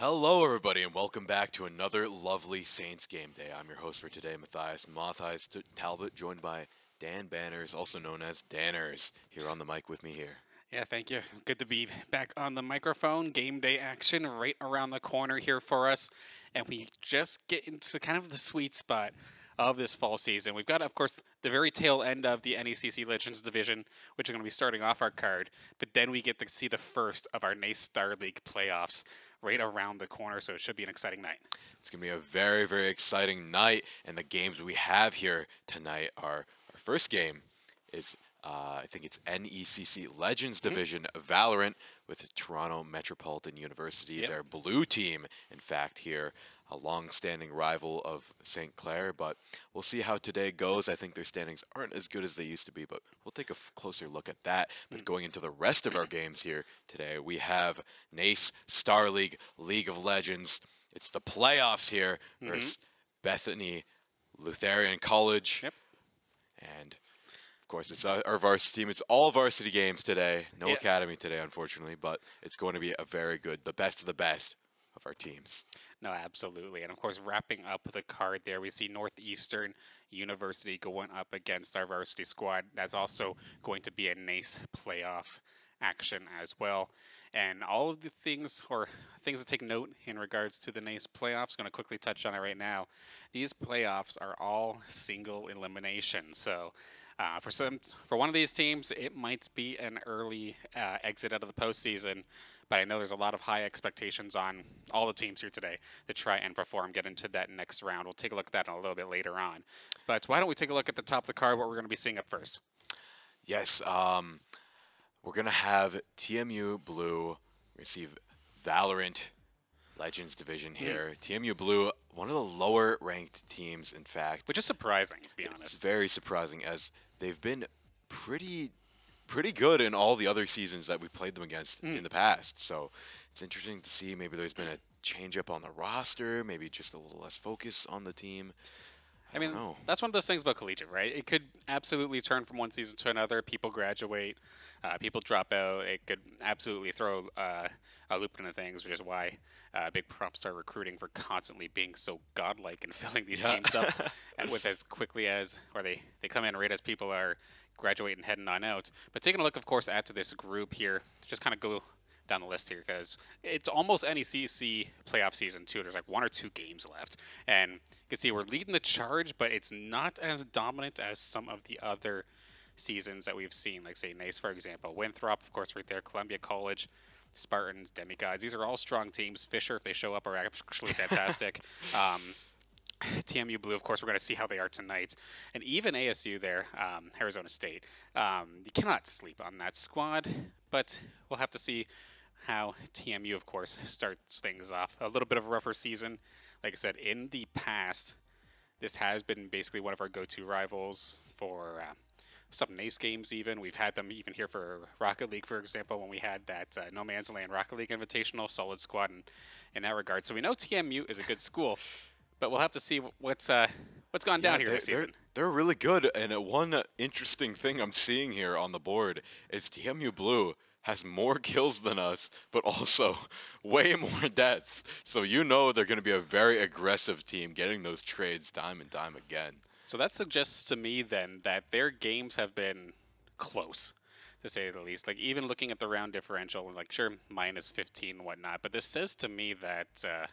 Hello, everybody, and welcome back to another lovely Saints game day. I'm your host for today, Matthias Matthias Talbot, joined by Dan Banners, also known as Danners, here on the mic with me here. Yeah, thank you. Good to be back on the microphone. Game day action right around the corner here for us. And we just get into kind of the sweet spot of this fall season. We've got, of course, the very tail end of the NECC Legends Division, which is going to be starting off our card. But then we get to see the first of our NACE Star League playoffs right around the corner. So it should be an exciting night. It's going to be a very, very exciting night. And the games we have here tonight are our first game is uh, I think it's NECC Legends mm-hmm. Division mm -hmm. Valorant with Toronto Metropolitan University, yep. their blue team, in fact, here a long-standing rival of St. Clair, but we'll see how today goes. I think their standings aren't as good as they used to be, but we'll take a closer look at that. But mm. going into the rest of our games here today, we have NACE Star League, League of Legends. It's the playoffs here mm -hmm. versus Bethany Lutheran College. Yep. And of course, it's our varsity team. It's all varsity games today. No yeah. academy today, unfortunately, but it's going to be a very good, the best of the best of our teams. No, absolutely. And of course, wrapping up the card there, we see Northeastern University going up against our varsity squad. That's also going to be a nice playoff action as well. And all of the things or things to take note in regards to the NACE playoffs, going to quickly touch on it right now. These playoffs are all single elimination. So uh, for some, for one of these teams, it might be an early uh, exit out of the postseason but I know there's a lot of high expectations on all the teams here today to try and perform, get into that next round. We'll take a look at that a little bit later on. But why don't we take a look at the top of the card, what we're going to be seeing up first? Yes, um, we're going to have TMU Blue receive Valorant Legends Division hmm. here. Mm. TMU Blue, one of the lower ranked teams, in fact. Which is surprising, to be honest. It's very surprising, as they've been pretty pretty good in all the other seasons that we played them against mm. in the past. So it's interesting to see maybe there's been a change up on the roster, maybe just a little less focus on the team. I, mean, know. that's one of those things about collegiate, right? It could absolutely turn from one season to another. People graduate, uh, people drop out. It could absolutely throw uh, a loop into things, which is why uh, big props are recruiting for constantly being so godlike and filling these yeah. teams up and with as quickly as, or they, they come in right as people are graduating, and heading on out. But taking a look, of course, at to this group here, just kind of go down the list here because it's almost any NECC playoff season too. There's like one or two games left, and you can see we're leading the charge, but it's not as dominant as some of the other seasons that we've seen. Like say NACE, for example, Winthrop, of course, right there, Columbia College. Spartans, Demigods. These are all strong teams. Fisher, if they show up, are actually fantastic. um, TMU Blue, of course, we're going to see how they are tonight. And even ASU there, um, Arizona State. Um, you cannot sleep on that squad, but we'll have to see how TMU, of course, starts things off. A little bit of a rougher season. Like I said, in the past, this has been basically one of our go-to rivals for uh, some NACE games even. We've had them even here for Rocket League, for example, when we had that uh, No Man's Land Rocket League Invitational, solid squad in, in that regard. So we know TMU is a good school but we'll have to see what's uh, what's gone yeah, down here this season. They're, they're really good, and uh, one interesting thing I'm seeing here on the board is TMU Blue has more kills than us, but also way more deaths. So you know they're going to be a very aggressive team, getting those trades time and time again. So that suggests to me then that their games have been close to say the least. Like even looking at the round differential, like sure minus 15 and whatnot, but this says to me that uh,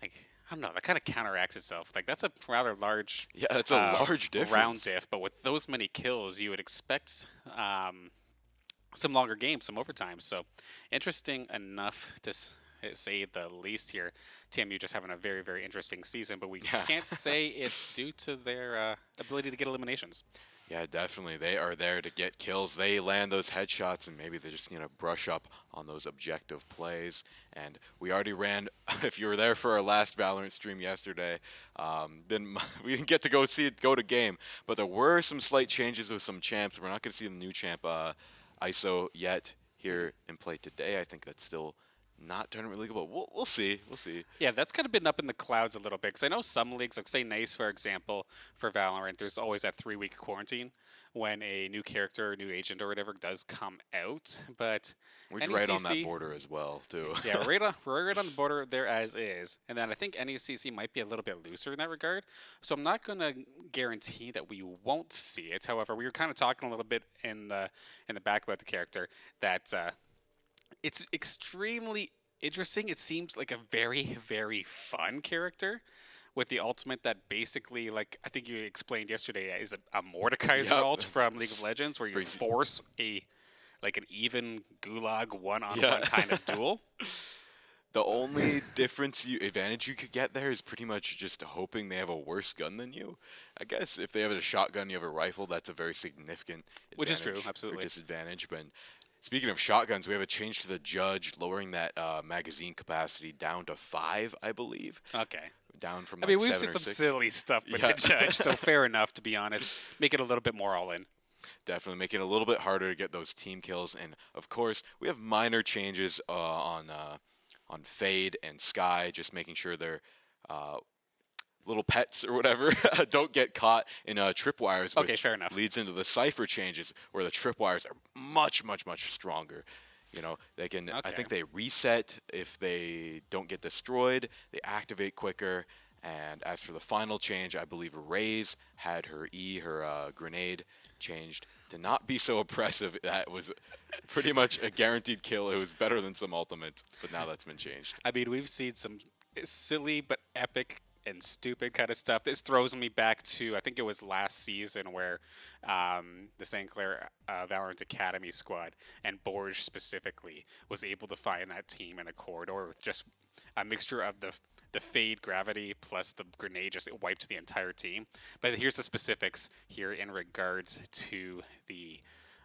like I don't know. That kind of counteracts itself. Like that's a rather large. Yeah, that's a uh, large difference. Round diff, but with those many kills, you would expect um, some longer games, some overtime. So interesting enough to say the least here. TMU just having a very, very interesting season, but we yeah. can't say it's due to their uh, ability to get eliminations. Yeah, definitely. They are there to get kills. They land those headshots, and maybe they're just going to brush up on those objective plays. And we already ran, if you were there for our last Valorant stream yesterday, um, then we didn't get to go see it go to game. But there were some slight changes with some champs. We're not going to see the new champ uh, Iso yet here in play today. I think that's still not tournament league, but we'll, we'll see. We'll see. Yeah, that's kind of been up in the clouds a little bit because I know some leagues, like say NACE, for example, for Valorant, there's always that three week quarantine when a new character, new agent, or whatever does come out. But we're right on that border as well, too. yeah, right on, we're right on the border there as is. And then I think NECC might be a little bit looser in that regard. So I'm not going to guarantee that we won't see it. However, we were kind of talking a little bit in the in the back about the character that. Uh, it's extremely interesting. It seems like a very, very fun character with the ultimate that basically, like I think you explained yesterday, uh, is a, a Mordekaiser yep. ult from League of Legends, where you force a like an even gulag one-on-one yeah. kind of duel. The only difference you advantage you could get there is pretty much just hoping they have a worse gun than you. I guess if they have a shotgun, you have a rifle. That's a very significant which is true, absolutely disadvantage. But Speaking of shotguns, we have a change to the judge, lowering that uh, magazine capacity down to five, I believe. Okay. Down from. I like mean, we've seen some six. silly stuff with yeah. the judge, so fair enough, to be honest. Make it a little bit more all in. Definitely make it a little bit harder to get those team kills, and of course, we have minor changes uh, on uh, on Fade and Skye, just making sure they're uh, little pets or whatever don't get caught in uh, tripwires. Okay, fair enough. Leads into the Cypher changes where the tripwires are much, much, much stronger. You know, they can. Okay. I think they reset if they don't get destroyed. They activate quicker. And as for the final change, I believe Raze had her E, her uh, grenade, changed to not be so oppressive. That was pretty much a guaranteed kill. It was better than some ultimates, but now that's been changed. I mean, we've seen some silly but epic and stupid kind of stuff. This throws me back to I think it was last season where um, the St. Clair uh, Valorant Academy squad and Borge specifically was able to find that team in a corridor with just a mixture of the the fade gravity plus the grenade just wiped the entire team. But here's the specifics here in regards to the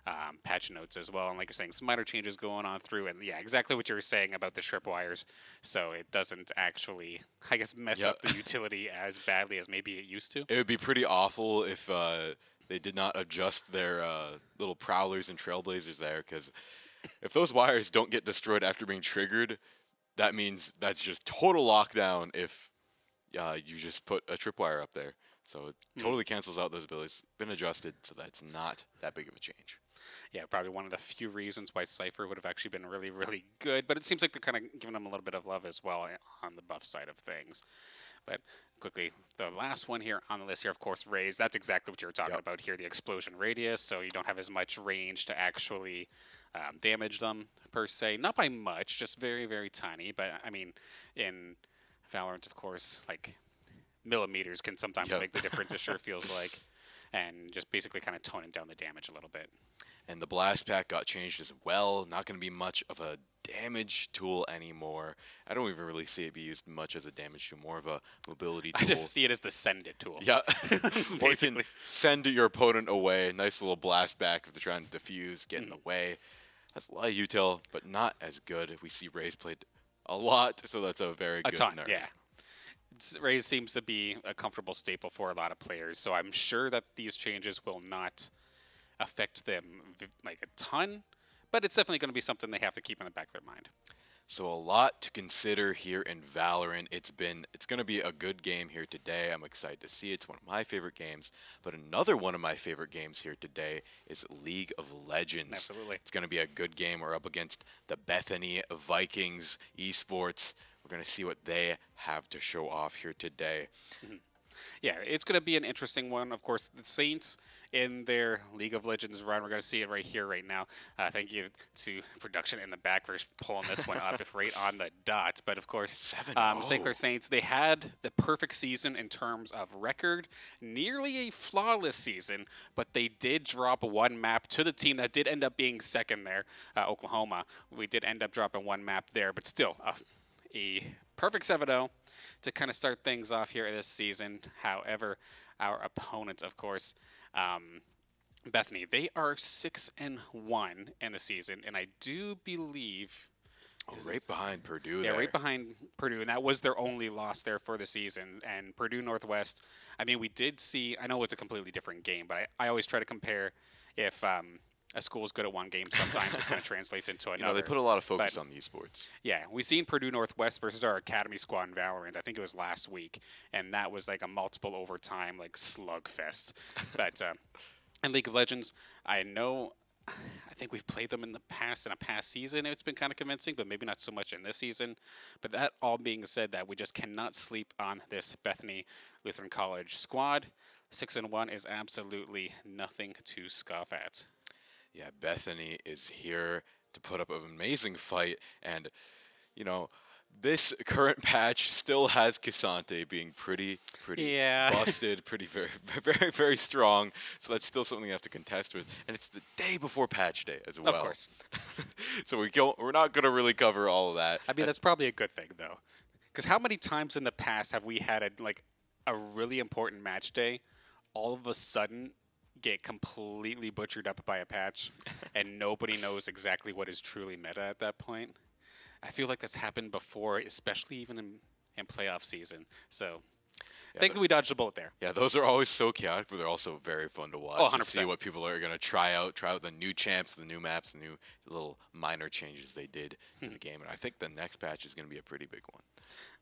um, patch notes as well. And like you're saying, some minor changes going on through, and yeah, exactly what you were saying about the tripwires. So it doesn't actually, I guess, mess yep. up the utility as badly as maybe it used to. It would be pretty awful if uh, they did not adjust their uh, little prowlers and trailblazers there, because if those wires don't get destroyed after being triggered, that means that's just total lockdown if uh, you just put a tripwire up there. So it hmm. totally cancels out those abilities. Been adjusted, so that's not that big of a change yeah, probably one of the few reasons why Cypher would have actually been really, really good. But it seems like they're kind of giving them a little bit of love as well eh, on the buff side of things. But quickly, the last one here on the list here, of course, Raze. That's exactly what you were talking yep. about here, the explosion radius. So you don't have as much range to actually um, damage them, per se. Not by much, just very, very tiny. But, I mean, in Valorant, of course, like millimeters can sometimes yep. make the difference, it sure feels like. And just basically kind of toning down the damage a little bit. And the blast pack got changed as well. Not going to be much of a damage tool anymore. I don't even really see it be used much as a damage tool, more of a mobility tool. I just see it as the send it tool. Yeah. Basically. send your opponent away. Nice little blast back if they're trying to defuse, get mm. in the mm. way. That's a lot of util, but not as good. We see Raze played a lot, so that's a very a good ton, nerf. Yeah. Raze seems to be a comfortable staple for a lot of players, so I'm sure that these changes will not – affect them like a ton, but it's definitely going to be something they have to keep in the back of their mind. So a lot to consider here in Valorant. It's been it's going to be a good game here today. I'm excited to see it. It's one of my favorite games. But another one of my favorite games here today is League of Legends. Absolutely. It's going to be a good game. We're up against the Bethany Vikings Esports. We're going to see what they have to show off here today. Mm-hmm. Yeah, it's going to be an interesting one. Of course, the Saints in their League of Legends run. We're going to see it right here, right now. Uh, thank you to production in the back for pulling this one up, if right on the dot. But of course, um, St. Clair Saints, they had the perfect season in terms of record, nearly a flawless season, but they did drop one map to the team that did end up being second there, uh, Oklahoma. We did end up dropping one map there, but still, uh, a perfect 7 0 to kind of start things off here this season. However, our opponents, of course, um, Bethany, they are six and one in the season, and I do believe. Oh, right behind Purdue. Yeah, there. right behind Purdue, and that was their only loss there for the season. And Purdue Northwest, I mean, we did see. I know it's a completely different game, but I, I always try to compare if um, a school is good at one game, sometimes it kind of translates into another. You know, they put a lot of focus But- on the esports. Yeah, we've seen Purdue Northwest versus our Academy squad in Valorant. I think it was last week, and that was like a multiple overtime like slugfest. but uh, in League of Legends, I know. I think we've played them in the past in a past season. It's been kind of convincing, but maybe not so much in this season. But that all being said, that we just cannot sleep on this Bethany Lutheran College squad. Six and one is absolutely nothing to scoff at. Yeah, Bethany is here to put up an amazing fight, and you know, this current patch still has K'Sante being pretty, pretty Yeah. busted, pretty very, very, very strong. So that's still something you have to contest with, and it's the day before patch day as well. Of course. so we don't, we're not gonna really cover all of that. I mean, that's probably a good thing though, because how many times in the past have we had a like a really important match day, all of a sudden get completely butchered up by a patch, and nobody knows exactly what is truly meta at that point. I feel like that's happened before, especially even in, in playoff season. So, Yeah, think we dodged a bullet there. Yeah, those are always so chaotic, but they're also very fun to watch. Oh, to see 100%. what people are gonna try out, try out the new champs, the new maps, the new little minor changes they did to hmm. the game. And I think the next patch is gonna be a pretty big one.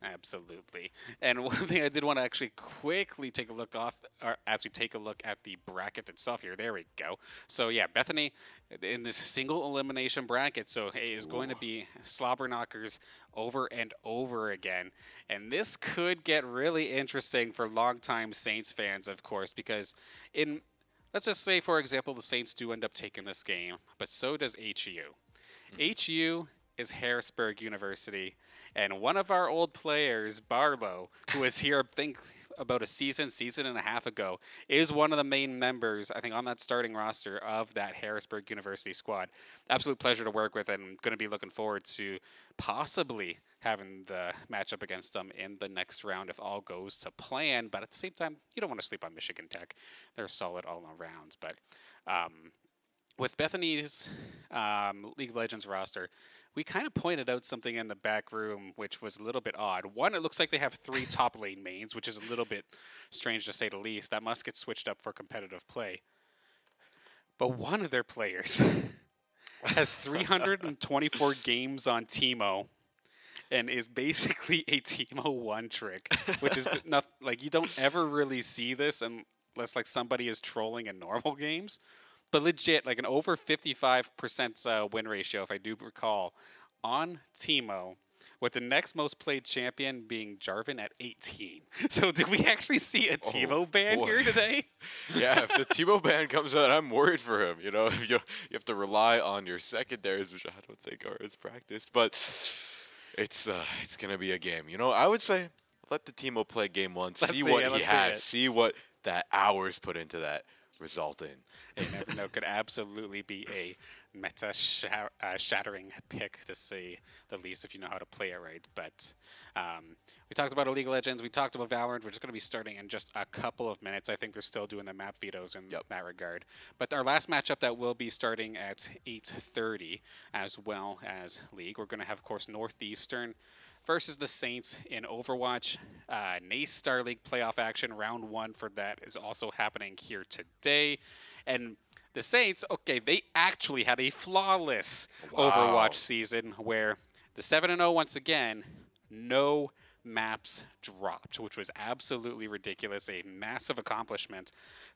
Absolutely. And one thing I did want to actually quickly take a look off or as we take a look at the bracket itself here. There we go. So yeah, Bethany in this single elimination bracket. So hey, is going to be slobber knockers over and over again. And this could get really interesting for longtime Saints fans, of course, because in let's just say, for example, the Saints do end up taking this game, but so does HU. HU hmm. is Harrisburg University, and one of our old players, Barlow, who was here, I think, about a season, season and a half ago, is one of the main members, I think, on that starting roster of that Harrisburg University squad. Absolute pleasure to work with, and going to be looking forward to possibly having the matchup against them in the next round if all goes to plan. But at the same time, you don't want to sleep on Michigan Tech; they're solid all around. But um, with Bethany's um, League of Legends roster, we kind of pointed out something in the back room which was a little bit odd. One, it looks like they have three top lane mains, which is a little bit strange to say the least. That must get switched up for competitive play. But one of their players has 324 games on Teemo and is basically a Teemo one trick, which is not like you don't ever really see this unless like somebody is trolling in normal games. But legit, like an over 55% uh, win ratio, if I do recall, on Teemo, with the next most played champion being Jarvan at 18. So did we actually see a Oh, Teemo ban boy. here today? yeah, if the Teemo ban comes out, I'm worried for him. You know, if you you have to rely on your secondaries, which I don't think are as practiced. But it's uh, it's gonna be a game. You know, I would say let the Teemo play game one, see see what it, he let's see has, see what that hours put into that result in. you never know. Could absolutely be a meta uh, shattering pick to say the least if you know how to play it right. But um, we talked about a League of Legends. We talked about Valorant. We're just going to be starting in just a couple of minutes. I think they're still doing the map vetoes in Yep. that regard. But our last matchup that will be starting at 8:30 as well as League. We're going to have, of course, Northeastern versus the Saints in Overwatch. Uh, NACE Star League playoff action, round one for that is also happening here today. And the Saints, okay, they actually had a flawless Wow. Overwatch season where the 7 0 once again, no maps dropped, which was absolutely ridiculous. A massive accomplishment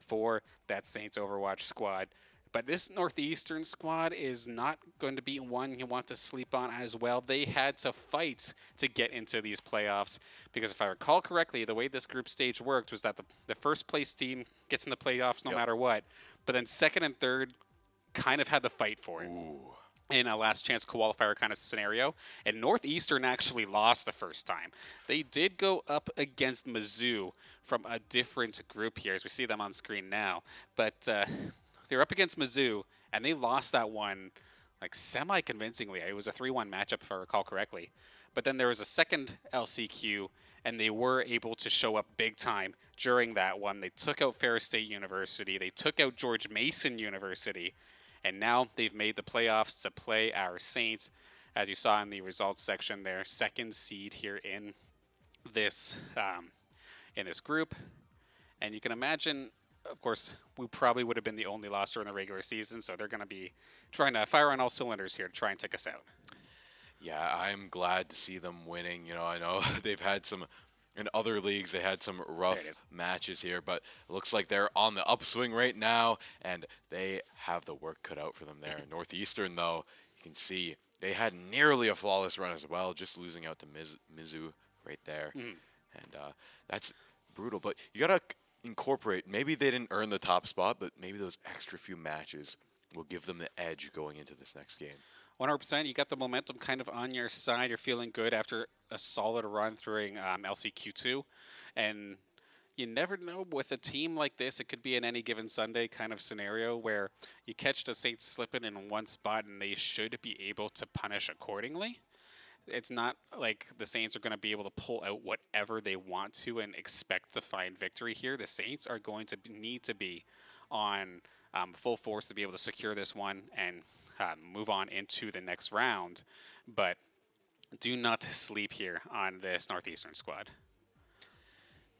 for that Saints Overwatch squad. But this Northeastern squad is not going to be one you want to sleep on as well. They had to fight to get into these playoffs because if I recall correctly, the way this group stage worked was that the, the first place team gets in the playoffs no Yep. matter what, but then second and third kind of had to fight for it Ooh. in a last chance qualifier kind of scenario. And Northeastern actually lost the first time. They did go up against Mizzou from a different group here, as we see them on screen now. But uh, they were up against Mizzou, and they lost that one like semi convincingly. It was a 3 1 matchup, if I recall correctly. But then there was a second LCQ, and they were able to show up big time during that one. They took out Ferris State University, they took out George Mason University, and now they've made the playoffs to play our Saints. As you saw in the results section, their second seed here in this um, in this group, and you can imagine of course, we probably would have been the only loss during the regular season, so they're going to be trying to fire on all cylinders here to try and take us out. Yeah, I'm glad to see them winning. You know, I know they've had some in other leagues they had some rough matches here, but it looks like they're on the upswing right now, and they have the work cut out for them there. Northeastern, though, you can see they had nearly a flawless run as well, just losing out to Miz Mizzou right there, mm. and uh, that's brutal. But you gotta incorporate. Maybe they didn't earn the top spot, but maybe those extra few matches will give them the edge going into this next game. 100%. You got the momentum kind of on your side. You're feeling good after a solid run through um, LCQ2. And you never know with a team like this, it could be an any given Sunday kind of scenario where you catch the Saints slipping in one spot and they should be able to punish accordingly. It's not like the Saints are going to be able to pull out whatever they want to and expect to find victory here. The Saints are going to need to be on um, full force to be able to secure this one and uh, move on into the next round. But do not sleep here on this Northeastern squad.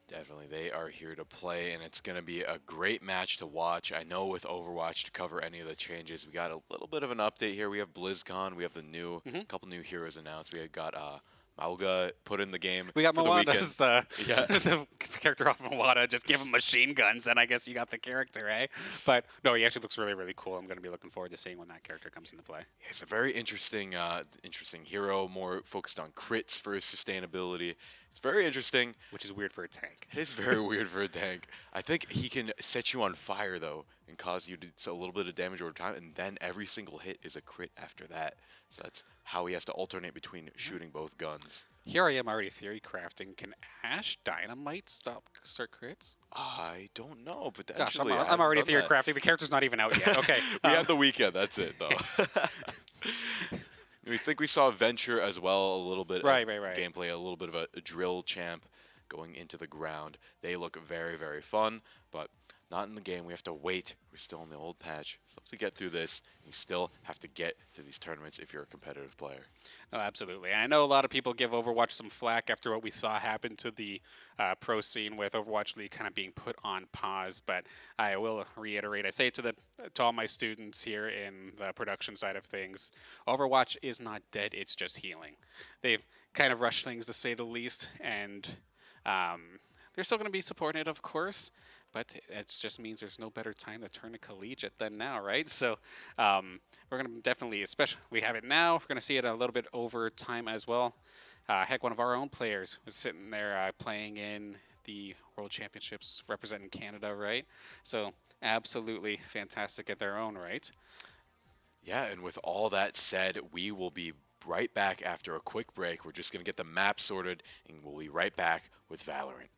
Definitely. They are here to play, and it's going to be a great match to watch. I know with Overwatch to cover any of the changes, we got a little bit of an update here. We have BlizzCon. We have the new, mm -hmm. couple new heroes announced. We got uh, Mauga put in the game. We got Moana's uh, yeah. the character off Moana. Just give him machine guns, and I guess you got the character, eh? But no, he actually looks really, really cool. I'm going to be looking forward to seeing when that character comes into play. Yeah, he's a very interesting, uh, interesting hero. More focused on crits for his sustainability. It's very interesting. Which is weird for a tank. It is very weird for a tank. I think he can set you on fire though, and cause you to a little bit of damage over time, and then every single hit is a crit after that. So that's how he has to alternate between shooting both guns. Here I am already theory crafting. Can Ash Dynamite stop start crits? I don't know, but Gosh, I'm, I'm already theory that. crafting. The character's not even out yet. Okay, we um, have the weekend. That's it, though. we think we saw Venture as well. A little bit right, right, right. gameplay, a little bit of a, a drill champ going into the ground. They look very, very fun, not in the game. We have to wait. We're still in the old patch. Still have to get through this. You still have to get to these tournaments if you're a competitive player. Oh, absolutely. I know a lot of people give Overwatch some flack after what we saw happen to the uh, pro scene with Overwatch League kind of being put on pause. But I will reiterate. I say to the to all my students here in the production side of things, Overwatch is not dead. It's just healing. They've kind of rushed things to say the least, and um, they're still going to be supporting it, of course but it just means there's no better time to turn to collegiate than now, right? So um, we're going to definitely, especially we have it now. We're going to see it a little bit over time as well. Uh, heck, one of our own players was sitting there uh, playing in the World Championships representing Canada, right? So absolutely fantastic at their own right. Yeah, and with all that said, we will be right back after a quick break. We're just going to get the map sorted, and we'll be right back with Valorant.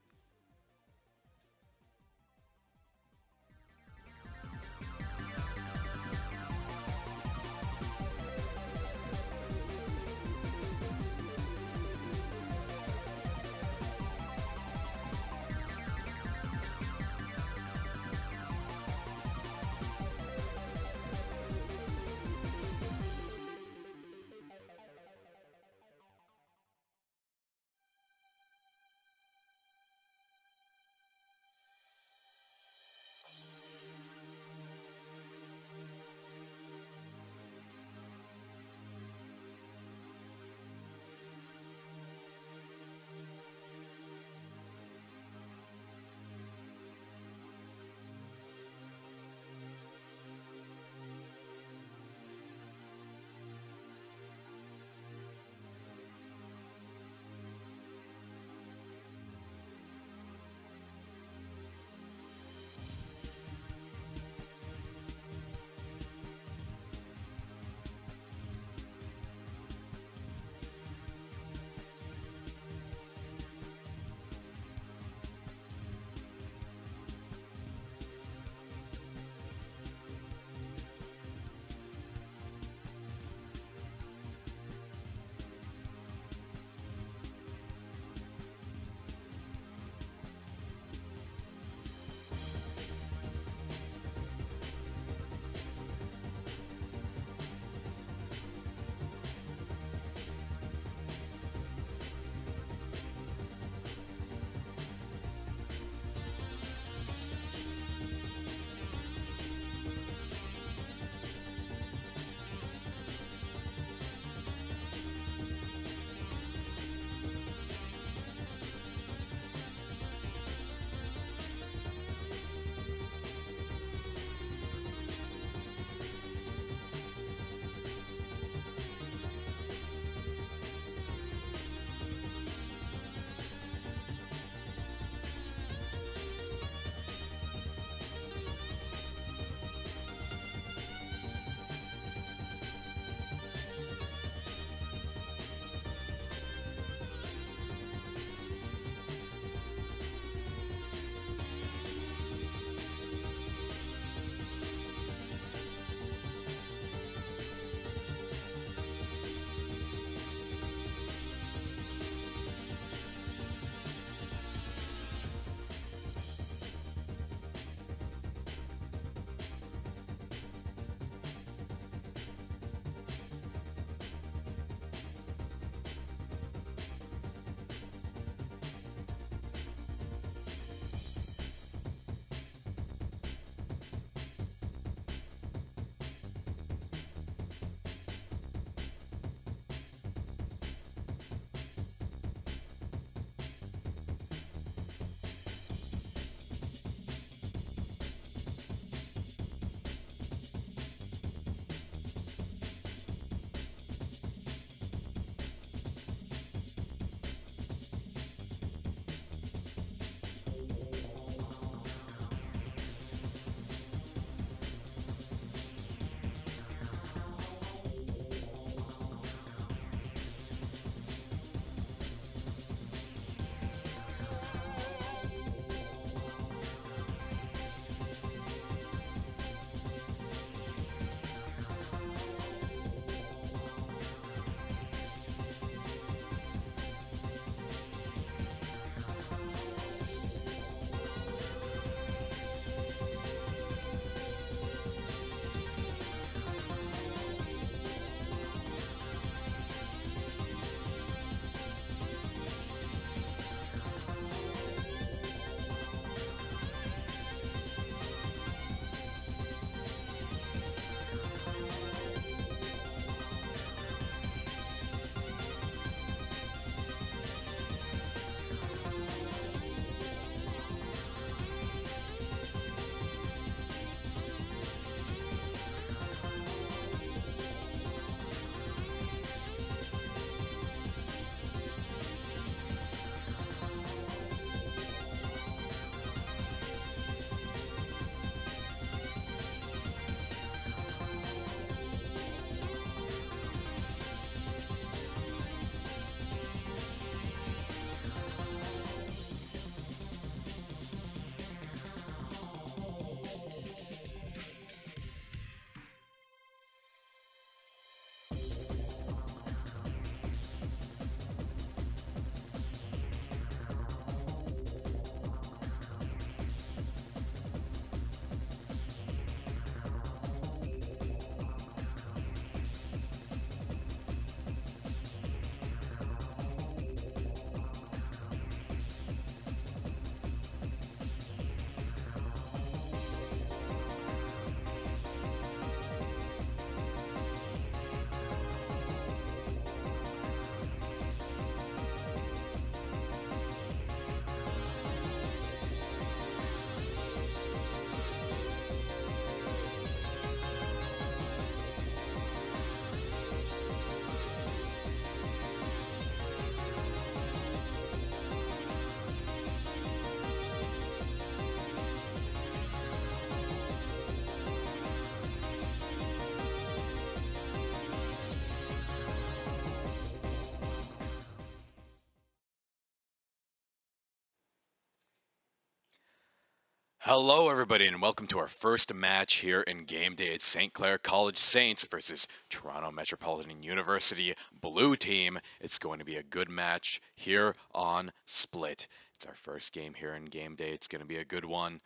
Hello, everybody, and welcome to our first match here in game day at St. Clair College Saints versus Toronto Metropolitan University Blue Team. It's going to be a good match here on Split. It's our first game here in game day. It's going to be a good one.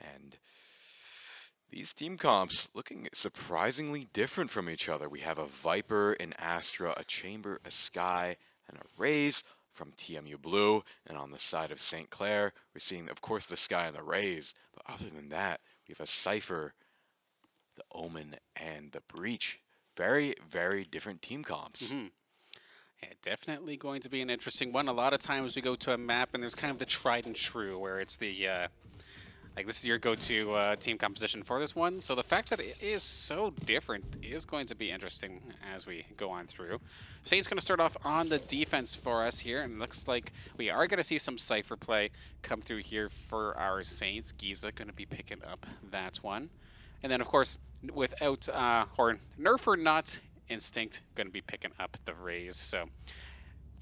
And these team comps looking surprisingly different from each other. We have a Viper, an Astra, a Chamber, a Skye, and a Raze from TMU Blue. And on the side of St. Clair, we're seeing, of course, the Skye and the Raze. But other than that, we have a Cypher, the Omen, and the Breach. Very, very different team comps. Mm -hmm. Yeah, definitely going to be an interesting one. A lot of times we go to a map and there's kind of the tried and true where it's the uh, like this is your go-to uh, team composition for this one. So the fact that it is so different is going to be interesting as we go on through. Saints going to start off on the defense for us here, and looks like we are going to see some Cypher play come through here for our Saints. Giza going to be picking up that one. And then, of course, without, uh, or Nerf or not, Instinct going to be picking up the Raze. So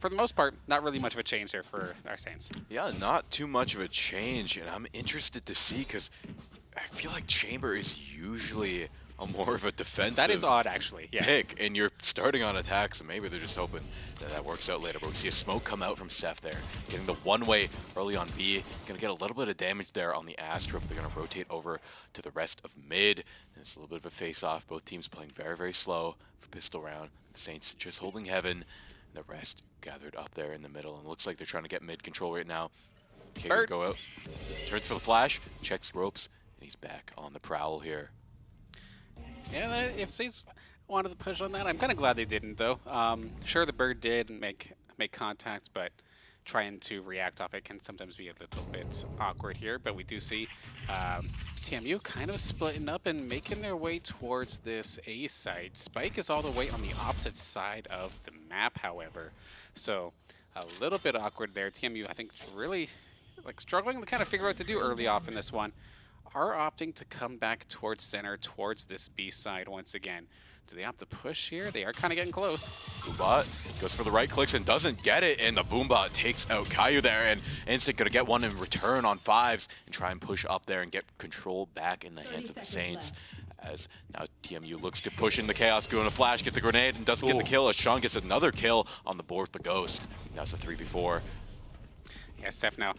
for the most part, not really much of a change there for our Saints. Yeah, not too much of a change, and I'm interested to see because I feel like Chamber is usually a more of a defensive That is odd, actually. Yeah. Pick, and you're starting on attack, so maybe they're just hoping that that works out later. But we see a smoke come out from Seth there, getting the one-way early on B. Going to get a little bit of damage there on the Astra, but they're going to rotate over to the rest of mid. And it's a little bit of a face-off. Both teams playing very, very slow for pistol round. The Saints just holding heaven. The rest gathered up there in the middle, and looks like they're trying to get mid control right now. Kager go out, turns for the flash, checks ropes, and he's back on the prowl here. Yeah, if Saints wanted to push on that, I'm kind of glad they didn't, though. Um, sure, the bird did make make contact, but trying to react off it can sometimes be a little bit awkward here. But we do see um, TMU kind of splitting up and making their way towards this A side. Spike is all the way on the opposite side of the map, however. So a little bit awkward there. TMU, I think, really like struggling to kind of figure out what to do early off in this one. Are opting to come back towards center, towards this B side once again. Do they have to push here? They are kind of getting close. Boombot goes for the right clicks and doesn't get it, and the Boombot takes out Caillou there, and Instinct gonna get one in return on fives and try and push up there and get control back in the hands of the Saints. Left. As now TMU looks to push in the Chaos, going to flash, get the grenade, and doesn't Ooh. get the kill. As Sean gets another kill on the board with the Ghost. That's a 3v4. SF now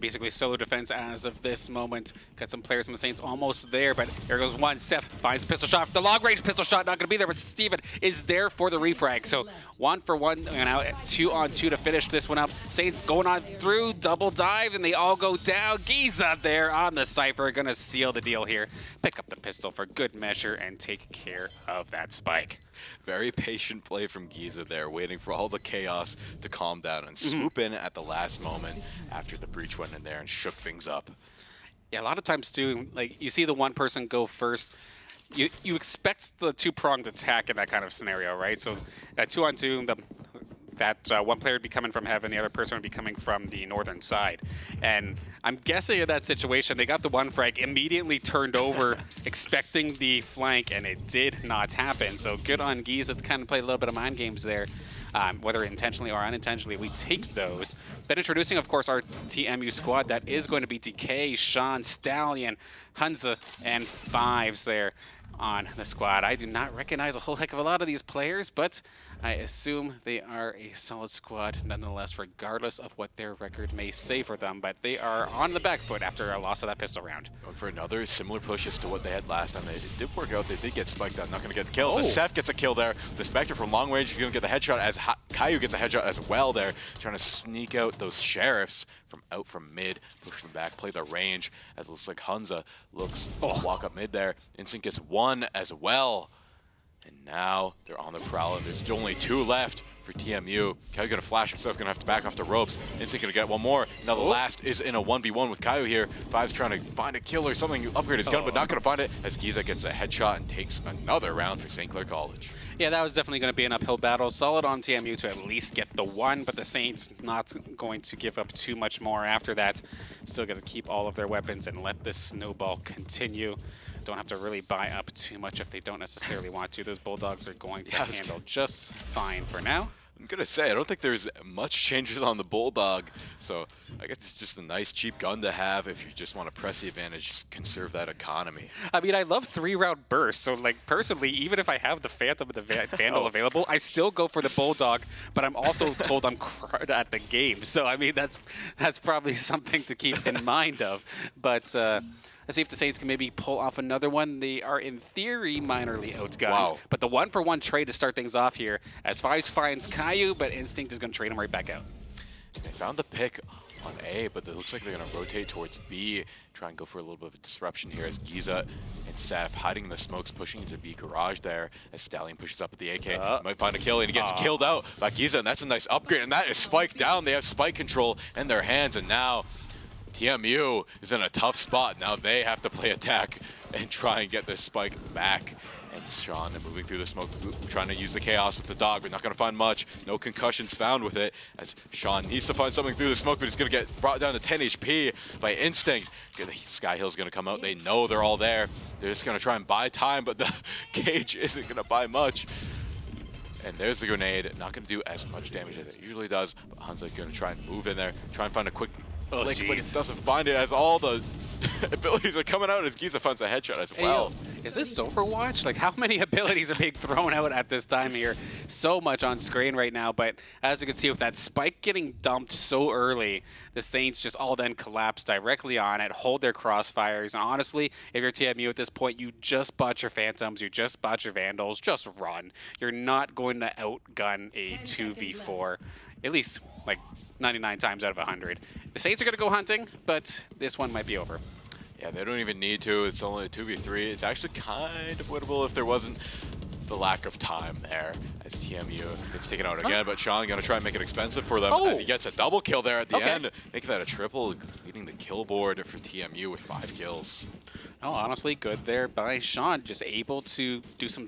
basically solo defense as of this moment. Got some players from the Saints almost there, but here goes one. Seth finds pistol shot. The long range pistol shot not going to be there, but Steven is there for the refrag. So one for one, and now two on two to finish this one up. Saints going on through, double dive, and they all go down. Giza there on the Cypher, going to seal the deal here. Pick up the pistol for good measure and take care of that spike. Very patient play from Giza there, waiting for all the chaos to calm down and mm-hmm. swoop in at the last moment after the breach went in there and shook things up. Yeah, a lot of times too, like you see the one person go first, you you expect the two pronged attack in that kind of scenario, right? So that two on two, the that uh, one player would be coming from heaven, the other person would be coming from the northern side. And I'm guessing in that situation, they got the one frag, immediately turned over, expecting the flank, and it did not happen. So good on Giza to kind of play a little bit of mind games there. Um, whether intentionally or unintentionally, we take those. Then introducing, of course, our TMU squad. That is going to be DK, Sean, Stallion, Hunza, and Fives there on the squad. I do not recognize a whole heck of a lot of these players, but I assume they are a solid squad nonetheless, regardless of what their record may say for them. But they are on the back foot after a loss of that pistol round. Going for another similar push as to what they had last time. It did work out. They did get spiked out. Not going to get the kills. Oh. Seth gets a kill there. The Spectre from long range is going to get the headshot as ha Caillou gets a headshot as well there. Trying to sneak out those sheriffs from out from mid. Push them back. Play the range. As it looks like Hunza looks oh. walk up mid there. Instinct gets one as well. And now they're on the prowl, there's only two left for TMU. Caillou gonna flash himself, gonna have to back off the ropes. Instinct gonna get one more. Now the oh. last is in a 1v1 with Caillou here. Five's trying to find a kill or something, upgrade his gun, but not gonna find it as Giza gets a headshot and takes another round for St. Clair College. Yeah, that was definitely going to be an uphill battle. Solid on TMU to at least get the one, but the Saints not going to give up too much more after that. Still gonna keep all of their weapons and let this snowball continue don't have to really buy up too much if they don't necessarily want to. Those Bulldogs are going to yeah, handle just fine for now. I'm gonna say I don't think there's much changes on the Bulldog, so I guess it's just a nice cheap gun to have if you just want to press the advantage, conserve that economy. I mean, I love three-round bursts, so like personally, even if I have the Phantom and the Vandal oh. available, I still go for the Bulldog. But I'm also told I'm crud at the game, so I mean that's that's probably something to keep in mind of. But. Uh, Let's see if the Saints can maybe pull off another one. They are, in theory, minorly outgunned. Wow. But the one-for-one -one trade to start things off here, as Fives finds Caillou, but Instinct is going to trade him right back out. They found the pick on A, but it looks like they're going to rotate towards B, try and go for a little bit of a disruption here as Giza and Seth hiding the smokes, pushing into B garage there as Stallion pushes up at the AK. Uh, might find a kill, and he gets uh, killed out by Giza, and that's a nice upgrade, and that is Spike down. They have Spike control in their hands, and now TMU is in a tough spot. Now they have to play attack and try and get this spike back. And Sean moving through the smoke, trying to use the chaos with the dog, but not going to find much. No concussions found with it, as Sean needs to find something through the smoke, but he's going to get brought down to 10 HP by Instinct. Skye Hill's going to come out. They know they're all there. They're just going to try and buy time, but the cage isn't going to buy much. And there's the grenade. Not going to do as much damage as it usually does, but Hunza going to try and move in there, try and find a quick Oh, Blink doesn't find it as all the abilities are coming out as Giza finds a headshot as well. Hey, is this Overwatch? Like, how many abilities are being thrown out at this time here? So much on screen right now, but as you can see with that spike getting dumped so early, the Saints just all then collapse directly on it, hold their crossfires, and honestly, if you're TMU at this point, you just bought your Phantoms, you just bought your Vandals, just run. You're not going to outgun a 2v4, at least, like, 99 times out of 100. The Saints are going to go hunting, but this one might be over. Yeah, they don't even need to. It's only a 2v3. It's actually kind of winnable if there wasn't the lack of time there as TMU gets taken out again. But Sean going to try and make it expensive for them oh. as he oh. gets a double kill there at the okay. end, making that a triple, leading the kill board for TMU with five kills. Oh, honestly, good there by Sean, just able to do some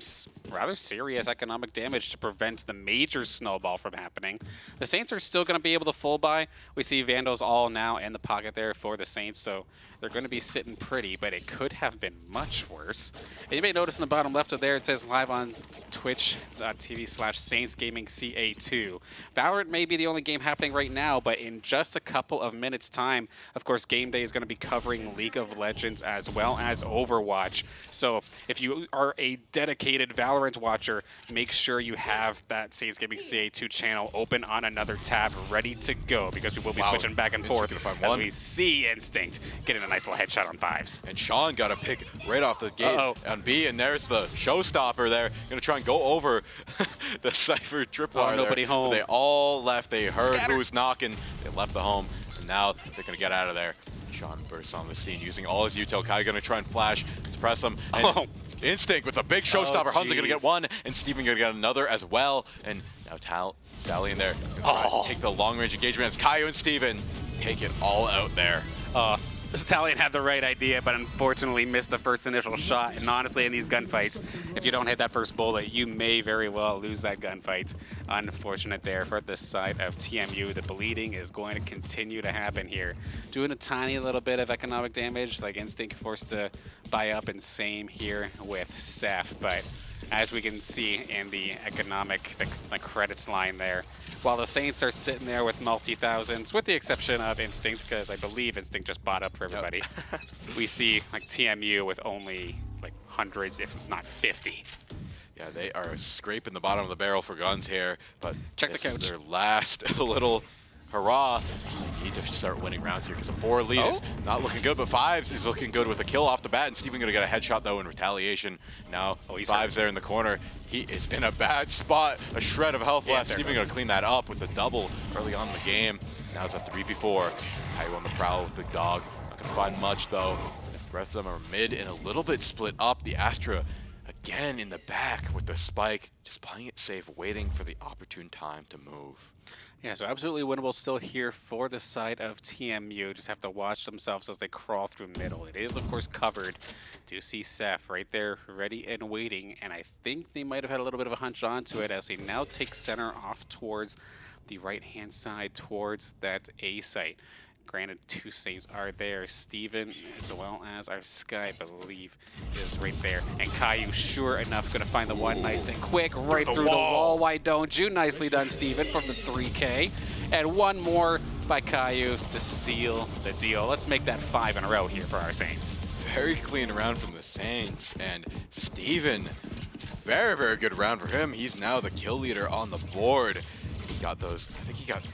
rather serious economic damage to prevent the major snowball from happening. The Saints are still going to be able to full buy. We see Vandals all now in the pocket there for the Saints, so they're going to be sitting pretty, but it could have been much worse. And you may notice in the bottom left of there, it says live on twitch.tv slash Saints Gaming CA2. Valorant may be the only game happening right now, but in just a couple of minutes time, of course, Game Day is going to be covering League of Legends as well as Overwatch. So if you are a dedicated Valorant watcher, make sure you have that Saints Gaming CA2 channel open on another tab, ready to go, because we will be wow. switching back and forth as we see Instinct getting a nice little headshot on fives. And Sean got a pick right off the gate uh -oh. on B, and there's the showstopper there. Going to try and go over the Cypher tripwire oh, nobody there. home. They all left. They heard Scatter. who was knocking. They left the home, now they're going to get out of there. Sean bursts on the scene using all his util. Kai going to try and flash, suppress them. And oh. Instinct with a big oh, showstopper. Oh, Hunza going to get one, and Steven going to get another as well. And now Tal Sally in there. Oh. Take the long range engagement as Caillou and Steven take it all out there. Oh, Stallion had the right idea, but unfortunately missed the first initial shot. And honestly, in these gunfights, if you don't hit that first bullet, you may very well lose that gunfight. Unfortunate there for this side of TMU. The bleeding is going to continue to happen here. Doing a tiny little bit of economic damage, like Instinct forced to buy up, and same here with Seth. But as we can see in the economic, the, the credits line there. While the Saints are sitting there with multi-thousands, with the exception of Instinct, because I believe Instinct just bought up for everybody, yep. we see like TMU with only like hundreds, if not 50. Yeah, they are scraping the bottom of the barrel for guns here, but check the couch. their last little hurrah. Need to start winning rounds here because a four lead oh? is not looking good, but fives is looking good with a kill off the bat, and Steven gonna get a headshot though in retaliation. Now oh, he's fives hurt. there in the corner. He is in a bad spot, a shred of health yeah, left. Steven gonna clean that up with a double early on in the game. Now it's a 3v4. Caillou on the prowl with the dog. Not gonna find much though. The rest of them are mid and a little bit split up. The Astra again in the back with the spike, just playing it safe, waiting for the opportune time to move. Yeah, so absolutely winnable still here for the side of TMU. Just have to watch themselves as they crawl through middle. It is, of course, covered. Do see Seth right there ready and waiting, and I think they might have had a little bit of a hunch onto it as he now takes center off towards the right-hand side towards that A site Granted, two Saints are there. Steven, as well as our Skye, I believe, is right there. And Caillou, sure enough, going to find the one nice and quick right through, through the, wall. the wall. Why don't you? Nicely done, Steven, from the 3K. And one more by Caillou to seal the deal. Let's make that five in a row here for our Saints. Very clean round from the Saints. And Steven, very, very good round for him. He's now the kill leader on the board. He got those, I think he got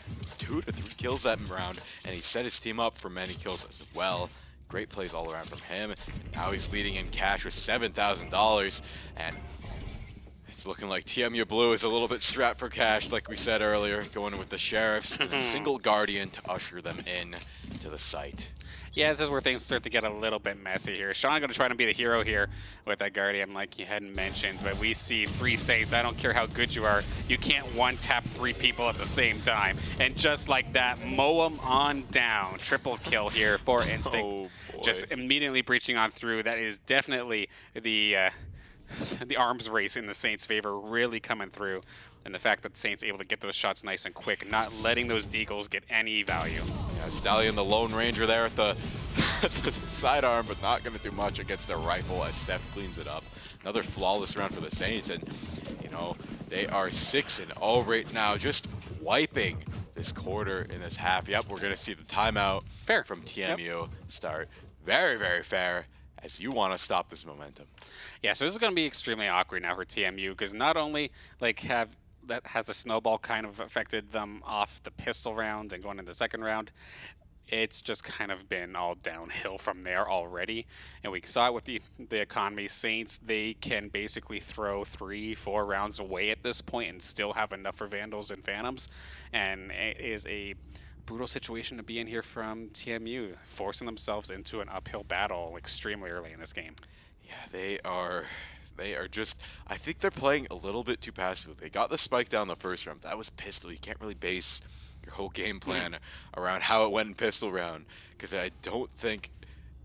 two to three kills that round, and he set his team up for many kills as well. Great plays all around from him. And now he's leading in cash with $7,000, and it's looking like TMU Blue is a little bit strapped for cash, like we said earlier, going with the Sheriffs, a single Guardian to usher them in to the site. Yeah, this is where things start to get a little bit messy here. Sean going to try to be the hero here with that Guardian like you hadn't mentioned, but we see three Saints. I don't care how good you are. You can't one-tap three people at the same time. And just like that, mow them on down. Triple kill here for Instinct. Oh, just immediately breaching on through. That is definitely the... Uh, the arms race in the Saints' favor really coming through. And the fact that the Saints able to get those shots nice and quick, not letting those Deagles get any value. Yeah, Stallion, the Lone Ranger there at the, sidearm, but not going to do much against a rifle as Seth cleans it up. Another flawless round for the Saints, and, you know, they are 6 and 0 right now, just wiping this quarter in this half. Yep, we're going to see the timeout fair. from TMU yep. start. Very, very fair as you want to stop this momentum. Yeah, so this is going to be extremely awkward now for TMU because not only like have that has the snowball kind of affected them off the pistol round and going into the second round. It's just kind of been all downhill from there already. And we saw it with the, the economy Saints. They can basically throw three, four rounds away at this point and still have enough for Vandals and Phantoms. And it is a brutal situation to be in here from TMU, forcing themselves into an uphill battle extremely early in this game. Yeah, they are they are just I think they're playing a little bit too passive. They got the spike down the first round. That was pistol. You can't really base your whole game plan mm. around how it went in pistol round because I don't think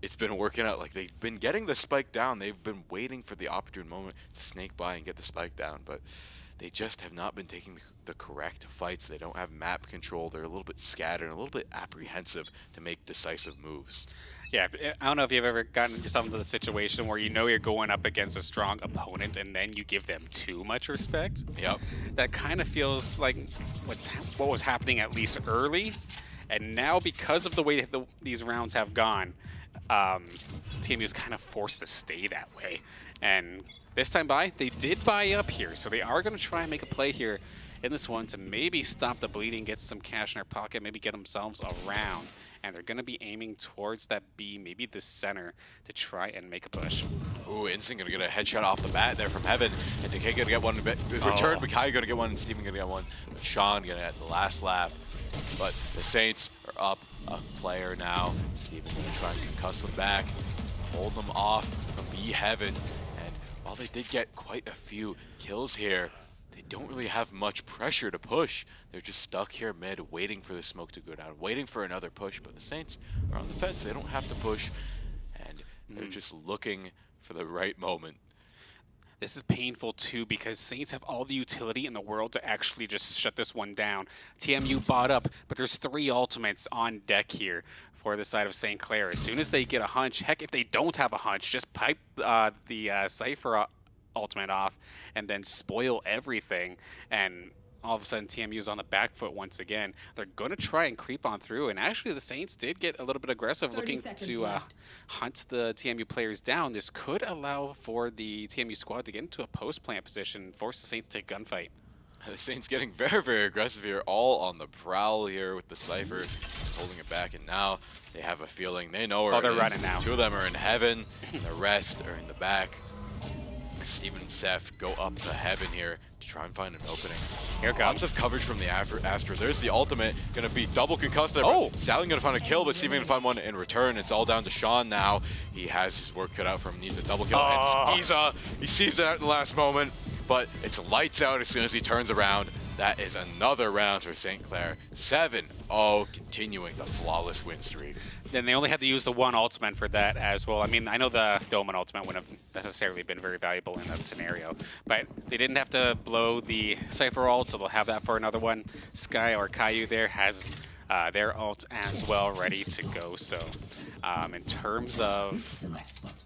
it's been working out. Like they've been getting the spike down. They've been waiting for the opportune moment to snake by and get the spike down, but they just have not been taking the correct fights. They don't have map control. They're a little bit scattered and a little bit apprehensive to make decisive moves. Yeah, I don't know if you've ever gotten yourself into the situation where you know you're going up against a strong opponent and then you give them too much respect. Yep. That kind of feels like what's what was happening at least early, and now because of the way the, these rounds have gone, um, TMU's kind of forced to stay that way. And this time by, they did buy up here, so they are going to try and make a play here in this one to maybe stop the bleeding, get some cash in their pocket, maybe get themselves around. And they're going to be aiming towards that B, maybe the center, to try and make a push. Ooh, Instinct going to get a headshot off the bat there from Heaven. And Decay going to get one in oh. return. Oh. Makai going to get one, and Steven going to get one. But Sean going to get the last laugh. But the Saints are up a player now. Steven going to try and concuss them back, hold them off from B Heaven. While they did get quite a few kills here, they don't really have much pressure to push. They're just stuck here mid, waiting for the smoke to go down, waiting for another push. But the Saints are on the fence. They don't have to push, and they're mm. just looking for the right moment. This is painful too because Saints have all the utility in the world to actually just shut this one down. TMU bought up, but there's three ultimates on deck here for the side of St. Clair. As soon as they get a hunch, heck, if they don't have a hunch, just pipe uh, the uh, Cypher ultimate off and then spoil everything and all of a sudden TMU's on the back foot once again. They're going to try and creep on through, and actually the Saints did get a little bit aggressive looking to uh, hunt the TMU players down. This could allow for the TMU squad to get into a post-plant position, force the Saints to take gunfight. The Saints getting very, very aggressive here, all on the prowl here with the Cypher, just holding it back, and now they have a feeling, they know where oh, they're running now. Two of them are in heaven, and the rest are in the back. Steven and Seth go up to heaven here to try and find an opening. Here comes. Lots of coverage from the Astra. There's the ultimate. Going to be double concussed there. Oh! Sally going to find a kill, but Steven going to find one in return. It's all down to Sean now. He has his work cut out for him. Needs a double kill. Oh. And ah. Skiza, he sees that at the last moment, but it's lights out as soon as he turns around. That is another round for St. Clair. 7-0, continuing the flawless win streak. Then they only had to use the one ultimate for that as well. I mean, I know the Omen ultimate wouldn't have necessarily been very valuable in that scenario, but they didn't have to blow the Cypher ult, so they'll have that for another one. Skye or Caillou there has uh, their ult as well ready to go. So um, in terms of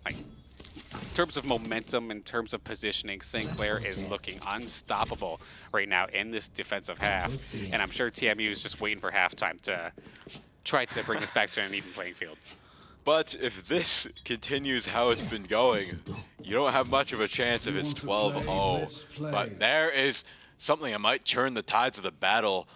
like in terms of momentum, in terms of positioning, St. Clair is looking unstoppable right now in this defensive half. And I'm sure TMU is just waiting for halftime to try to bring this back to an even playing field. But if this continues how it's been going, you don't have much of a chance if it's 12-0. But there is something that might turn the tides of the battle.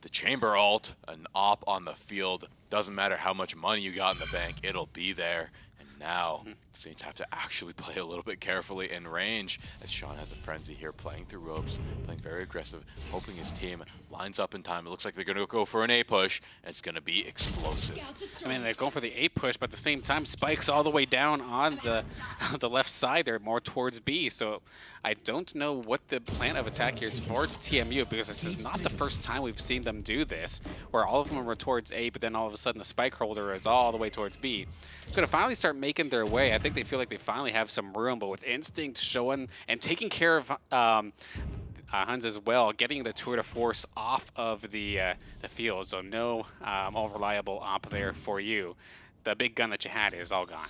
The Chamber ult, an op on the field. Doesn't matter how much money you got in the bank, it'll be there. And now, mm-hmm. Saints have to actually play a little bit carefully in range as Sean has a frenzy here, playing through ropes, playing very aggressive, hoping his team lines up in time. It looks like they're going to go for an A push, and it's going to be explosive. I mean, they're going for the A push, but at the same time, Spike's all the way down on the, the left side They're more towards B. So I don't know what the plan of attack here is for TMU, because this is not the first time we've seen them do this, where all of them were towards A, but then all of a sudden the Spike holder is all the way towards B. Going to finally start making their way. I think they feel like they finally have some room, but with Instinct showing and taking care of um, uh, Huns as well, getting the tour de force off of the uh, the field. So no um, all reliable op there for you. The big gun that you had is all gone.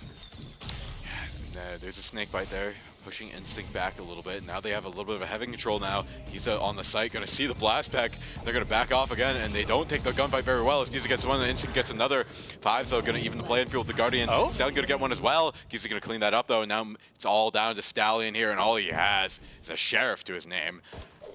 Yeah, uh, there's a snake bite there pushing Instinct back a little bit. Now they have a little bit of a heavy control now. He's on the site, going to see the blast pack. They're going to back off again, and they don't take the gunfight very well. As Giza gets one, and Instinct gets another. Five, so going to even the playing field with the Guardian. Oh. Stallion going to get one as well. Giza going to clean that up, though, and now it's all down to Stallion here, and all he has is a Sheriff to his name.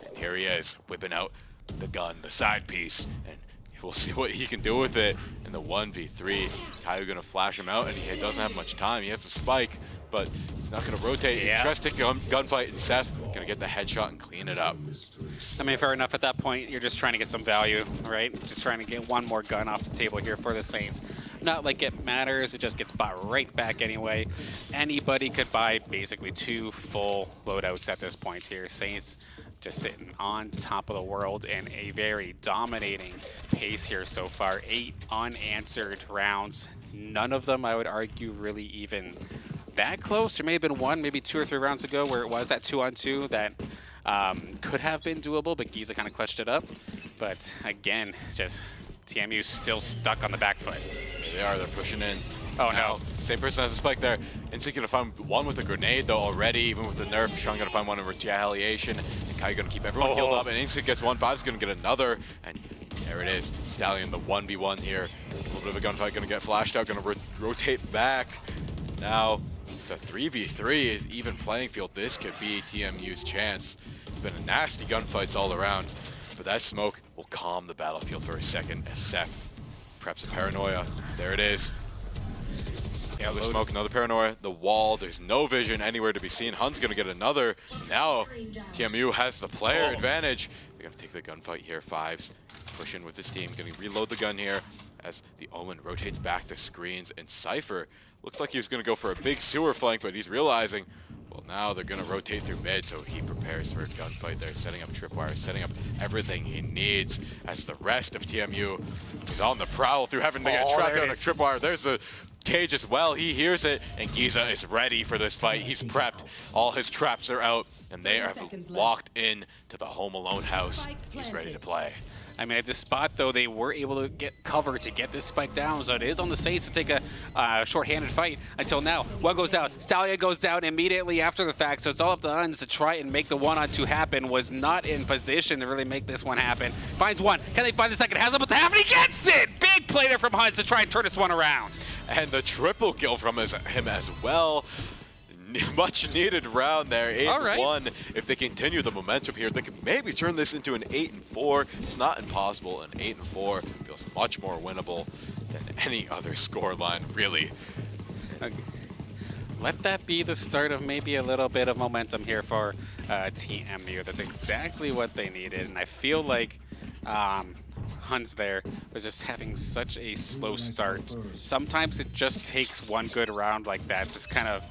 And here he is, whipping out the gun, the side piece, and we'll see what he can do with it in the 1v3. Caillou going to flash him out, and he doesn't have much time. He has to spike but he's not going to rotate. Yeah. Drastic gun, gunfight, and Seth going to get the headshot and clean it up. I mean, fair enough. At that point, you're just trying to get some value, right? Just trying to get one more gun off the table here for the Saints. Not like it matters. It just gets bought right back anyway. Anybody could buy basically two full loadouts at this point here. Saints just sitting on top of the world in a very dominating pace here so far. Eight unanswered rounds. None of them, I would argue, really even that close. There may have been one, maybe two or three rounds ago where it was that two on two that um, could have been doable, but Giza kind of clutched it up. But again, just TMU still stuck on the back foot. They are, they're pushing in. Oh now, no. Same person has a spike there. Instinct gonna find one with a grenade though already, even with the nerf. Sean gonna find one in retaliation. And Kai gonna keep everyone oh. healed up, and Instinct gets one. Five's gonna get another, and there it is. Stallion the 1v1 here. A little bit of a gunfight gonna get flashed out, gonna rotate back. Now it's a 3v3 even playing field. This could be TMU's chance. It's been a nasty gunfights all around, but that smoke will calm the battlefield for a second as Seth preps a paranoia. There it is. Yeah, the smoke, another paranoia. The wall, there's no vision anywhere to be seen. Hun's gonna get another. Now TMU has the player oh. advantage. They're gonna take the gunfight here. Fives push in with this team. Gonna reload the gun here as the Omen rotates back to screens and Cypher Looked like he was going to go for a big sewer flank, but he's realizing, well, now they're going to rotate through mid, so he prepares for a gunfight there, setting up tripwire, setting up everything he needs as the rest of TMU is on the prowl through having to get oh, trapped on a tripwire. There's the cage as well. He hears it, and Giza is ready for this fight. He's prepped. All his traps are out, and they have walked in to the Home Alone house. He's ready to play. I mean, at this spot, though, they were able to get cover to get this spike down, so it is on the Saints to take a uh, short-handed fight until now. One goes out. Stallion goes down immediately after the fact, so it's all up to Huns to try and make the one-on-two happen. Was not in position to really make this one happen. Finds one. Can they find the second? Has up to and he gets it! Big play there from Huns to try and turn this one around. And the triple kill from his, him as well. much needed round there. 8 All right. 1. If they continue the momentum here, they could maybe turn this into an 8 and 4. It's not impossible. An 8 and 4 feels much more winnable than any other scoreline, really. Let that be the start of maybe a little bit of momentum here for uh, TMU. That's exactly what they needed, and I feel like um, Huns there was just having such a slow start. Sometimes it just takes one good round like that to kind of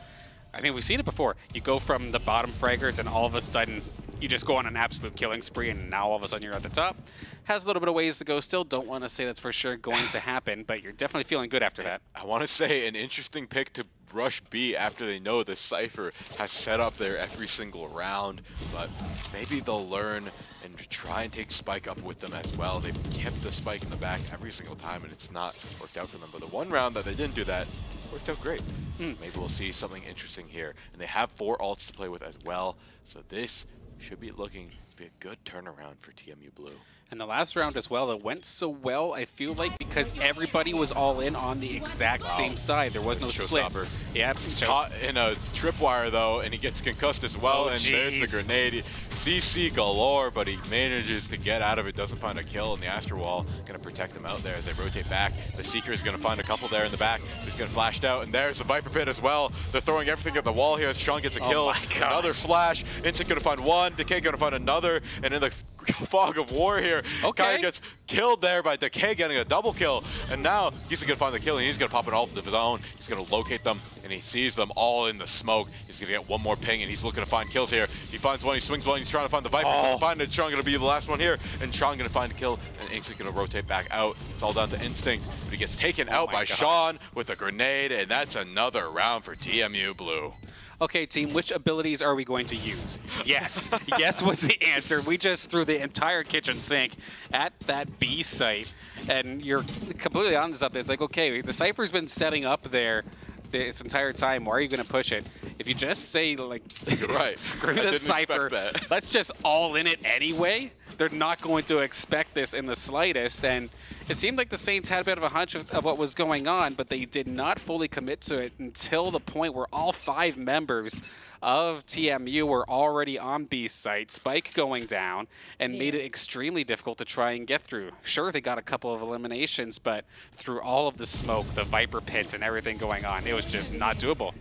I think we've seen it before. You go from the bottom fraggers and all of a sudden you just go on an absolute killing spree, and now all of a sudden you're at the top. Has a little bit of ways to go still. Don't want to say that's for sure going to happen, but you're definitely feeling good after that. I want to say an interesting pick to rush B after they know the Cypher has set up there every single round, but maybe they'll learn and try and take Spike up with them as well. They've kept the Spike in the back every single time, and it's not worked out for them. But the one round that they didn't do that worked out great. Mm. Maybe we'll see something interesting here. And they have four ults to play with as well, so this should be looking be a good turnaround for TMU Blue. And the last round as well, it went so well, I feel like, because everybody was all in on the exact wow. same side. There was no split. Yeah, he's caught in a tripwire, though, and he gets concussed as well, oh, and geez. there's the grenade. CC galore, but he manages to get out of it, doesn't find a kill, and the Astral Wall going to protect him out there as they rotate back. The Seeker is going to find a couple there in the back, He's going to flash out, and there's the Viper Pit as well. They're throwing everything at the wall here as Sean gets a oh kill. Another flash. Instinct going to find one, Decay going to find another, and in the fog of war here, okay. Kai gets killed there by Decay getting a double kill, and now he's going to find the kill, and he's going to pop an ult of his own. He's going to locate them, and he sees them all in the smoke. He's going to get one more ping, and he's looking to find kills here. He finds one, he swings one, he's trying to find the Viper, oh. find it. Sean going to be the last one here, and Sean going to find a kill, and Instinct going to rotate back out. It's all down to Instinct, but he gets taken oh out by gosh. Sean with a grenade, and that's another round for TMU Blue. Okay, team, which abilities are we going to use? Yes. yes was the answer. We just threw the entire kitchen sink at that B site. And you're completely on this up. It's like, okay, the Cypher's been setting up there this entire time. Why are you going to push it? If you just say, like, right. screw the Cypher, let's just all in it anyway, they're not going to expect this in the slightest. And it seemed like the Saints had a bit of a hunch of, of, what was going on, but they did not fully commit to it until the point where all five members of TMU were already on B site, Spike going down, and yeah. made it extremely difficult to try and get through. Sure, they got a couple of eliminations, but through all of the smoke, the Viper pits, and everything going on, it was just not doable.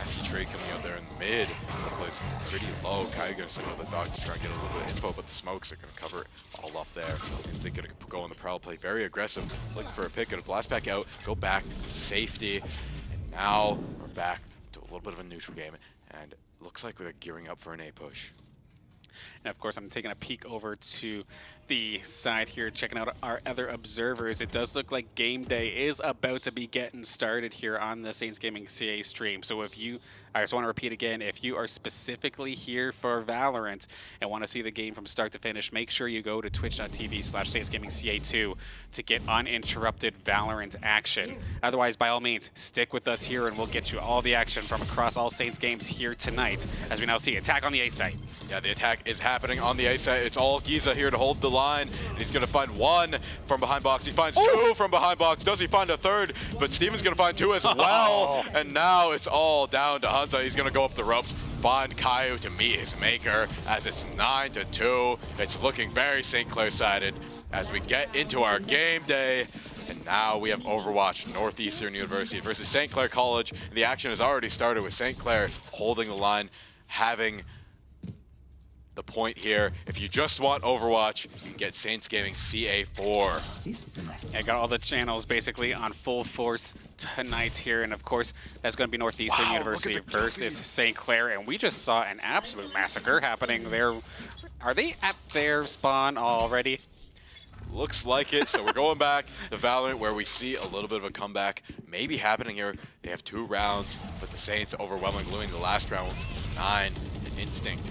I see Trey coming out there in the mid. He plays pretty low. Kai goes to the dog to try and get a little bit of info, but the smokes are going to cover it all up there. He's going to go on the prowl play. Very aggressive. Looking for a pick. Going to blast back out. Go back. To safety. And now we're back to a little bit of a neutral game. And looks like we're gearing up for an A push. And of course, I'm taking a peek over to the side here, checking out our other observers. It does look like game day is about to be getting started here on the Saints Gaming CA stream. So if you, I just want to repeat again, if you are specifically here for Valorant and want to see the game from start to finish, make sure you go to twitch.tv slash Saints Gaming CA2 to get uninterrupted Valorant action. Otherwise, by all means, stick with us here and we'll get you all the action from across all Saints games here tonight as we now see attack on the A site. Yeah, the attack is happening on the A site. Uh, it's all Giza here to hold the line. And he's going to find one from behind box. He finds Ooh. two from behind box. Does he find a third? But Steven's going to find two as well. Oh. And now it's all down to Hansa. He's going to go up the ropes find Caillou to meet his maker as it's 9 to 2. It's looking very St. Clair sided as we get into our game day. And now we have Overwatch Northeastern University versus St. Clair College. The action has already started with St. Clair holding the line, having the point here. If you just want Overwatch, you get Saints Gaming CA4. I got all the channels basically on full force tonight here, and of course, that's going to be Northeastern wow, University versus St. Clair, and we just saw an absolute massacre happening there. Are they at their spawn already? Looks like it. So we're going back to Valorant where we see a little bit of a comeback maybe happening here. They have two rounds, but the Saints overwhelming losing the last round. Nine, Instinct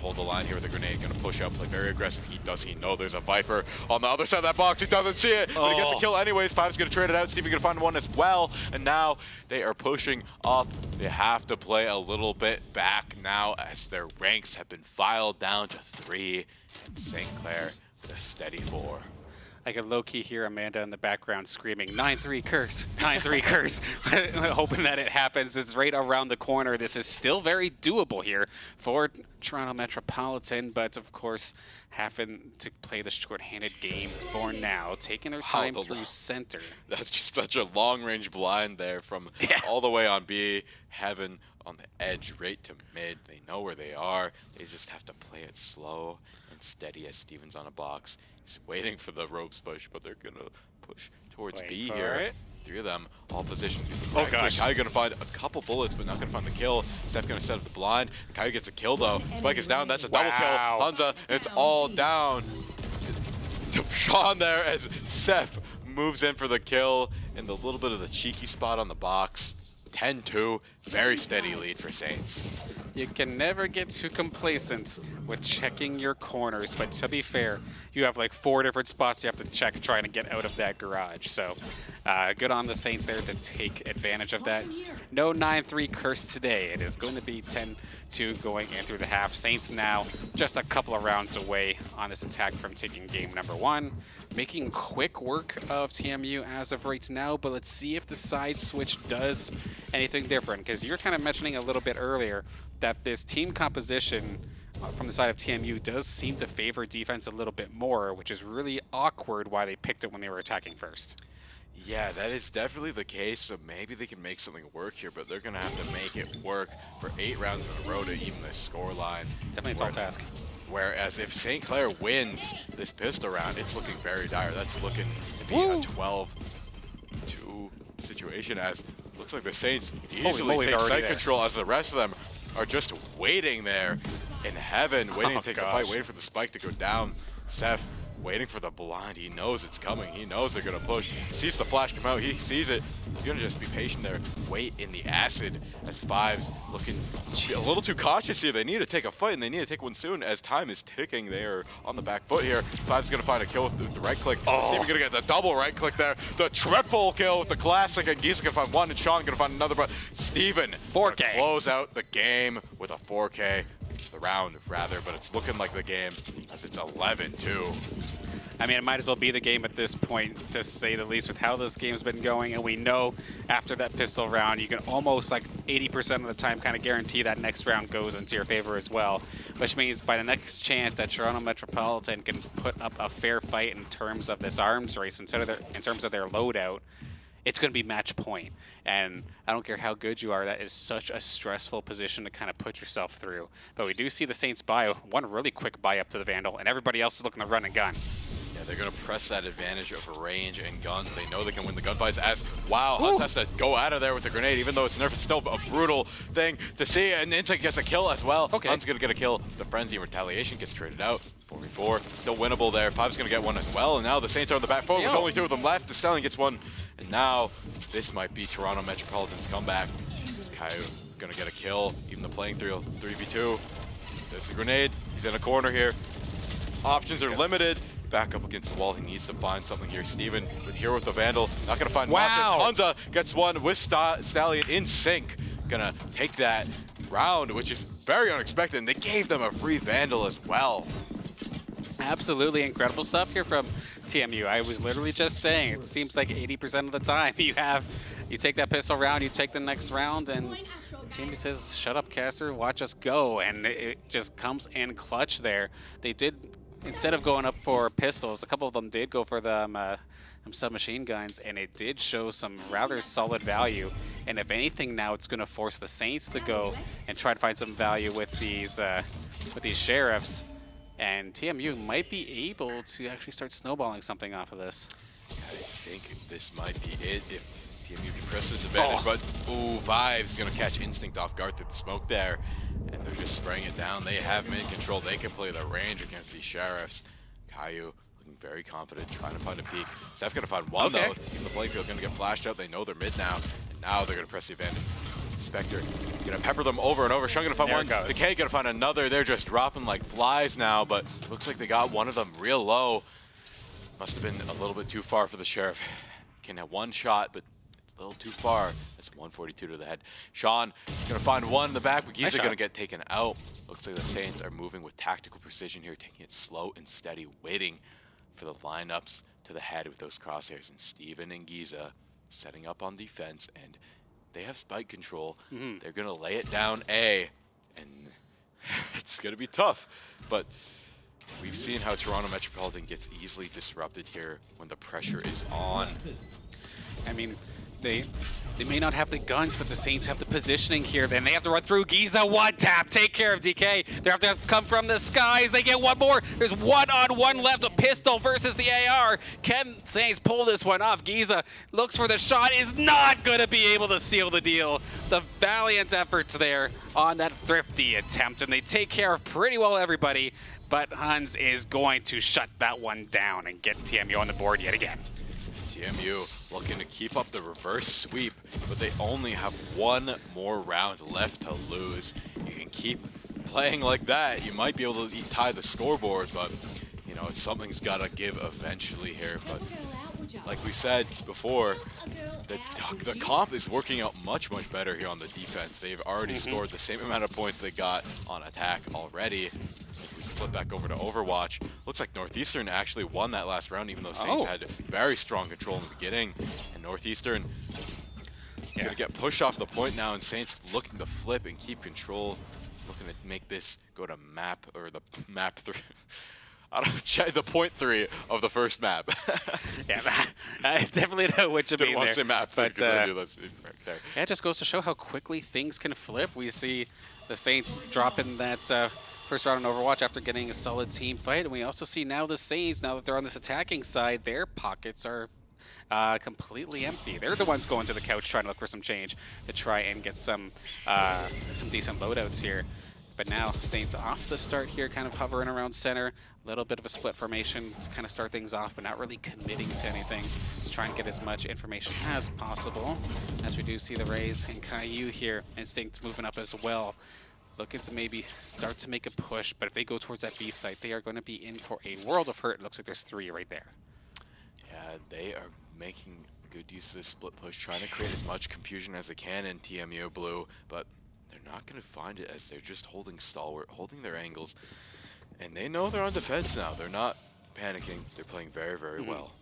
hold the line here with a grenade. Going to push out, play very aggressive. He does he know there's a Viper on the other side of that box. He doesn't see it, but he gets a oh. kill anyways. Five's going to trade it out. Stevie going to find one as well. And now they are pushing up. They have to play a little bit back now as their ranks have been filed down to three. And St. Clair with a steady four. I can low-key hear Amanda in the background screaming, 9-3 curse, 9-3 curse, hoping that it happens. It's right around the corner. This is still very doable here for Toronto Metropolitan, but of course having to play the short-handed game for now, taking their time wow, through center. That's just such a long-range blind there from yeah. all the way on B, Heaven on the edge, right to mid. They know where they are. They just have to play it slow and steady as Stevens on a box. He's waiting for the ropes push, but they're going to push towards Wait B here. It. Three of them all positioned. Oh gosh. Kai gonna find a couple bullets, but not gonna find the kill. Seth gonna set up the blind. Kai gets a kill though. Spike is down. That's a double Wow. kill. Hansa, it's all down to Sean there as Seth moves in for the kill and the little bit of the cheeky spot on the box. 10-2, very steady lead for Saints. You can never get too complacent with checking your corners, but to be fair, you have like four different spots you have to check trying to get out of that garage. So uh, good on the Saints there to take advantage of that. No 9-3 curse today. It is going to be 10-2 going in through the half. Saints now just a couple of rounds away on this attack from taking game number one. Making quick work of TMU as of right now, but let's see if the side switch does anything different. Because you're kind of mentioning a little bit earlier that this team composition uh, from the side of TMU does seem to favor defense a little bit more, which is really awkward why they picked it when they were attacking first. Yeah, that is definitely the case, so maybe they can make something work here, but they're going to have to make it work for eight rounds in a row to even the score line. Definitely a tall task. Whereas if St. Clair wins this pistol round, it's looking very dire. That's looking to be Woo! a 12-2 situation as looks like the Saints Holy easily take they're already site there. control as the rest of them are just waiting there in heaven, waiting Oh, to take gosh. fight, waiting for the spike to go down. Seth waiting for the blind. He knows it's coming. He knows they're going to push. He sees the flash come out. He sees it. He's going to just be patient there. Wait in the acid as Fives looking a little too cautious here. They need to take a fight, and they need to take one soon as time is ticking. They are on the back foot here. Fives going to find a kill with the, right click. Oh. If we're going to get the double right click there. The triple kill with the classic, and Giza going to find one, and Sean going to find another. But Steven 4K. gonna close out the game with a 4K. The round, rather, but it's looking like the game as it's 11-2. I mean, it might as well be the game at this point, to say the least, with how this game's been going. And we know after that pistol round, you can almost like 80% of the time kind of guarantee that next round goes into your favor as well. Which means by the next chance that Toronto Metropolitan can put up a fair fight in terms of this arms race, instead of their, in terms of their loadout, it's going to be match point. And I don't care how good you are, that is such a stressful position to kind of put yourself through. But we do see the Saints buy one really quick buy up to the Vandal, and everybody else is looking to run and gun. Yeah, they're going to press that advantage of range and guns. They know they can win the gunfights as, wow, Hunt has to go out of there with the grenade, even though it's nerfed, it's still a brutal thing to see. And Instinct gets a kill as well. Okay. Hunt's going to get a kill. The Frenzy and Retaliation gets traded out. 4v4, still winnable there. Five's going to get one as well. And now the Saints are on the back foot with only two of them left. The Stallion gets one. And now this might be Toronto Metropolitan's comeback. This Caillou going to get a kill. Even the playing through 3v2. There's the grenade. He's in a corner here. Options are limited. Back up against the wall. He needs to find something here. Steven with here with the Vandal. Not going to find Wow. much. Hunza gets one with Sta Stallion in sync. Going to take that round, which is very unexpected. And they gave them a free Vandal as well. Absolutely incredible stuff here from TMU. I was literally just saying, it seems like 80% of the time you have, you take that pistol round, you take the next round, and TMU says, shut up, caster, watch us go. And it just comes in clutch there. They did, instead of going up for pistols, a couple of them did go for them, uh, them submachine guns, and it did show some rather solid value. And if anything now, it's going to force the Saints to go and try to find some value with these, uh, with these sheriffs. And TMU might be able to actually start snowballing something off of this. I think this might be it if TMU can press this advantage. Oh. But, ooh, Five's going to catch Instinct off guard through the smoke there. And they're just spraying it down. They have mid control. They can play the range against these Sheriffs. Caillou looking very confident, trying to find a peek. Seth's going to find one, Okay. though. The playing field to get flashed out. They know they're mid now. And now they're going to press the advantage. Spectre gonna pepper them over and over. Shun gonna find There one. Decay gonna find another. They're just dropping like flies now, but looks like they got one of them real low. Must have been a little bit too far for the sheriff. Can have one shot, but a little too far. That's 142 to the head. Sean gonna find one in the back, but Giza shot. gonna get taken out. Looks like the Saints are moving with tactical precision here, taking it slow and steady, waiting for the lineups to the head with those crosshairs. And Steven and Giza setting up on defense, and they have spike control. Mhm. They're gonna lay it down A, and it's gonna be tough. But we've seen how Toronto Metropolitan gets easily disrupted here when the pressure is on. I mean, they they may not have the guns, but the Saints have the positioning here. Then they have to run through Giza, one tap, take care of DK. They have to come from the skies. They get one more. There's one on one left, a pistol versus the AR. Can Saints pull this one off? Giza looks for the shot, is not going to be able to seal the deal. The valiant efforts there on that thrifty attempt, and they take care of pretty well everybody. But Hans is going to shut that one down and get TMU on the board yet again. TMU looking to keep up the reverse sweep, but they only have one more round left to lose. You can keep playing like that, you might be able to tie the scoreboard, but you know, something's got to give eventually here. But like we said before, the, the comp is working out much, much better here on the defense. They've already mm -hmm. scored the same amount of points they got on attack already We flip back over to Overwatch. Looks like Northeastern actually won that last round, even though Saints oh. had very strong control in the beginning. And Northeastern yeah. gonna get pushed off the point now, and Saints looking to flip and keep control, looking to make this go to map or the map three. I don't the point three of the first map. yeah, I definitely know what you Didn't mean want there. to say map, but uh, right yeah, it just goes to show how quickly things can flip. We see the Saints dropping that uh, first round in Overwatch after getting a solid team fight. And we also see now the Saints, now that they're on this attacking side, their pockets are uh, completely empty. They're the ones going to the couch trying to look for some change to try and get some uh, some decent loadouts here. But now Saints off the start here, kind of hovering around center. A little bit of a split formation to kind of start things off, but not really committing to anything. Just trying to get as much information as possible. As we do see the Raze and Caillou here. Instinct moving up as well looking to maybe start to make a push, but if they go towards that B site, they are going to be in for a world of hurt. It looks like there's three right there. Yeah, they are making good use of this split push, trying to create as much confusion as they can in TMU Blue, but not going to find it as they're just holding stalwart, holding their angles, and they know they're on defense now. They're not panicking. They're playing very, very mm -hmm. well.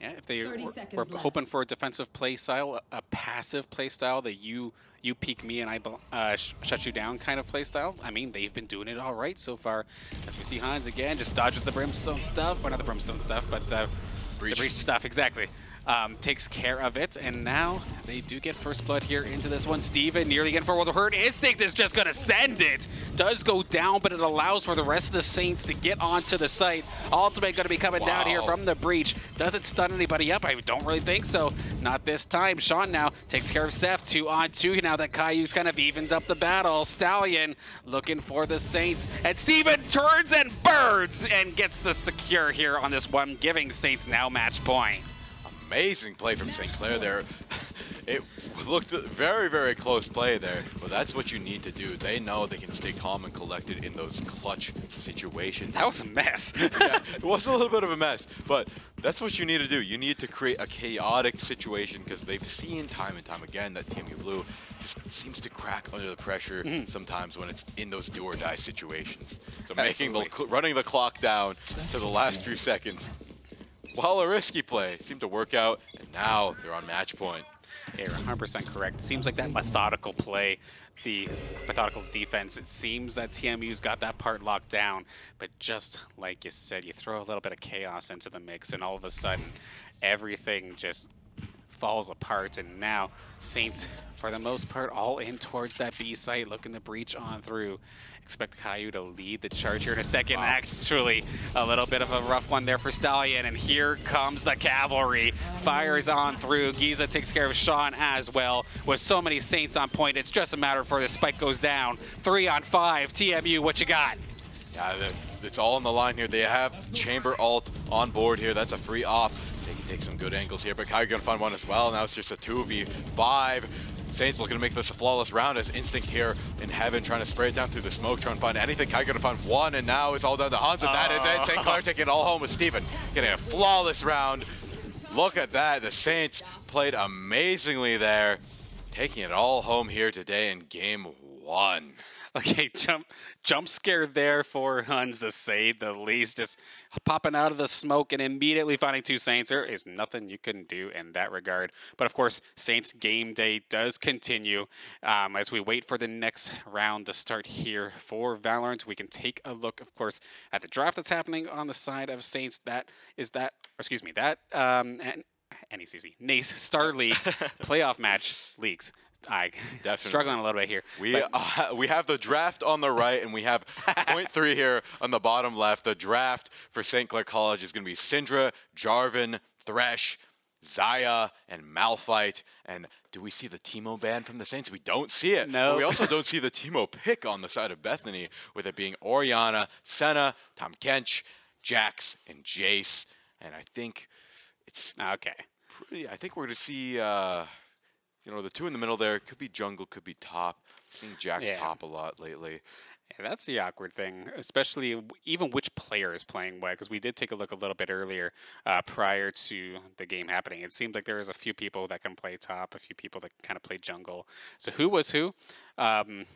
Yeah, if they were, were hoping for a defensive play style, a, a, passive play style that you you peek me and I uh, sh shut you down kind of play style, I mean, they've been doing it all right so far. As we see Hans again, just dodges the brimstone stuff, well not the brimstone stuff, but the breach, the breach stuff, exactly um, takes care of it. And now they do get first blood here into this one. Steven nearly getting forward. The hurt Instinct is just going to send it. Does go down, but it allows for the rest of the Saints to get onto the site. Ultimate going to be coming wow. down here from the breach. Does it stun anybody up? I don't really think so. Not this time. Sean now takes care of Seth. Two on two now that Caillou's kind of evened up the battle. Stallion looking for the Saints. And Steven turns and burns and gets the secure here on this one, giving Saints now match point amazing play from St. Clair there. it looked very, very close play there, but that's what you need to do. They know they can stay calm and collected in those clutch situations. That was a mess. yeah, it was a little bit of a mess, but that's what you need to do. You need to create a chaotic situation because they've seen time and time again that TMU Blue just seems to crack under the pressure mm -hmm. sometimes when it's in those do or die situations. So making the running the clock down to the last few seconds well, a risky play. Seemed to work out, and now they're on match point. Yeah, 100% correct. Seems like that methodical play, the methodical defense, it seems that TMU's got that part locked down. But just like you said, you throw a little bit of chaos into the mix, and all of a sudden, everything just falls apart. And now, Saints, for the most part, all in towards that B site, looking to breach on through expect Caillou to lead the charge here in a second. Wow. Actually, a little bit of a rough one there for Stallion, and here comes the cavalry. Fires on through. Giza takes care of Sean as well. With so many Saints on point, it's just a matter for the spike goes down. Three on five. TMU, what you got? Yeah, it's all on the line here. They have Chamber Ult on board here. That's a free op. They can take some good angles here, but Caillou gonna find one as well. Now it's just a 2v5. Saints looking to make this a flawless round as Instinct here in heaven trying to spray it down through the smoke, trying to find anything. Kai gonna find one, and now it's all down to Hans, and that is it. St. Clair oh. taking it all home with Steven, getting a flawless round. Look at that. The Saints played amazingly there, taking it all home here today in game one. Okay, jump jump scare there for Huns to say the least. Just popping out of the smoke and immediately finding two Saints. There is nothing you can do in that regard. But of course, Saints game day does continue. Um, as we wait for the next round to start here for Valorant, we can take a look, of course, at the draft that's happening on the side of Saints. That is that, excuse me, that um, and NECC, NACE Star League playoff match leagues. I Definitely. struggling a little bit here. We uh, we have the draft on the right, and we have point three here on the bottom left. The draft for St. Clair College is going to be Syndra, Jarvan, Thresh, Xayah, and Malphite. And do we see the Teemo ban from the Saints? We don't see it. No. But we also don't see the Teemo pick on the side of Bethany, with it being Orianna, Senna, Tahm Kench, Jax, and Jace. And I think it's okay. Pretty. I think we're going to see. Uh, you know, the two in the middle there could be jungle, could be top. Seeing Jax yeah. top a lot lately. Yeah, that's the awkward thing, especially even which player is playing what. Because we did take a look a little bit earlier uh, prior to the game happening. It seemed like there was a few people that can play top, a few people that kind of play jungle. So who was who? Um,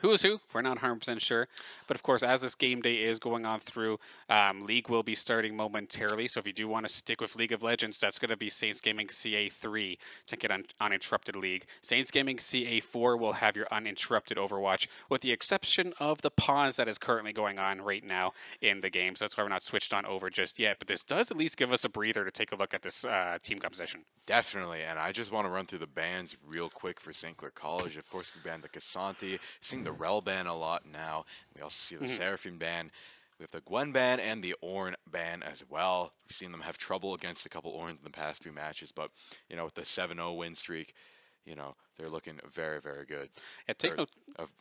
who is who? We're not 100% sure. But of course, as this game day is going on through, um, League will be starting momentarily. So if you do want to stick with League of Legends, that's going to be Saints Gaming CA3 to get un uninterrupted League. Saints Gaming CA4 will have your uninterrupted Overwatch, with the exception of the pause that is currently going on right now in the game. So that's why we're not switched on over just yet. But this does at least give us a breather to take a look at this uh, team composition. Definitely. And I just want to run through the bans real quick for St. Clair College. Of course, we banned the K'Sante seeing the Rell ban a lot now. We also see the mm -hmm. Seraphine ban. We have the Gwen ban and the Ornn ban as well. We've seen them have trouble against a couple Ornns in the past few matches, but you know, with the 7-0 win streak, you know, they're looking very, very good. Yeah, take or, no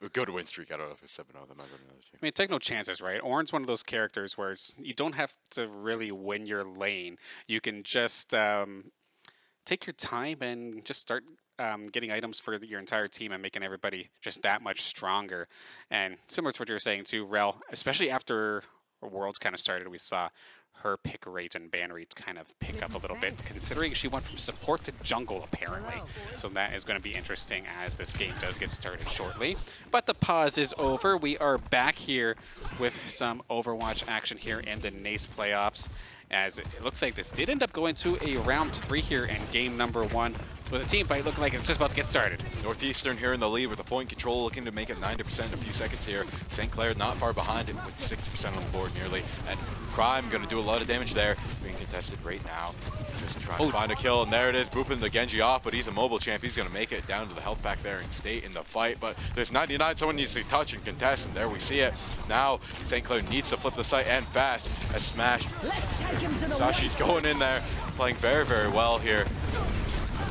a good win streak. I don't know if it's 7-0. That might be another team. I mean, take no chances, right? Ornn's one of those characters where it's you don't have to really win your lane. You can just um, take your time and just start um, getting items for your entire team and making everybody just that much stronger. And similar to what you were saying too, Rell, especially after Worlds kind of started, we saw her pick rate and ban rate kind of pick up a little bit, considering she went from support to jungle, apparently. So that is going to be interesting as this game does get started shortly. But the pause is over. We are back here with some Overwatch action here in the NACE playoffs as it looks like this did end up going to a round three here in game number one with a team fight looking like it's just about to get started. Northeastern here in the lead with a point control looking to make it 90% in a few seconds here. St. Clair not far behind it with 60% on the board nearly. And Crime going to do a lot of damage there, being contested right now. Just trying oh. to find a kill, and there it is, booping the Genji off, but he's a mobile champ. He's going to make it down to the health pack there and stay in the fight, but there's 99, someone needs to touch and contest, and there we see it. Now, St. Clair needs to flip the site and fast as Smash. Sashi's going in there, playing very, very well here.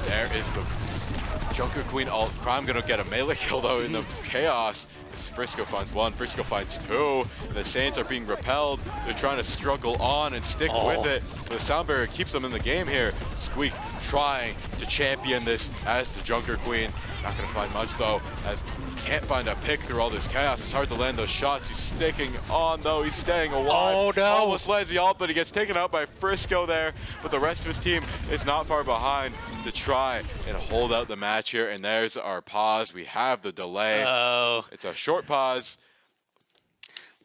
There is the Junker Queen ult. Crime going to get a melee kill, though, in the chaos. Frisco finds one, Frisco finds two. The Saints are being repelled. They're trying to struggle on and stick oh. with it. The Sound Barrier keeps them in the game here. Squeak trying to champion this as the Junker Queen. Not going to find much, though, as can't find a pick through all this chaos. It's hard to land those shots. He's sticking on, though. He's staying alive. Oh, no. Almost lands the ult, but he gets taken out by Frisco there. But the rest of his team is not far behind to try and hold out the match here. And there's our pause. We have the delay. Oh. It's a short pause.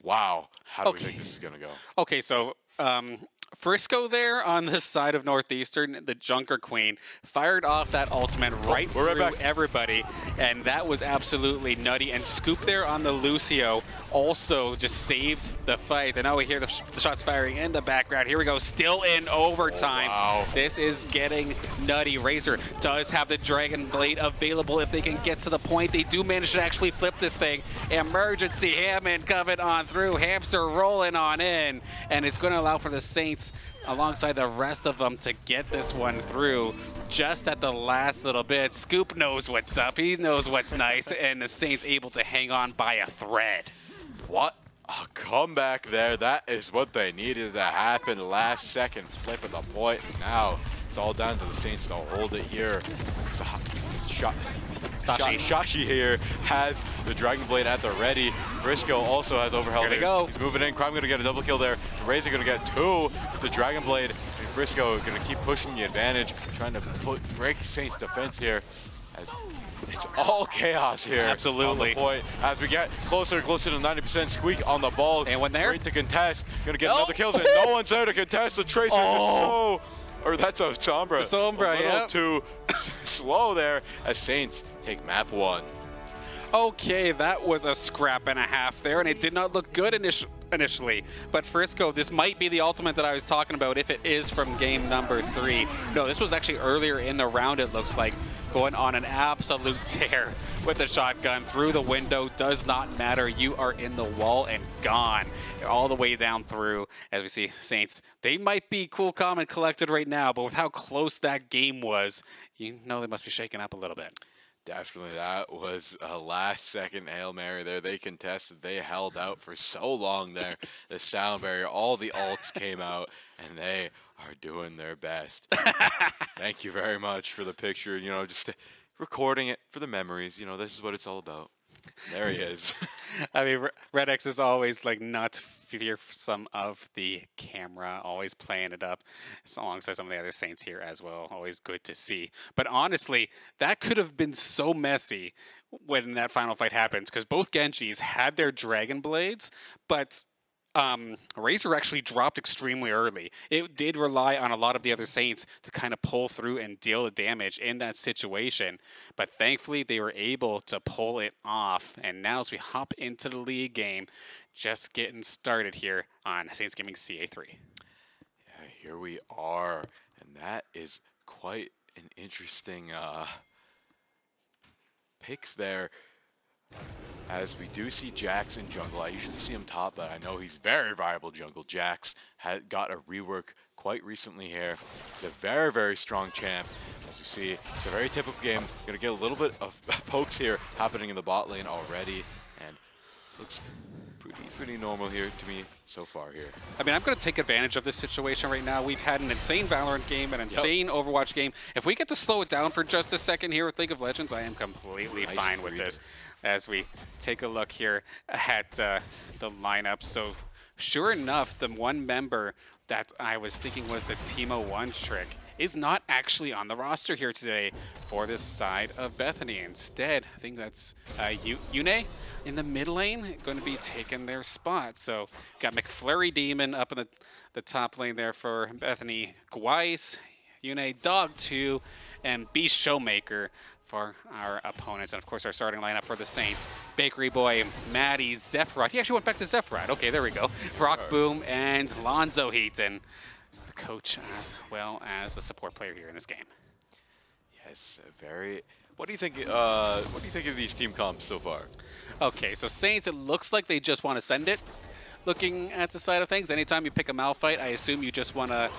Wow. How do okay. we think this is going to go? Okay, so um, Frisco there on the side of Northeastern, the Junker Queen, fired off that ultimate oh, right through right everybody, and that was absolutely nutty. And Scoop there on the Lucio also just saved the fight. And now we hear the, sh the shots firing in the background. Here we go, still in overtime. Oh, wow. This is getting nutty. Razor does have the Dragon Blade available if they can get to the point. They do manage to actually flip this thing. Emergency Hammond coming on through. Hamster rolling on in, and it's going to allow for the Saints alongside the rest of them to get this one through just at the last little bit. Scoop knows what's up. He knows what's nice, and the Saints able to hang on by a thread. What a comeback there. That is what they needed to happen. Last second flip of the point. Now it's all down to the Saints to hold it here. Shot. Sashi. Shashi here has the Dragon Blade at the ready. Frisco also has overhead. Here they go. He's moving in. Crime going to get a double kill there. Razor going to get two with the Dragon Blade. And Frisco going to keep pushing the advantage, trying to put, break Saints' defense here. As it's all chaos here. Absolutely. point. As we get closer and closer to 90%, Squeak on the ball. And when there? Great to contest. Gonna get oh. another kills, and no one's there to contest. The Tracer oh. just so or that's a Sombra. Sombra, a yeah. too slow there as Saints take map one. Okay, that was a scrap and a half there, and it did not look good initially initially. But Frisco, this might be the ultimate that I was talking about if it is from game number three. No, this was actually earlier in the round, it looks like, going on an absolute tear with the shotgun through the window. Does not matter. You are in the wall and gone all the way down through. As we see Saints, they might be cool, calm, and collected right now, but with how close that game was, you know they must be shaking up a little bit. Definitely, that was a last-second Hail Mary there. They contested. They held out for so long there. The sound barrier, all the ults came out, and they are doing their best. Thank you very much for the picture. You know, just recording it for the memories. You know, this is what it's all about. There he is. I mean, Red X is always like not fearsome of the camera, always playing it up alongside some of the other Saints here as well. Always good to see. But honestly, that could have been so messy when that final fight happens because both Genjis had their Dragon Blades, but um, Razor actually dropped extremely early. It did rely on a lot of the other Saints to kind of pull through and deal the damage in that situation. But thankfully, they were able to pull it off. And now, as we hop into the league game, just getting started here on Saints Gaming CA3. Yeah, here we are. And that is quite an interesting uh, picks there as we do see Jax in jungle. I usually see him top, but I know he's very viable jungle. Jax had got a rework quite recently here. He's a very, very strong champ. As we see, it's a very typical game. Gonna get a little bit of pokes here happening in the bot lane already, and looks pretty, pretty normal here to me so far here. I mean, I'm going to take advantage of this situation right now. We've had an insane Valorant game, an insane yep. Overwatch game. If we get to slow it down for just a second here with League of Legends, I am completely nice fine with this. As we take a look here at uh, the lineup. So sure enough, the one member that I was thinking was the Teemo One trick is not actually on the roster here today for this side of Bethany. Instead, I think that's uh, Yune in the mid lane going to be taking their spot. So got McFlurry Demon up in the, the top lane there for Bethany. Gweiss, Yune, Dog 2, and Beast Showmaker for our opponents. And of course, our starting lineup for the Saints. Bakery Boy, Maddie, Zephyr. He actually went back to Zephyr. Okay, there we go. Rock Boom and Lonzo Heaton coach as well as the support player here in this game. Yes, very. What do you think? Uh, what do you think of these team comps so far? Okay, so Saints, it looks like they just want to send it looking at the side of things. Anytime you pick a Malphite, I assume you just want to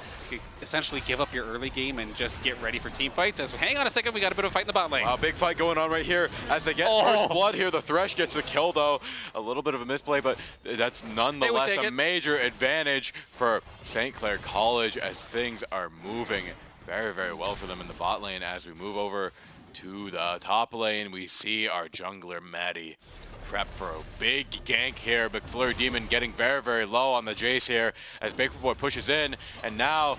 essentially give up your early game and just get ready for team fights. As hang on a second, we got a bit of a fight in the bot lane. Wow, big fight going on right here as they get oh. first blood here. The Thresh gets the kill though. A little bit of a misplay, but that's nonetheless a major advantage for St. Clair College as things are moving very, very well for them in the bot lane as we move over to the top lane. We see our jungler, Maddie, prep for a big gank here. McFlurry Demon getting very, very low on the Jace here as Baker Boy pushes in. And now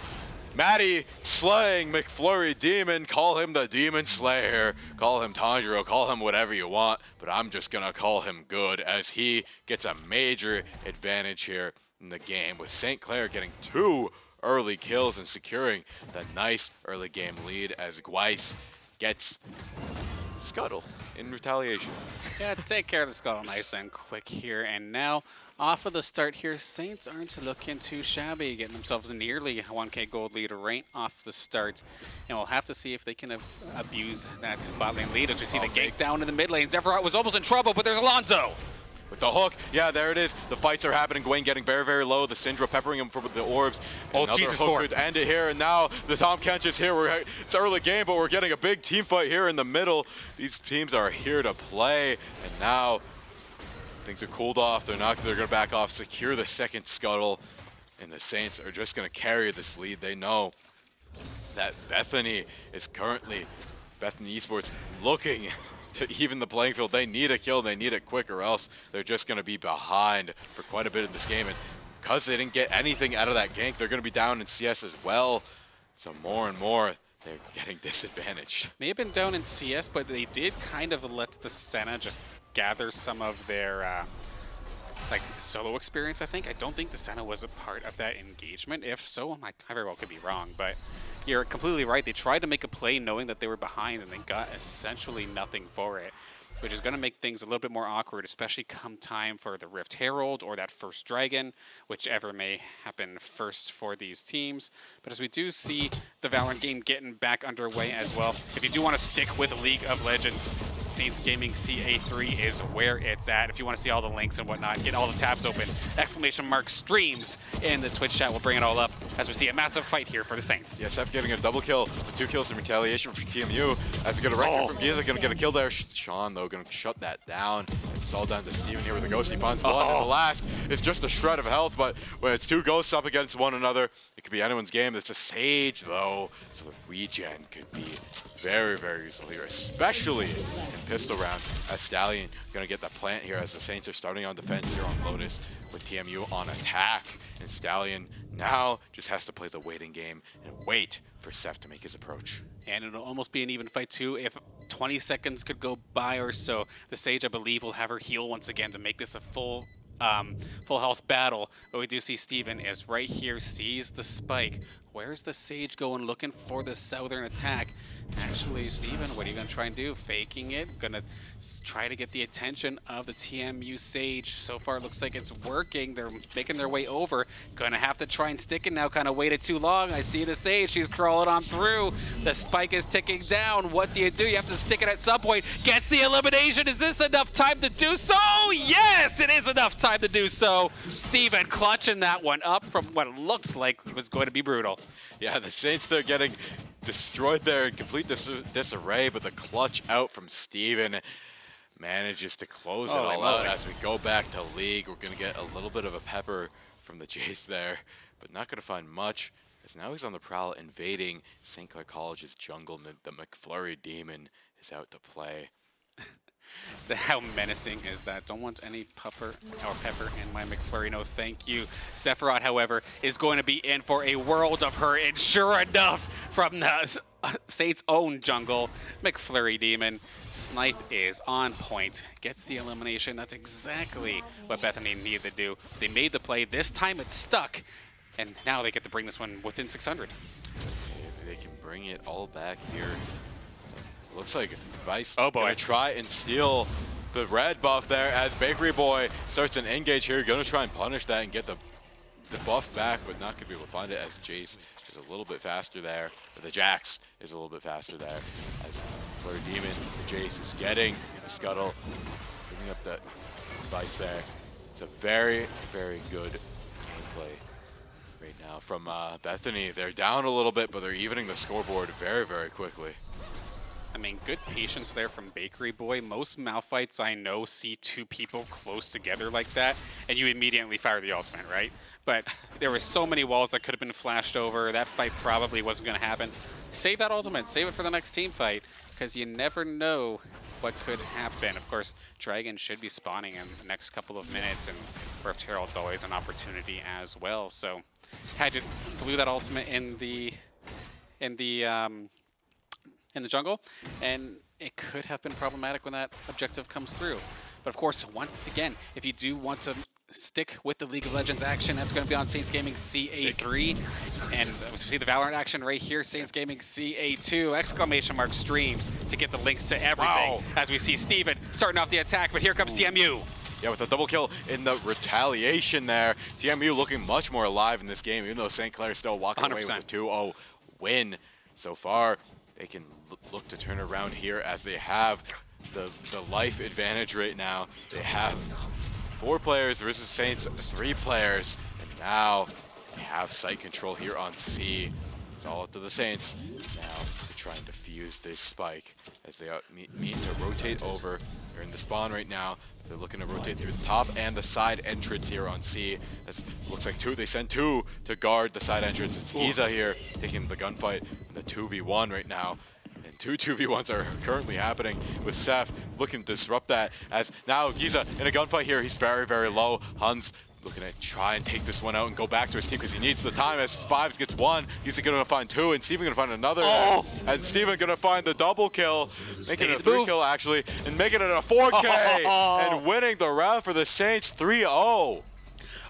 Maddie slaying McFlurry Demon. Call him the Demon Slayer. Call him Tanjiro. Call him whatever you want. But I'm just going to call him good as he gets a major advantage here in the game with St. Clair getting two early kills and securing the nice early game lead as Gweiss gets Scuttle in retaliation. Yeah, take care of the Scuttle nice and quick here. And now, off of the start here, Saints aren't looking too shabby, getting themselves a nearly 1k gold lead right off the start. And we'll have to see if they can abuse that bot lane lead as we see oh, the gank down in the mid lane. Zephyr was almost in trouble, but there's Alonzo with the hook. Yeah, there it is. The fights are happening. Gwen getting very, very low. The Syndra peppering him for the orbs. Oh, Another Jesus, hook could end it here. And now the Tahm Kench is here. We're, it's early game, but we're getting a big team fight here in the middle. These teams are here to play. And now things are cooled off. They're not. They're going to back off, secure the second scuttle. And the Saints are just going to carry this lead. They know that Bethany is currently Bethany Esports looking to even the playing field. They need a kill. They need it quick or else they're just going to be behind for quite a bit of this game. And because they didn't get anything out of that gank, they're going to be down in CS as well. So more and more, they're getting disadvantaged. Have been down in CS, but they did kind of let the Senna just gather some of their uh, like solo experience, I think. I don't think the Senna was a part of that engagement. If so, I very well could be wrong, but you're completely right. They tried to make a play knowing that they were behind and they got essentially nothing for it. Which is going to make things a little bit more awkward, especially come time for the Rift Herald or that first Dragon, whichever may happen first for these teams. But as we do see the Valorant game getting back underway as well, if you do want to stick with League of Legends, Saints Gaming CA3 is where it's at. If you want to see all the links and whatnot, get all the tabs open. Exclamation mark streams in the Twitch chat. We'll bring it all up as we see a massive fight here for the Saints. Yeah, Seth getting a double kill, two kills in retaliation from TMU. As we get a record oh. from Giza, gonna get a kill there. Sean, though, gonna shut that down. It's all down to Steven here with the ghost. He finds one, oh. and the last is just a shred of health, but when it's two ghosts up against one another, it could be anyone's game. It's a Sage, though, so the regen could be very, very useful here, especially in pistol round. As Stallion gonna get the plant here as the Saints are starting on defense here on Lotus with TMU on attack. And Stallion now just has to play the waiting game and wait for Seth to make his approach. And it'll almost be an even fight too if 20 seconds could go by or so. The Sage, I believe, will have her heal once again to make this a full um, full health battle. But we do see Steven is right here, sees the spike. Where's the Sage going looking for the southern attack? Actually, Steven, what are you going to try and do? Faking it? Going to try to get the attention of the TMU Sage. So far, it looks like it's working. They're making their way over. Going to have to try and stick it now. Kind of waited too long. I see the Sage. She's crawling on through. The spike is ticking down. What do you do? You have to stick it at some point. Gets the elimination. Is this enough time to do so? Yes, it is enough time to do so. Steven clutching that one up from what looks like was going to be brutal. Yeah, the Saints, they're getting destroyed there in complete dis disarray, but the clutch out from Steven manages to close it all out. As we go back to League, we're going to get a little bit of a pepper from the Jace there, but not going to find much. As now he's on the prowl invading St. Clair College's jungle. The McFlurry Demon is out to play. How menacing is that? Don't want any pepper or pepper in my McFlurry. No, thank you. Sephiroth, however, is going to be in for a world of hurt. And sure enough, from the uh, Saints' own jungle, McFlurry Demon. Snipe is on point, gets the elimination. That's exactly what Bethany needed to do. They made the play. This time it's stuck. And now they get to bring this one within 600. They can bring it all back here Looks like Vice oh boy. gonna try and steal the red buff there as Bakery Boy starts an engage here. Gonna try and punish that and get the the buff back, but not gonna be able to find it as Jace is a little bit faster there. The Jax is a little bit faster there. As Fleur Demon, the Jace is getting the scuttle, bringing up the Vice there. It's a very, very good gameplay right now from uh, Bethany. They're down a little bit, but they're evening the scoreboard very, very quickly. I mean, good patience there from Bakery Boy. Most Malphites I know see two people close together like that, and you immediately fire the ultimate, right? But there were so many walls that could have been flashed over. That fight probably wasn't going to happen. Save that ultimate. Save it for the next team fight, because you never know what could happen. Of course, Dragon should be spawning in the next couple of minutes, and Rift Herald's always an opportunity as well. So, had to blew that ultimate in the in the um, in the jungle, and it could have been problematic when that objective comes through. But of course, once again, if you do want to stick with the League of Legends action, that's going to be on Saints Gaming CA3. And uh, we see the Valorant action right here, Saints Gaming CA2, exclamation mark streams to get the links to everything. Wow. As we see Steven starting off the attack, but here comes TMU. Yeah, with a double kill in the retaliation there. TMU looking much more alive in this game, even though St. Clair still walking 100%. away with a 2-0 win so far they can look to turn around here as they have the, the life advantage right now. They have four players versus Saints, three players, and now they have site control here on C. It's all up to the Saints now they're trying to fuse this spike as they mean to rotate over. They're in the spawn right now. They're looking to rotate through the top and the side entrance here on C. This looks like two. They send two to guard the side entrance. It's Giza here taking the gunfight in the 2v1 right now. And two 2v1s are currently happening with Seth looking to disrupt that as now Giza in a gunfight here. He's very, very low. Huns looking to try and take this one out and go back to his team because he needs the time as Fives gets one. He's going to find two and Steven going to find another. Oh. And Steven going to find the double kill, making it a three move. kill actually, and making it a 4K and winning the round for the Saints 3-0.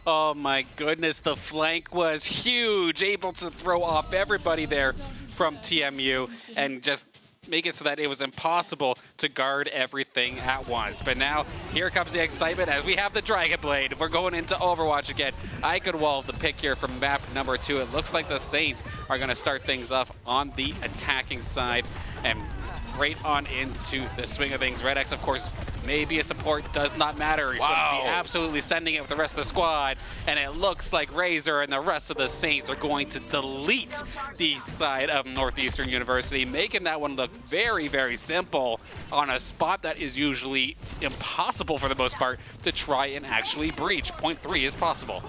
Oh my goodness, the flank was huge, able to throw off everybody there from TMU and just make it so that it was impossible to guard everything at once. But now, here comes the excitement as we have the Dragon Blade. We're going into Overwatch again. I could wall the pick here from map number two. It looks like the Saints are going to start things off on the attacking side and right on into the swing of things. Red X, of course, maybe a support does not matter. He's wow. going to be absolutely sending it with the rest of the squad. And it looks like Razor and the rest of the Saints are going to delete the side of Northeastern University, making that one look very, very simple on a spot that is usually impossible for the most part to try and actually breach. Point three is possible.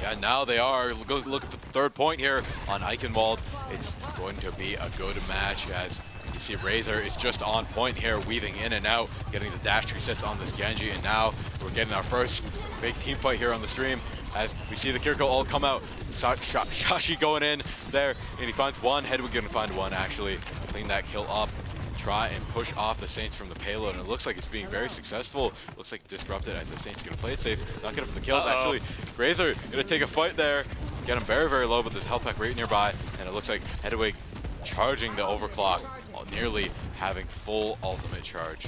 Yeah, now they are. Look, at the third point here on Eichenwald. It's going to be a good match as see Razor is just on point here, weaving in and out, getting the dash resets on this Genji, and now we're getting our first big team fight here on the stream as we see the Kiriko all come out. Shashi going in there, and he finds one. Hedwig gonna find one actually, clean that kill up try and push off the Saints from the payload, and it looks like it's being very successful. Looks like disrupted as the Saints gonna play it safe, not get him the kills. Uh -oh. Actually, Razor gonna take a fight there, get him very, very low, but there's health pack right nearby, and it looks like Hedwig charging the overclock, nearly having full ultimate charge.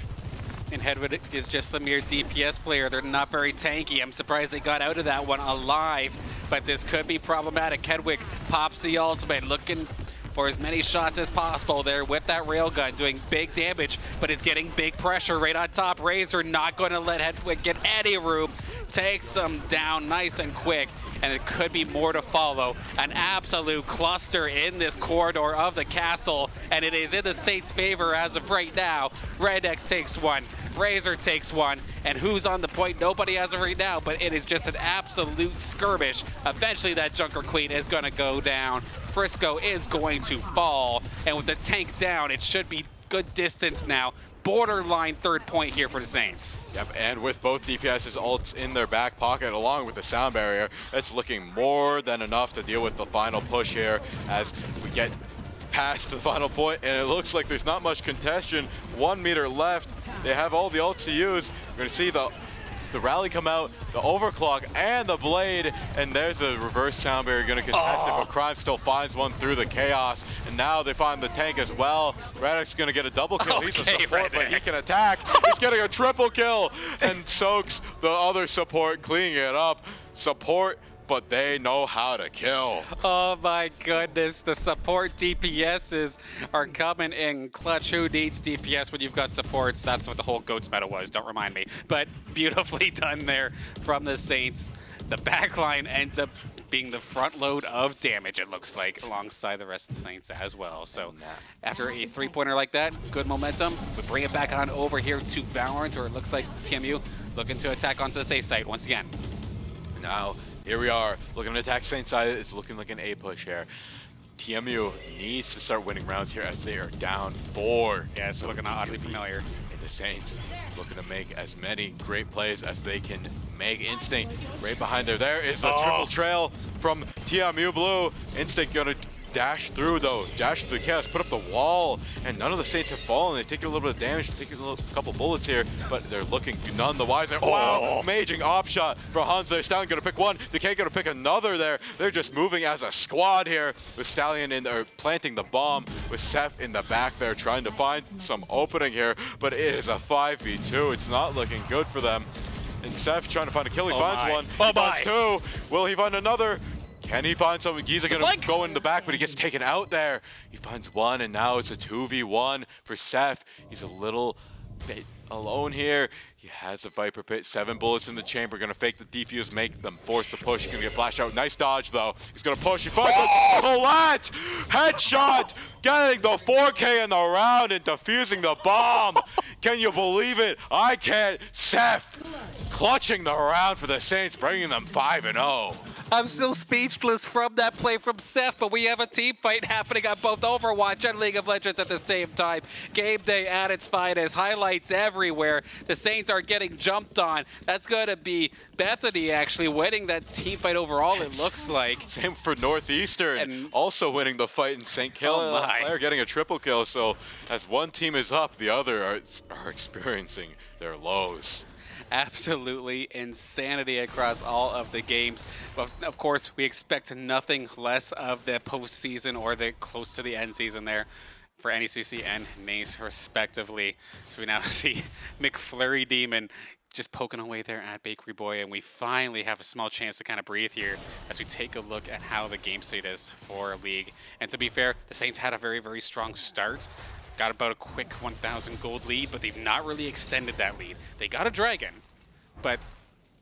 And Hedwig is just a mere DPS player. They're not very tanky. I'm surprised they got out of that one alive, but this could be problematic. Hedwig pops the ultimate, looking for as many shots as possible there with that railgun, doing big damage, but is getting big pressure right on top. Razor not going to let Hedwig get any room. Takes them down nice and quick and it could be more to follow. An absolute cluster in this corridor of the castle, and it is in the Saints' favor as of right now. Red X takes one, Razor takes one, and who's on the point? Nobody as of right now, but it is just an absolute skirmish. Eventually that Junker Queen is gonna go down. Frisco is going to fall, and with the tank down, it should be good distance now. Borderline third point here for the Saints. Yep, and with both DPS's ults in their back pocket along with the sound barrier, it's looking more than enough to deal with the final push here as we get past the final point, and it looks like there's not much contention. One meter left. They have all the ults to use. We're going to see the the rally come out, the overclock, and the blade, and there's a reverse sound barrier going to contest oh. it, but Crime still finds one through the chaos, and now they find the tank as well. Red X is going to get a double kill. Okay, He's a support, but he can attack. He's getting a triple kill, and soaks the other support, cleaning it up. Support but they know how to kill. Oh my goodness, the support DPSs are coming in clutch. Who needs DPS when you've got supports? That's what the whole GOATS meta was, don't remind me. But beautifully done there from the Saints. The backline ends up being the front load of damage, it looks like, alongside the rest of the Saints as well. So after a three-pointer like that, good momentum. We bring it back on over here to Valorant, where it looks like TMU looking to attack onto the safe site once again. Now, here we are, looking to attack Saint side. It's looking like an A push here. TMU needs to start winning rounds here as they are down four. Yeah, it's looking oddly familiar. And the Saints looking to make as many great plays as they can make. Instinct right behind there. There is the oh. triple trail from TMU Blue. Instinct gonna dash through though, dash through the chaos, put up the wall, and none of the Saints have fallen. They take a little bit of damage, take a little, couple bullets here, but they're looking none the wiser. Oh. Wow, amazing op shot for Hunza there. Stallion gonna pick one, Decay gonna pick another there. They're just moving as a squad here with Stallion in there planting the bomb, with Seth in the back there trying to find some opening here, but it is a 5v2. It's not looking good for them. And Seth trying to find a kill. He oh finds my. one. Oh he finds two. Will he find another? Can he find something? He's gonna like go in the back, but he gets taken out there. He finds one, and now it's a 2v1 for Seth. He's a little bit alone here. He has a Viper Pit, seven bullets in the chamber, gonna fake the defuse, make them force the push. He's gonna get flash out. Nice dodge though. He's gonna push. He finds oh! Colette! Headshot! Getting the 4K in the round and defusing the bomb. Can you believe it? I can't. Seth clutching the round for the Saints, bringing them 5 and 0. I'm still speechless from that play from Seth, but we have a team fight happening on both Overwatch and League of Legends at the same time. Game day at its finest, highlights everywhere. The Saints are getting jumped on. That's going to be Bethany actually winning that team fight overall, it looks like. Same for Northeastern, and also winning the fight in St. Kill. Oh They're getting a triple kill, so as one team is up, the other are, are experiencing their lows absolutely insanity across all of the games. But of course, we expect nothing less of the postseason or the close to the end season there. for NECC and NACE respectively. So we now see McFlurry Demon just poking away there at Bakery Boy, and we finally have a small chance to kind of breathe here as we take a look at how the game state is for League. And to be fair, the Saints had a very, very strong start. Got about a quick 1,000 gold lead, but they've not really extended that lead. They got a Dragon, but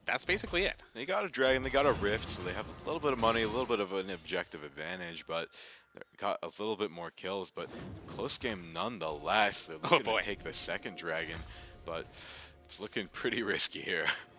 that's basically it. They got a Dragon, they got a Rift, so they have a little bit of money, a little bit of an objective advantage, but they got a little bit more kills, but close game nonetheless. They're oh, looking oh to take the second Dragon, but it's looking pretty risky here.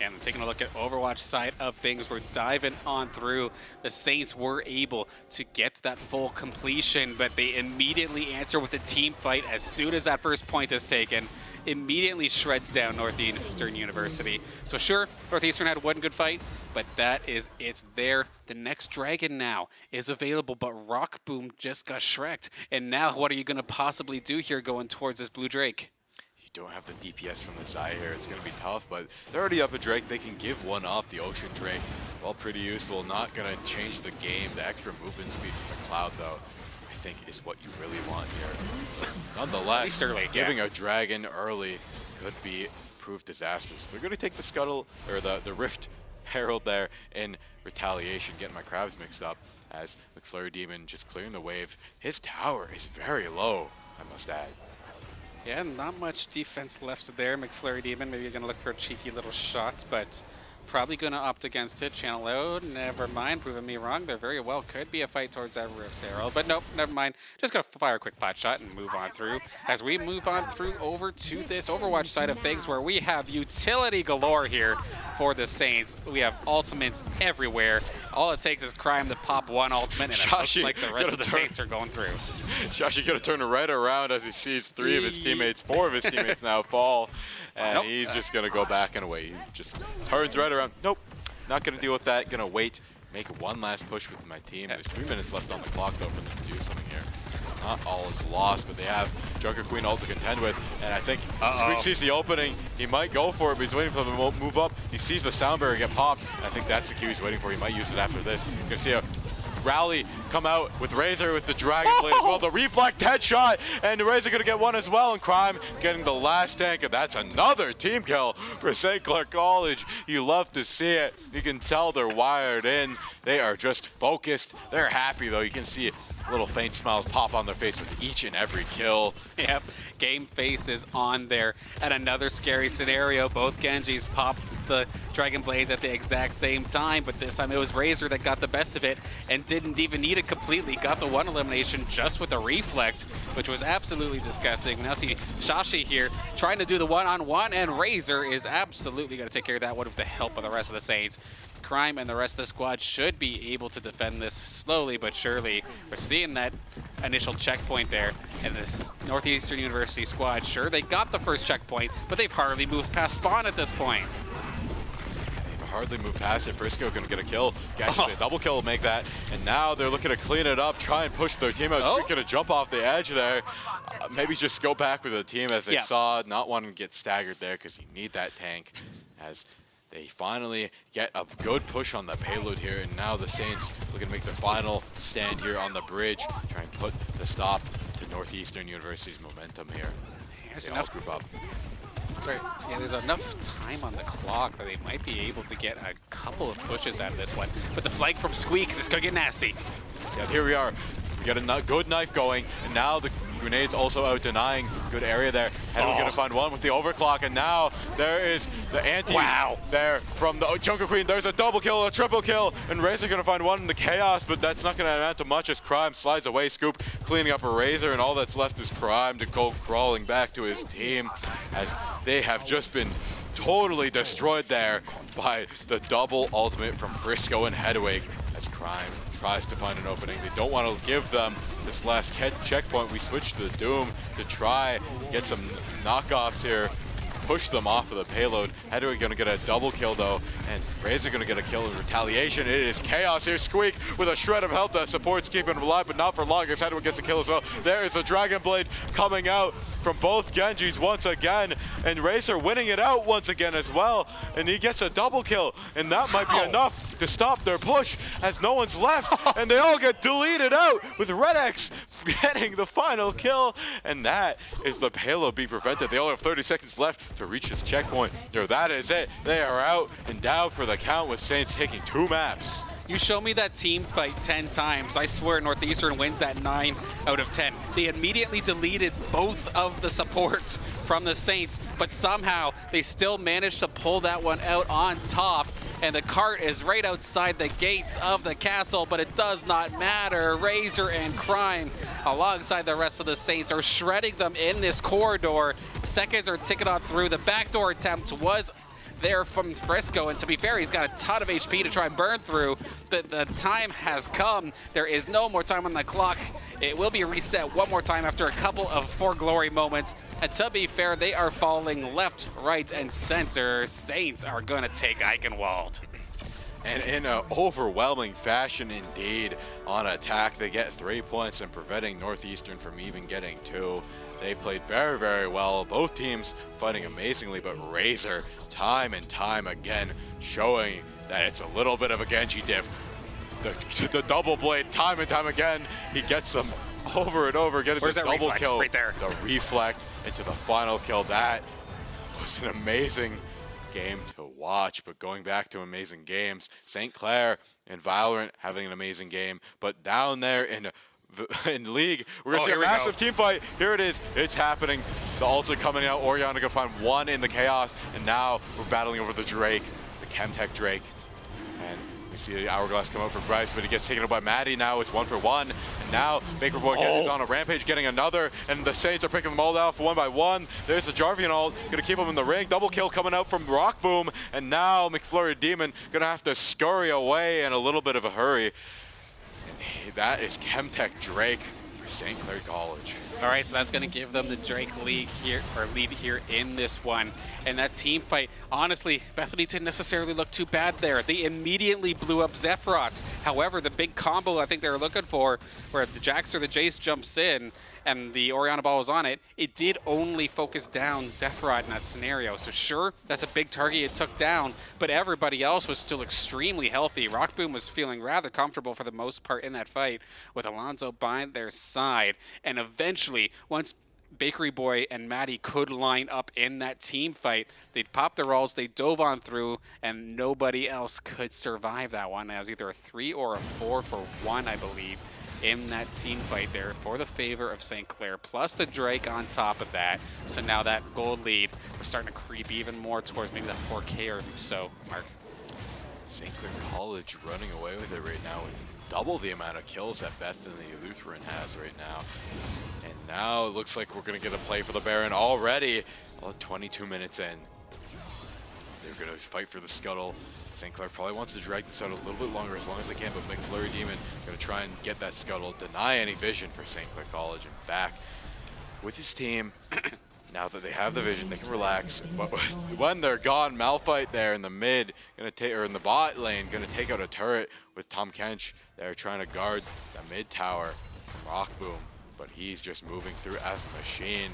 And taking a look at Overwatch side of things, we're diving on through. The Saints were able to get that full completion, but they immediately answer with a team fight as soon as that first point is taken immediately shreds down Northeastern University. So sure, Northeastern had one good fight, but that is it's there. The next dragon now is available, but Rock Boom just got shreked. And now what are you going to possibly do here going towards this Blue Drake? Don't have the DPS from the here. It's going to be tough, but they're already up a Drake. They can give one up, the Ocean Drake. Well, pretty useful. Not going to change the game. The extra movement speed from the Cloud, though, I think is what you really want here. Nonetheless, early, giving yeah. a dragon early could be proved disastrous. They're going to take the scuttle or the the rift herald there in retaliation, getting my crabs mixed up as McFlurry Demon just clearing the wave. His tower is very low, I must add. Yeah, not much defense left there. McFlurry Demon maybe you're going to look for a cheeky little shot, but Probably going to opt against it. Channel load, never mind. Proving me wrong. There very well could be a fight towards that Rift Herald. But nope, never mind. Just going to fire a quick pot shot and move on through. As we move on through over to this Overwatch side of things where we have utility galore here for the Saints. We have ultimates everywhere. All it takes is Crime to pop one ultimate, and it looks like the rest of the Saints are going through. Shashi going to turn right around as he sees three of his teammates, four of his teammates now fall. And nope. he's just going to go back and away. He just turns right around. Nope, not going to deal with that. Going to wait, make one last push with my team. There's three minutes left on the clock, though, for them to do something here. Not all is lost, but they have Junker Queen all to contend with. And I think uh -oh. Squeak sees the opening. He might go for it, but he's waiting for them to move up. He sees the sound barrier get popped. I think that's the cue he's waiting for. He might use it after this. You can see a Rally come out with Razor with the Dragon Blade as well. The reflect headshot, and Razor gonna get one as well, and Crime getting the last tank, and that's another team kill for St. Clair College. You love to see it. You can tell they're wired in. They are just focused. They're happy though. You can see little faint smiles pop on their face with each and every kill. Yep, game face is on there. And another scary scenario, both Genjis pop the Dragon Blades at the exact same time, but this time it was Razor that got the best of it and didn't even need it completely. Got the one elimination just with a reflect, which was absolutely disgusting. Now see Shashi here trying to do the one-on-one, -on -one, and Razor is absolutely going to take care of that one with the help of the rest of the Saints. Crime and the rest of the squad should be able to defend this slowly but surely. We're seeing that initial checkpoint there, and this Northeastern University squad, sure, they got the first checkpoint, but they've hardly moved past spawn at this point hardly move past it. Frisco gonna get a kill. Gash oh. a double kill will make that. And now they're looking to clean it up, try and push their team out. Oh. Gonna jump off the edge there. Uh, maybe just go back with the team as they yeah. saw, not wanting to get staggered there because you need that tank. As they finally get a good push on the payload here, and now the Saints looking to make the final stand here on the bridge, try and put the stop to Northeastern University's momentum here. There's enough group up. Sorry, yeah, there's enough time on the clock that they might be able to get a couple of pushes out of this one. But the flank from Squeak, this could get nasty. Yeah, here we are. We got a good knife going, and now the Grenades also out denying. Good area there. And oh. to find one with the overclock. And now there is the anti wow. there from the oh, Junker Queen. There's a double kill, a triple kill. And Razor to find one in the chaos, but that's not going to amount to much as Crime slides away. Scoop cleaning up a Razor, and all that's left is Crime to go crawling back to his team as they have just been totally destroyed there by the double ultimate from Frisco and Hedwig as Crime tries to find an opening. They don't want to give them this last checkpoint. We switch to the Doom to try get some knockoffs here. Push them off of the payload. Hedwig gonna get a double kill though, and Razor gonna get a kill in retaliation. It is chaos here. Squeak with a shred of health that supports keeping him alive, but not for long as Hedwig gets the kill as well. There is the Dragon Blade coming out from both Genjis once again, and Razor winning it out once again as well, and he gets a double kill, and that might be enough to stop their push as no one's left, and they all get deleted out with Red X getting the final kill, and that is the payload being prevented. They only have 30 seconds left to reach this checkpoint. There, that is it. They are out and down for the count with Saints taking two maps. You show me that team fight 10 times, I swear Northeastern wins that 9 out of 10. They immediately deleted both of the supports from the Saints, but somehow they still managed to pull that one out on top. And the cart is right outside the gates of the castle, but it does not matter. Razor and Crime, alongside the rest of the Saints, are shredding them in this corridor. Seconds are ticking on through. The backdoor attempt was there from Frisco. And to be fair, he's got a ton of HP to try and burn through. But the time has come. There is no more time on the clock. It will be reset one more time after a couple of four Glory moments. And to be fair, they are falling left, right, and center. Saints are going to take Eichenwald. And in an overwhelming fashion indeed on attack, they get three points and preventing Northeastern from even getting two. They played very, very well. Both teams fighting amazingly, but Razor, time and time again, showing that it's a little bit of a Genji diff. The, the double blade, time and time again, he gets them over and over, getting Where's the double reflect? kill. Right there. The reflect into the final kill. That was an amazing game to watch, but going back to amazing games, St. Clair and Valorant having an amazing game, but down there in in league. We're gonna oh, see a massive team fight. Here it is. It's happening. The ultimate coming out. Orianna gonna find one in the chaos, and now we're battling over the Drake, the Chemtech Drake. And we see the hourglass come out for Bryce, but he gets taken up by Maddie. Now it's one for one. And now Baker Boy oh. is on a rampage, getting another, and the Saints are picking them all off one by one. There's the Jarvan ult, gonna keep him in the ring. Double kill coming out from Rock Boom, and now McFlurry Demon gonna have to scurry away in a little bit of a hurry. That is Chemtech Drake for St. Clair College. All right, so that's going to give them the Drake lead here, or lead here in this one. And that team fight, honestly, Bethany didn't necessarily look too bad there. They immediately blew up Zephrot. However, the big combo I think they were looking for, where the Jax or the Jace jumps in, and the Orianna ball was on it, it did only focus down Zephrot in that scenario. So sure, that's a big target it took down, but everybody else was still extremely healthy. Rockboom was feeling rather comfortable for the most part in that fight with Alonso by their side. And eventually, once Bakery Boy and Maddie could line up in that team fight. They'd pop their rolls, they dove on through, and nobody else could survive that one. That was either a three or a four for one, I believe in that team fight there for the favor of St. Clair, plus the Drake on top of that. So now that gold lead, we're starting to creep even more towards maybe that 4K or so mark. St. Clair College running away with it right now with double the amount of kills that Bethany Lutheran has right now. And now it looks like we're going to get a play for the Baron already. 22 minutes in. They're going to fight for the scuttle. St. Clair probably wants to drag this out a little bit longer as long as they can, but McFlurry Demon going to try and get that scuttle, deny any vision for St. Clair College, and back with his team. now that they have the vision, they can relax. But when they're gone, Malphite there in the mid, gonna take or in the bot lane, gonna take out a turret with Tahm Kench. They're trying to guard the mid tower from Rock Boom, but he's just moving through as a machine.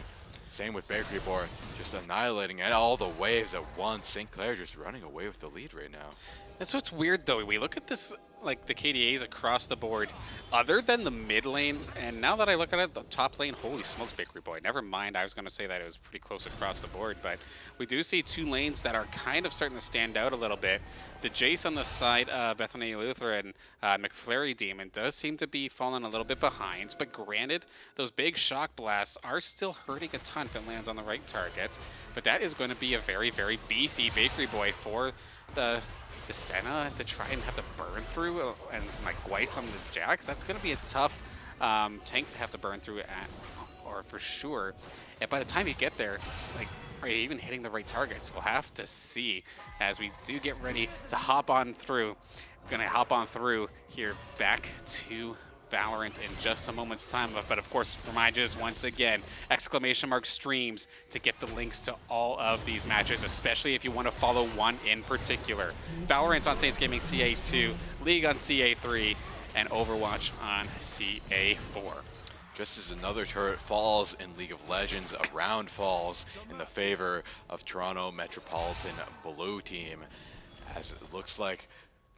Same with Bakery Boy, just annihilating it all the waves at once. St. Clair just running away with the lead right now. That's what's weird though. We look at this, like the KDAs across the board, other than the mid lane, and now that I look at it, the top lane, holy smokes, Bakery Boy. Never mind, I was going to say that it was pretty close across the board, but we do see two lanes that are kind of starting to stand out a little bit. The Jace on the side of Bethany Lutheran, uh, McFlurry Demon does seem to be falling a little bit behind, but granted, those big shock blasts are still hurting a ton if it lands on the right targets, but that is going to be a very, very beefy Bakery Boy for the the Senna to try and have to burn through, uh, and like Weiss on the Jax, that's going to be a tough um, tank to have to burn through at, or for sure. And by the time you get there, like, are you even hitting the right targets? We'll have to see as we do get ready to hop on through. We're going to hop on through here back to Valorant in just a moment's time. But of course, remind you once again, exclamation mark streams to get the links to all of these matches, especially if you want to follow one in particular. Valorant on Saints Gaming CA2, League on CA3, and Overwatch on CA4 just as another turret falls in League of Legends, a round falls in the favor of Toronto Metropolitan Blue Team, as it looks like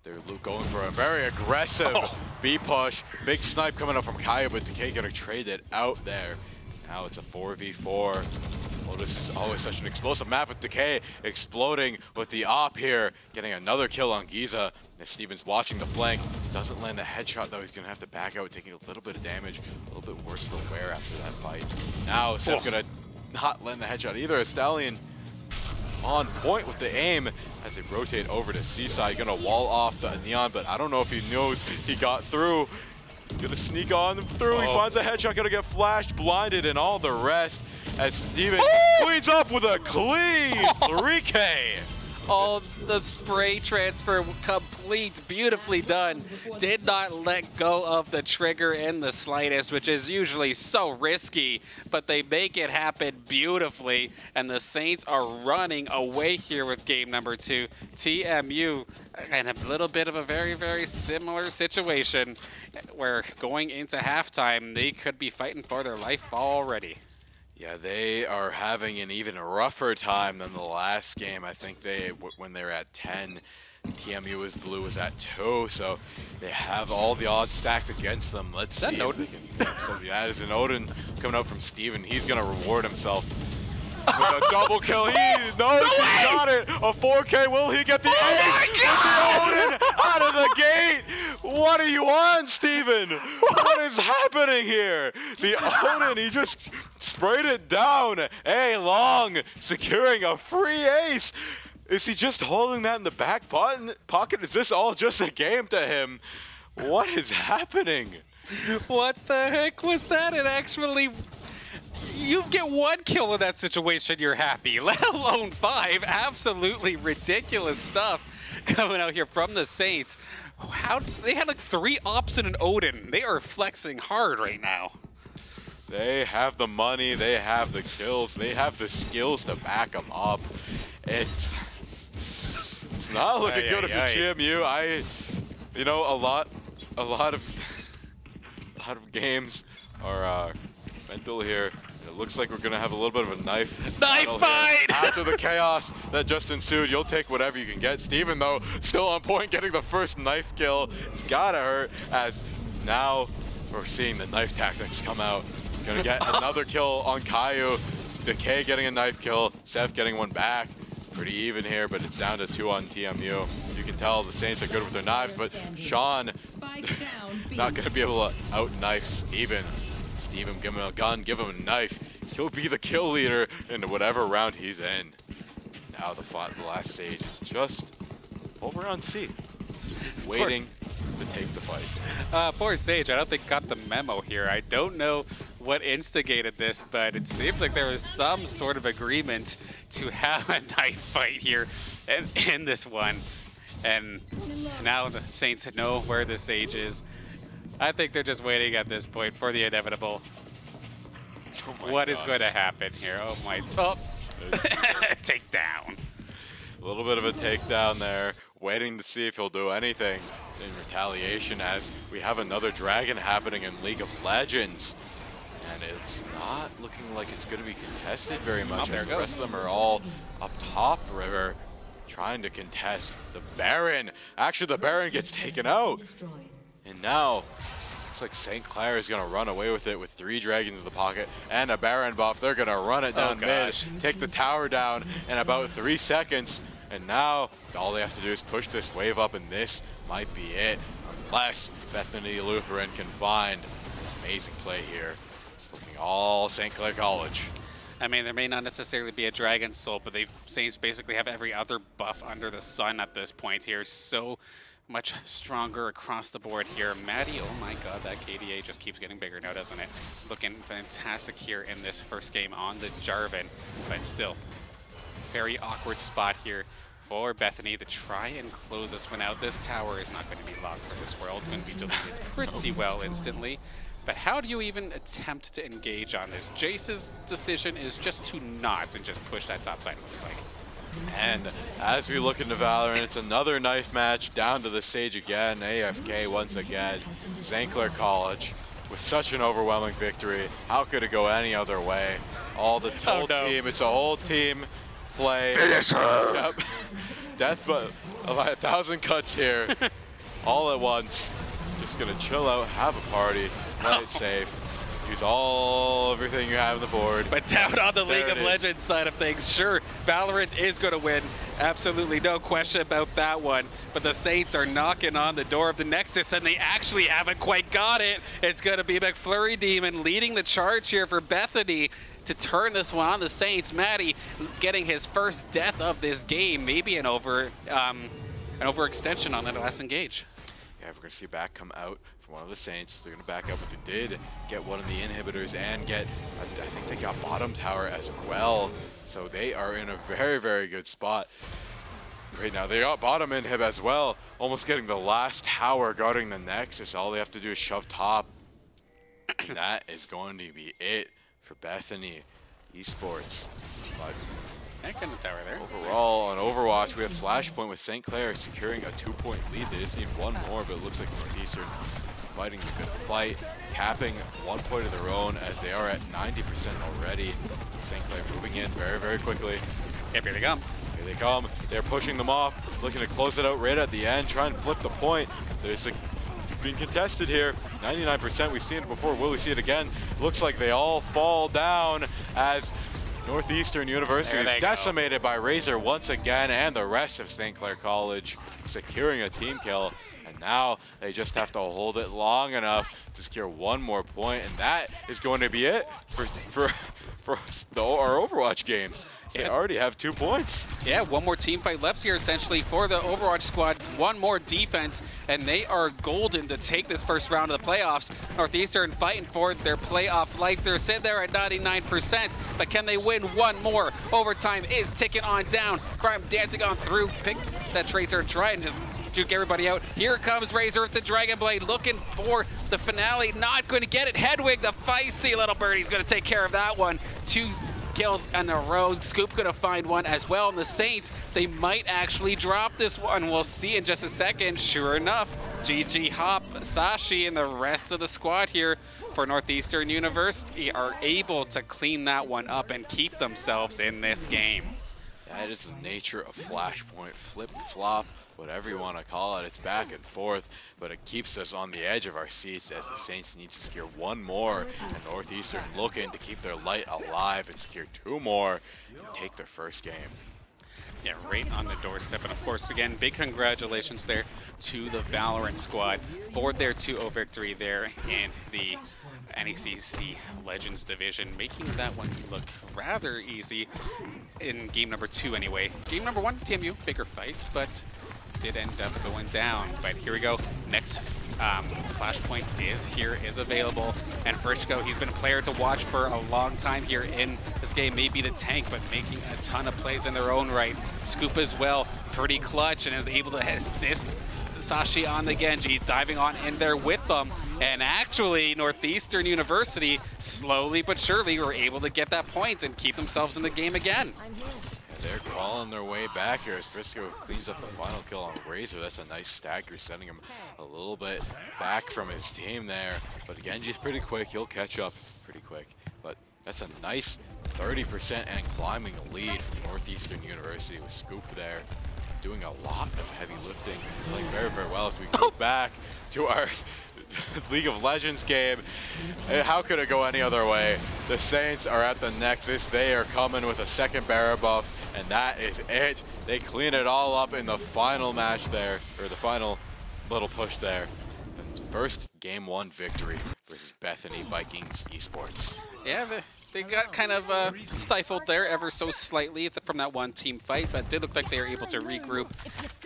they're going for a very aggressive oh. B push. Big snipe coming up from Kaya, but Decay gonna trade it out there. Now it's a 4v4. Lotus is always such an explosive map with Decay exploding with the op here, getting another kill on Giza. As Steven's watching the flank, doesn't land the headshot though. He's gonna have to back out, taking a little bit of damage, a little bit worse for wear after that fight. Now Seth oh. gonna not land the headshot either. A Stallion on point with the aim as they rotate over to C site. Gonna wall off the Neon, but I don't know if he knows he got through. He's Gonna sneak on through. Oh. He finds a headshot. Gonna get flashed, blinded, and all the rest as Steven oh! cleans up with a clean 3K. Oh, the spray transfer complete, beautifully done. Did not let go of the trigger in the slightest, which is usually so risky, but they make it happen beautifully, and the Saints are running away here with game number two. TMU in a little bit of a very, very similar situation where going into halftime, they could be fighting for their life already. Yeah, they are having an even rougher time than the last game. I think they, when they were at 10, TMU was blue was at 2, so they have all the odds stacked against them. Let's is see. That Odin? so, that is an Odin coming up from Steven. He's going to reward himself with a double kill. He knows no he got it. A 4K. Will he get the oh ace? With the Odin out of the gate. What are you on, Steven? what is happening here? The Odin, he just sprayed it down. A long, securing a free ace. Is he just holding that in the back pocket? Is this all just a game to him? What is happening? What the heck was that? It actually you get one kill in that situation, you're happy, let alone five. Absolutely ridiculous stuff coming out here from the Saints. How They had like three ops and an Odin. They are flexing hard right now. They have the money, they have the kills, they have the skills to back them up. It's it's not looking aye, good aye, if you're TMU. I, you know, a lot, a lot of, a lot of games are uh, mental here. It looks like we're going to have a little bit of a knife Knife fight! After the chaos that just ensued, you'll take whatever you can get. Steven, though, still on point, getting the first knife kill. It's got to hurt as now we're seeing the knife tactics come out. Gonna get another kill on Caillou. Decay getting a knife kill. Seth getting one back. Pretty even here, but it's down to two on TMU. You can tell the Saints are good with their knives, but Sean not going to be able to out-knife Steven. Steven, give him a gun, give him a knife. He'll be the kill leader in whatever round he's in. Now the, the last stage is just over on C, waiting to take the fight. Uh, poor Sage, I don't think got the memo here. I don't know what instigated this, but it seems like there was some sort of agreement to have a knife fight here in, in this one. And now the Saints know where the Sage is. I think they're just waiting at this point for the inevitable. Oh what gosh. is going to happen here? Oh my! Oh, takedown. A little bit of a takedown there. Waiting to see if he'll do anything in retaliation as we have another dragon happening in League of Legends. And it's not looking like it's going to be contested very much. Oh, there the goes. rest of them are all up top river trying to contest the Baron. Actually, the Baron gets taken out. And now, looks like St. Clair is going to run away with it with three Dragons in the pocket and a Baron buff. They're going to run it down oh, mid, take the tower down in about three seconds. And now, all they have to do is push this wave up, and this might be it. Unless Bethany Lutheran can find amazing play here. It's looking all St. Clair College. I mean, there may not necessarily be a Dragon Soul, but they Saints basically have every other buff under the sun at this point here. So much stronger across the board here. Maddie, oh my god, that KDA just keeps getting bigger now, doesn't it? Looking fantastic here in this first game on the Jarvan, but still, very awkward spot here for Bethany to try and close this one out. This tower is not going to be locked for this world, going to be deleted pretty well instantly. But how do you even attempt to engage on this? Jace's decision is just to not and just push that top side, it looks like. And as we look into Valorant, it's another knife match down to the stage again. AFK once again. St. Clair College with such an overwhelming victory. How could it go any other way? All the oh, whole no. team, it's a whole team play. Yep. Death but a thousand cuts here. all at once. Just gonna chill out, have a party, let it safe. Use all everything you have on the board. But down on the there League of is. Legends side of things, sure, Valorant is going to win. Absolutely no question about that one. But the Saints are knocking on the door of the Nexus, and they actually haven't quite got it. It's going to be McFlurry Demon leading the charge here for Bethany to turn this one on the Saints. Maddie getting his first death of this game, maybe an over um, an overextension on that last engage. Yeah, we're going to see a back come out from one of the Saints. They're going to back up, but they did get one of the inhibitors and get, I think they got bottom tower as well. So they are in a very, very good spot right now. They got bottom inhib as well, almost getting the last tower guarding the Nexus. All they have to do is shove top. that is going to be it for Bethany Esports. But tower there. Overall, on Overwatch, we have Flashpoint with St. Clair securing a two-point lead. They just need one more, but it looks like Northeastern fighting a good fight, capping one point of their own as they are at 90% already. St. Clair moving in very, very quickly. Yep, here they come. Here they come. They're pushing them off, looking to close it out right at the end, trying to flip the point. There's a being contested here. 99%, we've seen it before. Will we see it again? Looks like they all fall down as Northeastern University is decimated go. by Razor once again and the rest of St. Clair College securing a team kill. And now they just have to hold it long enough to secure one more point, and that is going to be it for for for the, our Overwatch games. They already have two points. Yeah, one more team fight left here essentially for the Overwatch squad. One more defense, and they are golden to take this first round of the playoffs. Northeastern fighting for their playoff life. They're sitting there at 99%, but can they win one more? Overtime is ticking on down. Crime dancing on through. Pick that Tracer, try and just juke everybody out. Here comes Razor with the Dragon Blade, looking for the finale. Not going to get it. Hedwig, the feisty little birdie, is going to take care of that one. Two kills in a row. Scoop to find one as well. And the Saints, they might actually drop this one. We'll see in just a second. Sure enough, GG Hop, Sashi, and the rest of the squad here for Northeastern University are able to clean that one up and keep themselves in this game. That is the nature of Flashpoint. Flip-flop, whatever you want to call it. It's back and forth, but it keeps us on the edge of our seats as the Saints need to secure one more. And Northeastern looking to keep their light alive and secure two more and take their first game. Yeah, right on the doorstep. And of course, again, big congratulations there to the Valorant squad for their 2-0 victory there in the NECC Legends division, making that one look rather easy in game number two anyway. Game number one, TMU, bigger fights, but did end up going down. But here we go. Next um, Flashpoint is here, is available. And Frischko, he's been a player to watch for a long time here in this game. Maybe the tank, but making a ton of plays in their own right. Scoop as well, pretty clutch and is able to assist Sashi on the Genji, diving on in there with them. And actually, Northeastern University, slowly but surely, were able to get that point and keep themselves in the game again. They're crawling their way back here as Briscoe cleans up the final kill on Razor. That's a nice stagger, sending him a little bit back from his team there. But Genji's pretty quick. He'll catch up pretty quick. But that's a nice 30% and climbing lead from Northeastern University with Scoop there doing a lot of heavy lifting, playing very, very well as we go back to our League of Legends game. Eh, how could it go any other way? The Saints are at the Nexus. They are coming with a second Baron buff, and that is it. They clean it all up in the final match there, or the final little push there. first game one victory versus Bethany Vikings Esports. Yeah, they got kind of uh, stifled there ever so slightly from that one team fight, but did look like they were able to regroup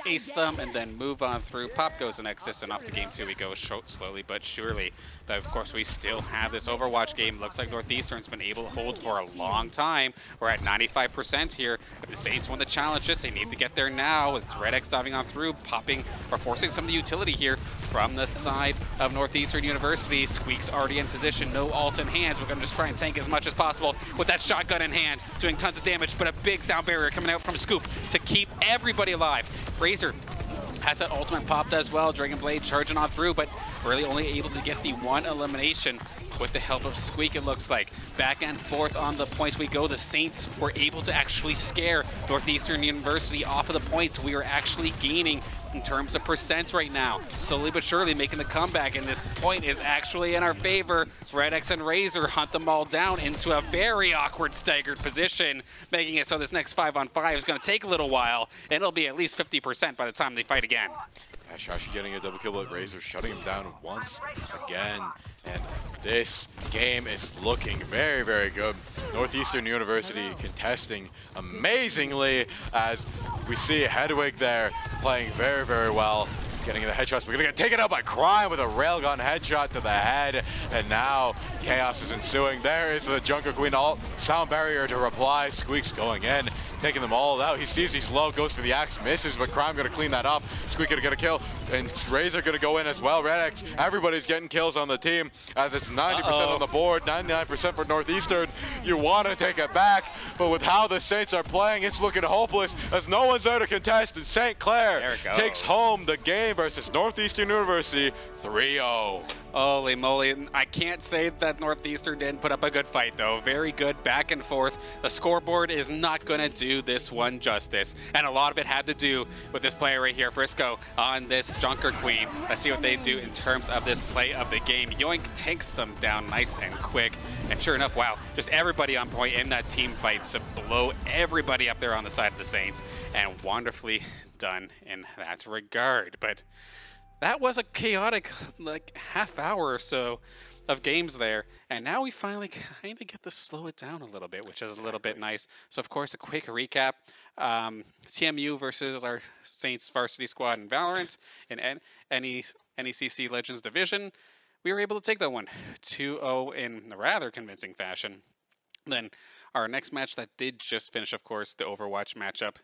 chase them, and then move on through. Pop goes the Nexus, and off to game two we go slowly but surely. Of course, we still have this Overwatch game. Looks like Northeastern's been able to hold for a long time. We're at 95% here. If the Saints won the challenge, just they need to get there now. It's Red X diving on through, popping or forcing some of the utility here from the side of Northeastern University. Squeak's already in position, no ult in hands. We're going to just try and tank as much as possible with that shotgun in hand, doing tons of damage, but a big sound barrier coming out from Scoop to keep everybody alive. Razor has that ultimate popped as well. Dragon Blade charging on through, but really only able to get the one elimination with the help of Squeak, it looks like. Back and forth on the points we go. The Saints were able to actually scare Northeastern University off of the points. We are actually gaining in terms of percent right now. Slowly but surely making the comeback, and this point is actually in our favor. Red X and Razor hunt them all down into a very awkward staggered position, making it so this next 5 on 5 is going to take a little while, and it'll be at least 50% by the time they fight again. Ashashi getting a double kill with Razor, shutting him down once again. And this game is looking very, very good. Northeastern University contesting amazingly as we see Hedwig there playing very, very well getting the headshots. We're gonna get taken out by Crime with a railgun headshot to the head, and now chaos is ensuing. There is the Junker Queen ult sound barrier to reply. Squeak's going in, taking them all out. He sees he's low, goes for the axe, misses, but Crime gonna clean that up. Squeak gonna get a kill, and Razor gonna go in as well. Red X, everybody's getting kills on the team as it's 90% uh -oh. on the board, 99% for Northeastern. You want to take it back, but with how the Saints are playing, it's looking hopeless as no one's there to contest, and St. Clair takes home the game versus Northeastern University 3-0. Holy moly. I can't say that Northeastern didn't put up a good fight, though. Very good back and forth. The scoreboard is not going to do this one justice. And a lot of it had to do with this player right here, Frisco, on this Junker Queen. Let's see what they do in terms of this play of the game. Yoink takes them down nice and quick. And sure enough, wow, just everybody on point in that team fight to blow everybody up there on the side of the Saints. And wonderfully done in that regard. But that was a chaotic like half hour or so of games there. And now we finally kind of get to slow it down a little bit, which is a little bit nice. So, of course, a quick recap. Um, TMU versus our Saints varsity squad in Valorant in NECC Legends Division. We were able to take that one 2-0 in a rather convincing fashion. Then our next match that did just finish, of course, the Overwatch matchup,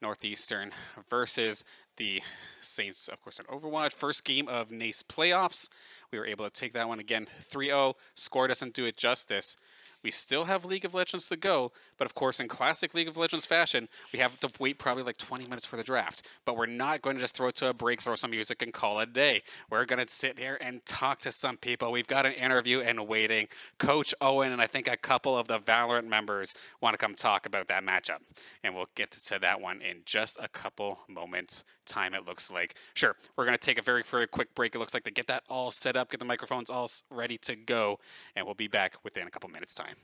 Northeastern versus the Saints, of course, in Overwatch. First game of NACE playoffs. We were able to take that one again 3 0. Score doesn't do it justice. We still have League of Legends to go, but of course, in classic League of Legends fashion, we have to wait probably like 20 minutes for the draft. But we're not going to just throw it to a break, throw some music, and call it a day. We're going to sit here and talk to some people. We've got an interview and waiting. Coach Owen and I think a couple of the Valorant members want to come talk about that matchup. And we'll get to that one in just a couple moments' time, it looks like. Sure, we're going to take a very, very quick break, it looks like, to get that all set up, get the microphones all ready to go, and we'll be back within a couple minutes' time.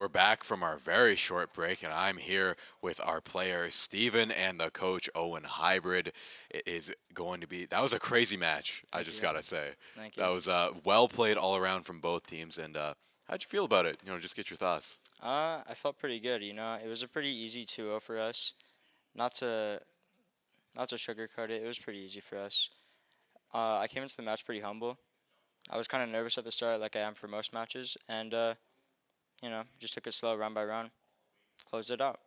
We're back from our very short break, and I'm here with our player Steven and the coach Owen Hybrid. It is going to be that was a crazy match. Thank I just you. gotta say, Thank you. that was uh, well played all around from both teams. And uh, how'd you feel about it? You know, just get your thoughts. Uh, I felt pretty good. You know, it was a pretty easy 2-0 for us. Not to, not to sugarcoat it, it was pretty easy for us. Uh, I came into the match pretty humble. I was kind of nervous at the start, like I am for most matches, and uh, you know, just took it slow, round by round, closed it out.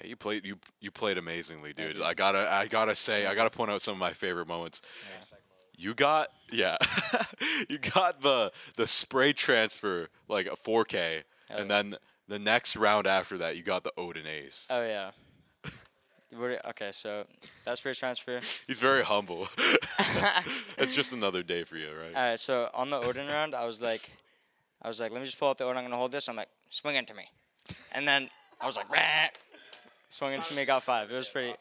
Yeah, you played you you played amazingly, dude. I gotta I gotta say I gotta point out some of my favorite moments. Yeah. You got yeah, you got the the spray transfer like a 4K, oh, and yeah. then the next round after that you got the Odin Ace. Oh yeah. okay, so that's spray transfer. He's very humble. it's just another day for you, right? All right, so on the Odin round, I was like, I was like, let me just pull out the Odin. I'm gonna hold this. I'm like, swing into me, and then I was like, Rah! swung into me, got five. It was pretty.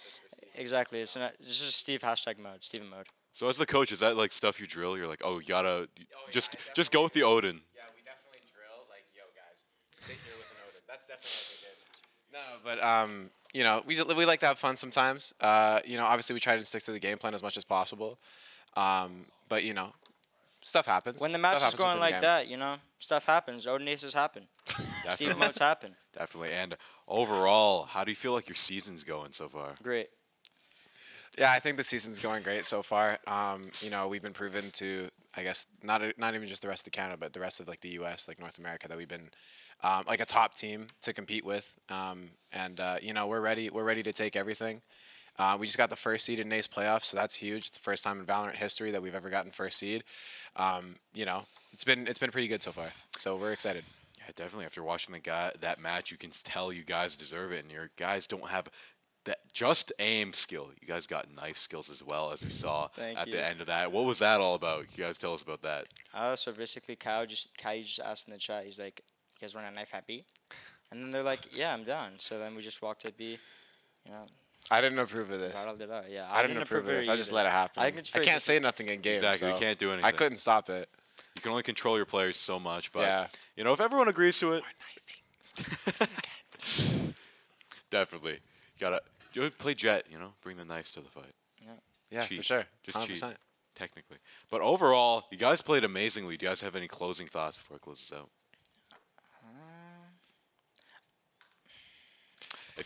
Exactly. It's an, this is Steve hashtag mode, Steven mode. So as the coach, is that like stuff you drill? You're like, oh, you gotta oh, yeah, just just go with the Odin. Yeah, we definitely drill. Like, yo, guys, sit here with an Odin. That's definitely what we did. No, but um, you know, we we like to have fun sometimes. Uh, you know, obviously we try to stick to the game plan as much as possible. Um, but you know, stuff happens. When the match stuff is going like that, you know, stuff happens. Odin aces happen. Steve modes happen. Definitely. And overall, how do you feel like your season's going so far? Great. Yeah, I think the season's going great so far. Um, you know, we've been proven to, I guess, not not even just the rest of Canada, but the rest of like the U.S., like North America, that we've been um, like a top team to compete with. Um, and uh, you know, we're ready. We're ready to take everything. Uh, we just got the first seed in NACE playoffs, so that's huge. It's the first time in Valorant history that we've ever gotten first seed. Um, you know, it's been it's been pretty good so far. So we're excited. Yeah, definitely. After watching the guy that match, you can tell you guys deserve it, and your guys don't have that just aim skill. You guys got knife skills as well, as we saw at you. the end of that. What was that all about? You guys tell us about that. Uh, so basically, Kyle just Kyle just asked in the chat. He's like, "You guys want a knife at B?" And then they're like, "Yeah, I'm down." So then we just walked at B. You know, I didn't approve of this. It. Yeah, I, I didn't, approve, of this. I just let it happen. I, I can't say nothing in game. Exactly, so you can't do anything. I couldn't stop it. You can only control your players so much, but yeah. you know if everyone agrees to it, definitely you gotta play Jett. You know, bring the knives to the fight. Yeah, yeah, cheat. for sure. Just 100%. cheat, technically. But overall, you guys played amazingly. Do you guys have any closing thoughts before I close this out?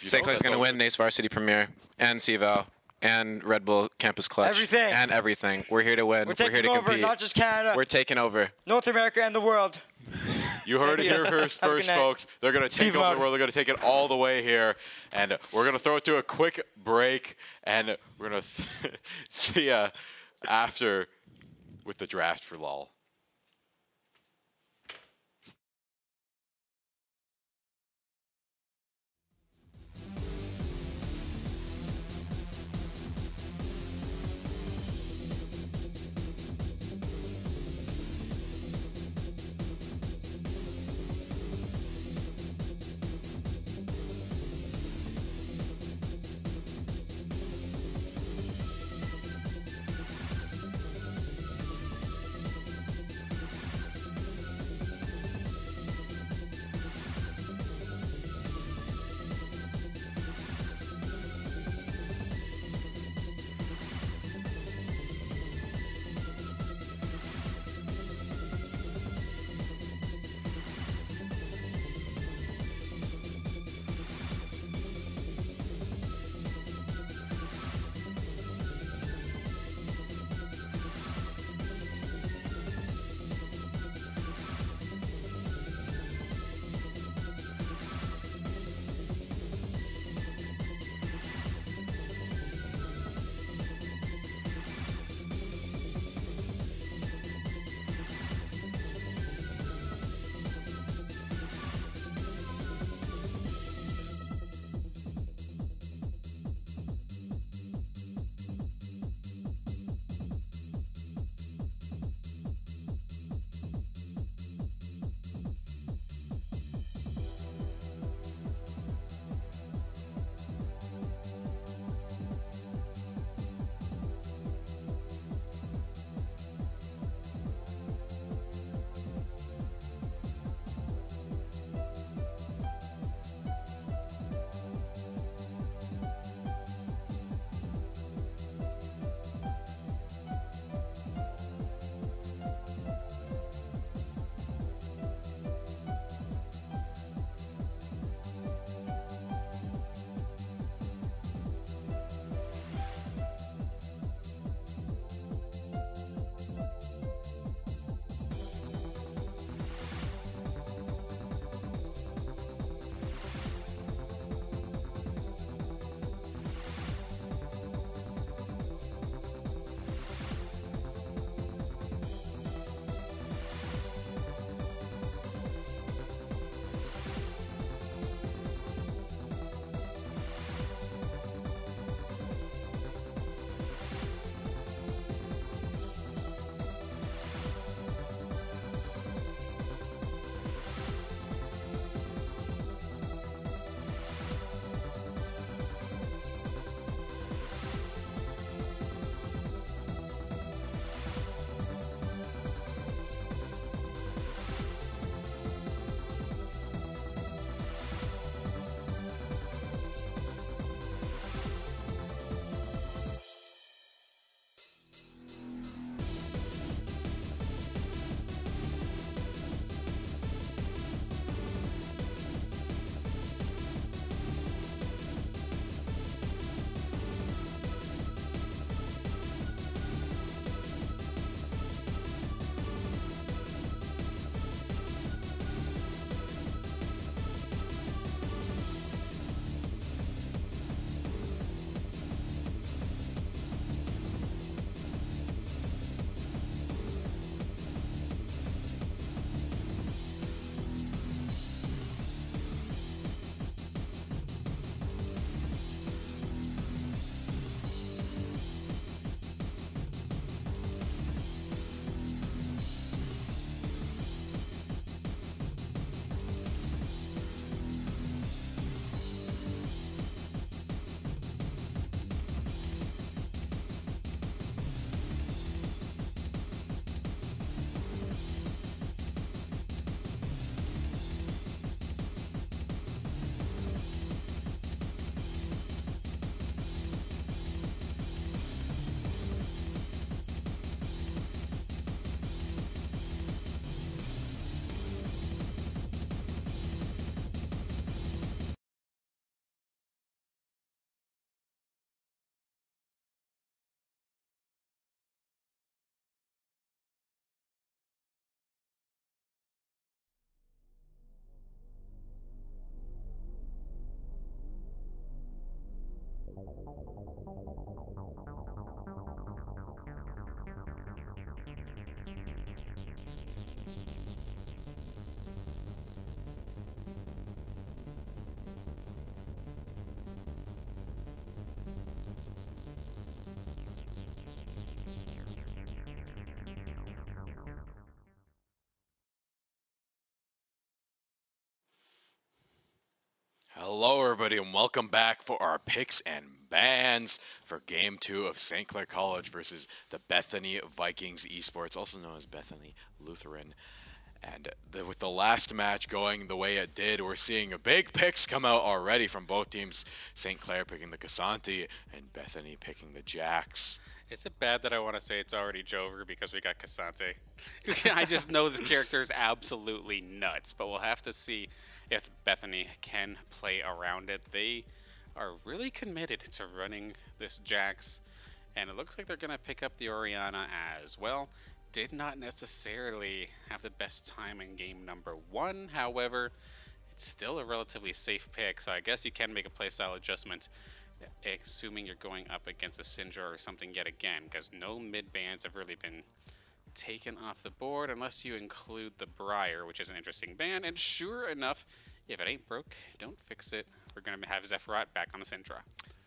St. Clair is going to win NACE Varsity Premier and CVAL and Red Bull Campus Clutch. Everything. And everything. We're here to win. We're, We're here to over, compete. not just Canada. We're taking over. North America and the world. You heard it here first, first folks. They're going to take over the world. They're going to take it all the way here. And we're going to throw it to a quick break. And we're going to see you after with the draft for LOL. Hello, everybody, and welcome back for our picks and bans for Game 2 of St. Clair College versus the Bethany Vikings Esports, also known as Bethany Lutheran. And the, with the last match going the way it did, we're seeing a big picks come out already from both teams. St. Clair picking the K'Sante and Bethany picking the Jax. Is it bad that I want to say it's already Jover because we got K'Sante? I just know this character is absolutely nuts, but we'll have to see if Bethany can play around it. They are really committed to running this Jax, and it looks like they're going to pick up the Orianna as well. Did not necessarily have the best time in game number one, however, it's still a relatively safe pick, so I guess you can make a playstyle adjustment assuming you're going up against a Syndra or something yet again, because no mid bans have really been taken off the board unless you include the Briar, which is an interesting ban. And sure enough, if it ain't broke, don't fix it. We're going to have Zephyrat back on the Syndra.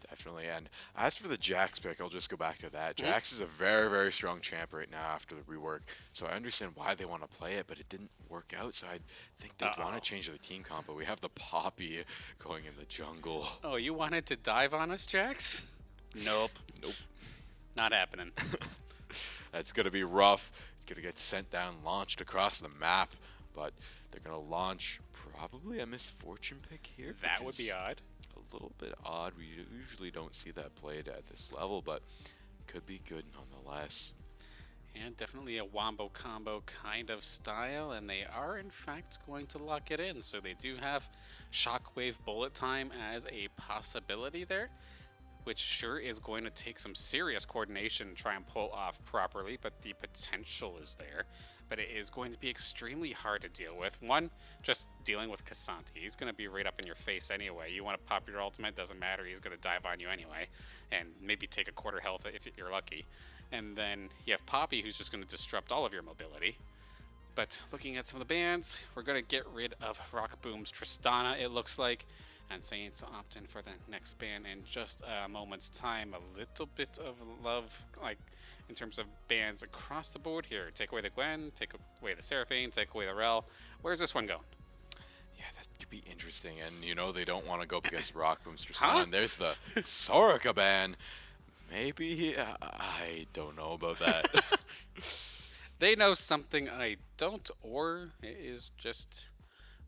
Definitely. And as for the Jax pick, I'll just go back to that. Mm-hmm. Jax is a very, very strong champ right now after the rework. So I understand why they want to play it, but it didn't work out. So I think they'd want to change the team comp, but We have the Poppy going in the jungle. Oh, you wanted to dive on us, Jax? Nope. Nope. Not happening. That's going to be rough. It's going to get sent down, launched across the map. But they're going to launch probably a Miss Fortune pick here. That would be odd A little bit odd. We usually don't see that played at this level, but could be good nonetheless. And definitely a wombo combo kind of style, and they are in fact going to lock it in. So they do have Shockwave Bullet Time as a possibility there, which sure is going to take some serious coordination to try and pull off properly, but the potential is there but it is going to be extremely hard to deal with. One, just dealing with K'Sante. He's going to be right up in your face anyway. You want to pop your ultimate, doesn't matter. He's going to dive on you anyway, and maybe take a quarter health if you're lucky. And then you have Poppy, who's just going to disrupt all of your mobility. But looking at some of the bands, we're going to get rid of Rock Boom's Tristana, it looks like, and Saints opt in for the next band in just a moment's time. A little bit of love, like in terms of bans across the board here. Take away the Gwen, take away the Seraphine, take away the Rell. Where's this one going? Yeah, that could be interesting. And you know they don't want to go up against Rock Booms for huh? There's the Soraka ban. Maybe uh, I don't know about that. they know something I don't, or it is just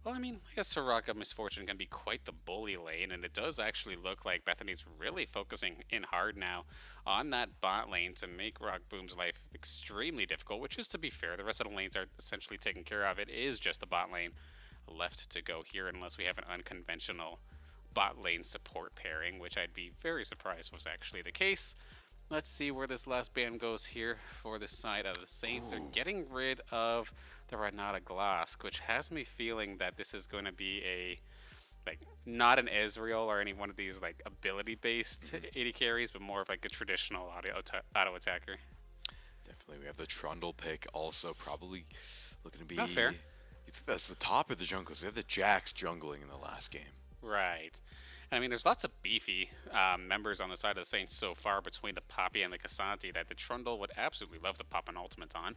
well, I mean, I guess Soraka Miss Fortune can be quite the bully lane, and it does actually look like Bethany's really focusing in hard now on that bot lane to make Rock Boom's life extremely difficult, which is to be fair. The rest of the lanes are essentially taken care of. It is just the bot lane left to go here unless we have an unconventional bot lane support pairing, which I'd be very surprised was actually the case. Let's see where this last band goes here for the side of the Saints. Ooh. They're getting rid of the Renata Glasc, which has me feeling that this is going to be a like not an Ezreal or any one of these like ability-based mm-hmm. AD carries, but more of like a traditional auto, auto attacker. Definitely, we have the Trundle pick also probably looking to be. Not fair. You think that's the top of the jungles? We have the Jax jungling in the last game. Right. I mean, there's lots of beefy um, members on the side of the Saints so far between the Poppy and the K'Sante that the Trundle would absolutely love to pop an ultimate on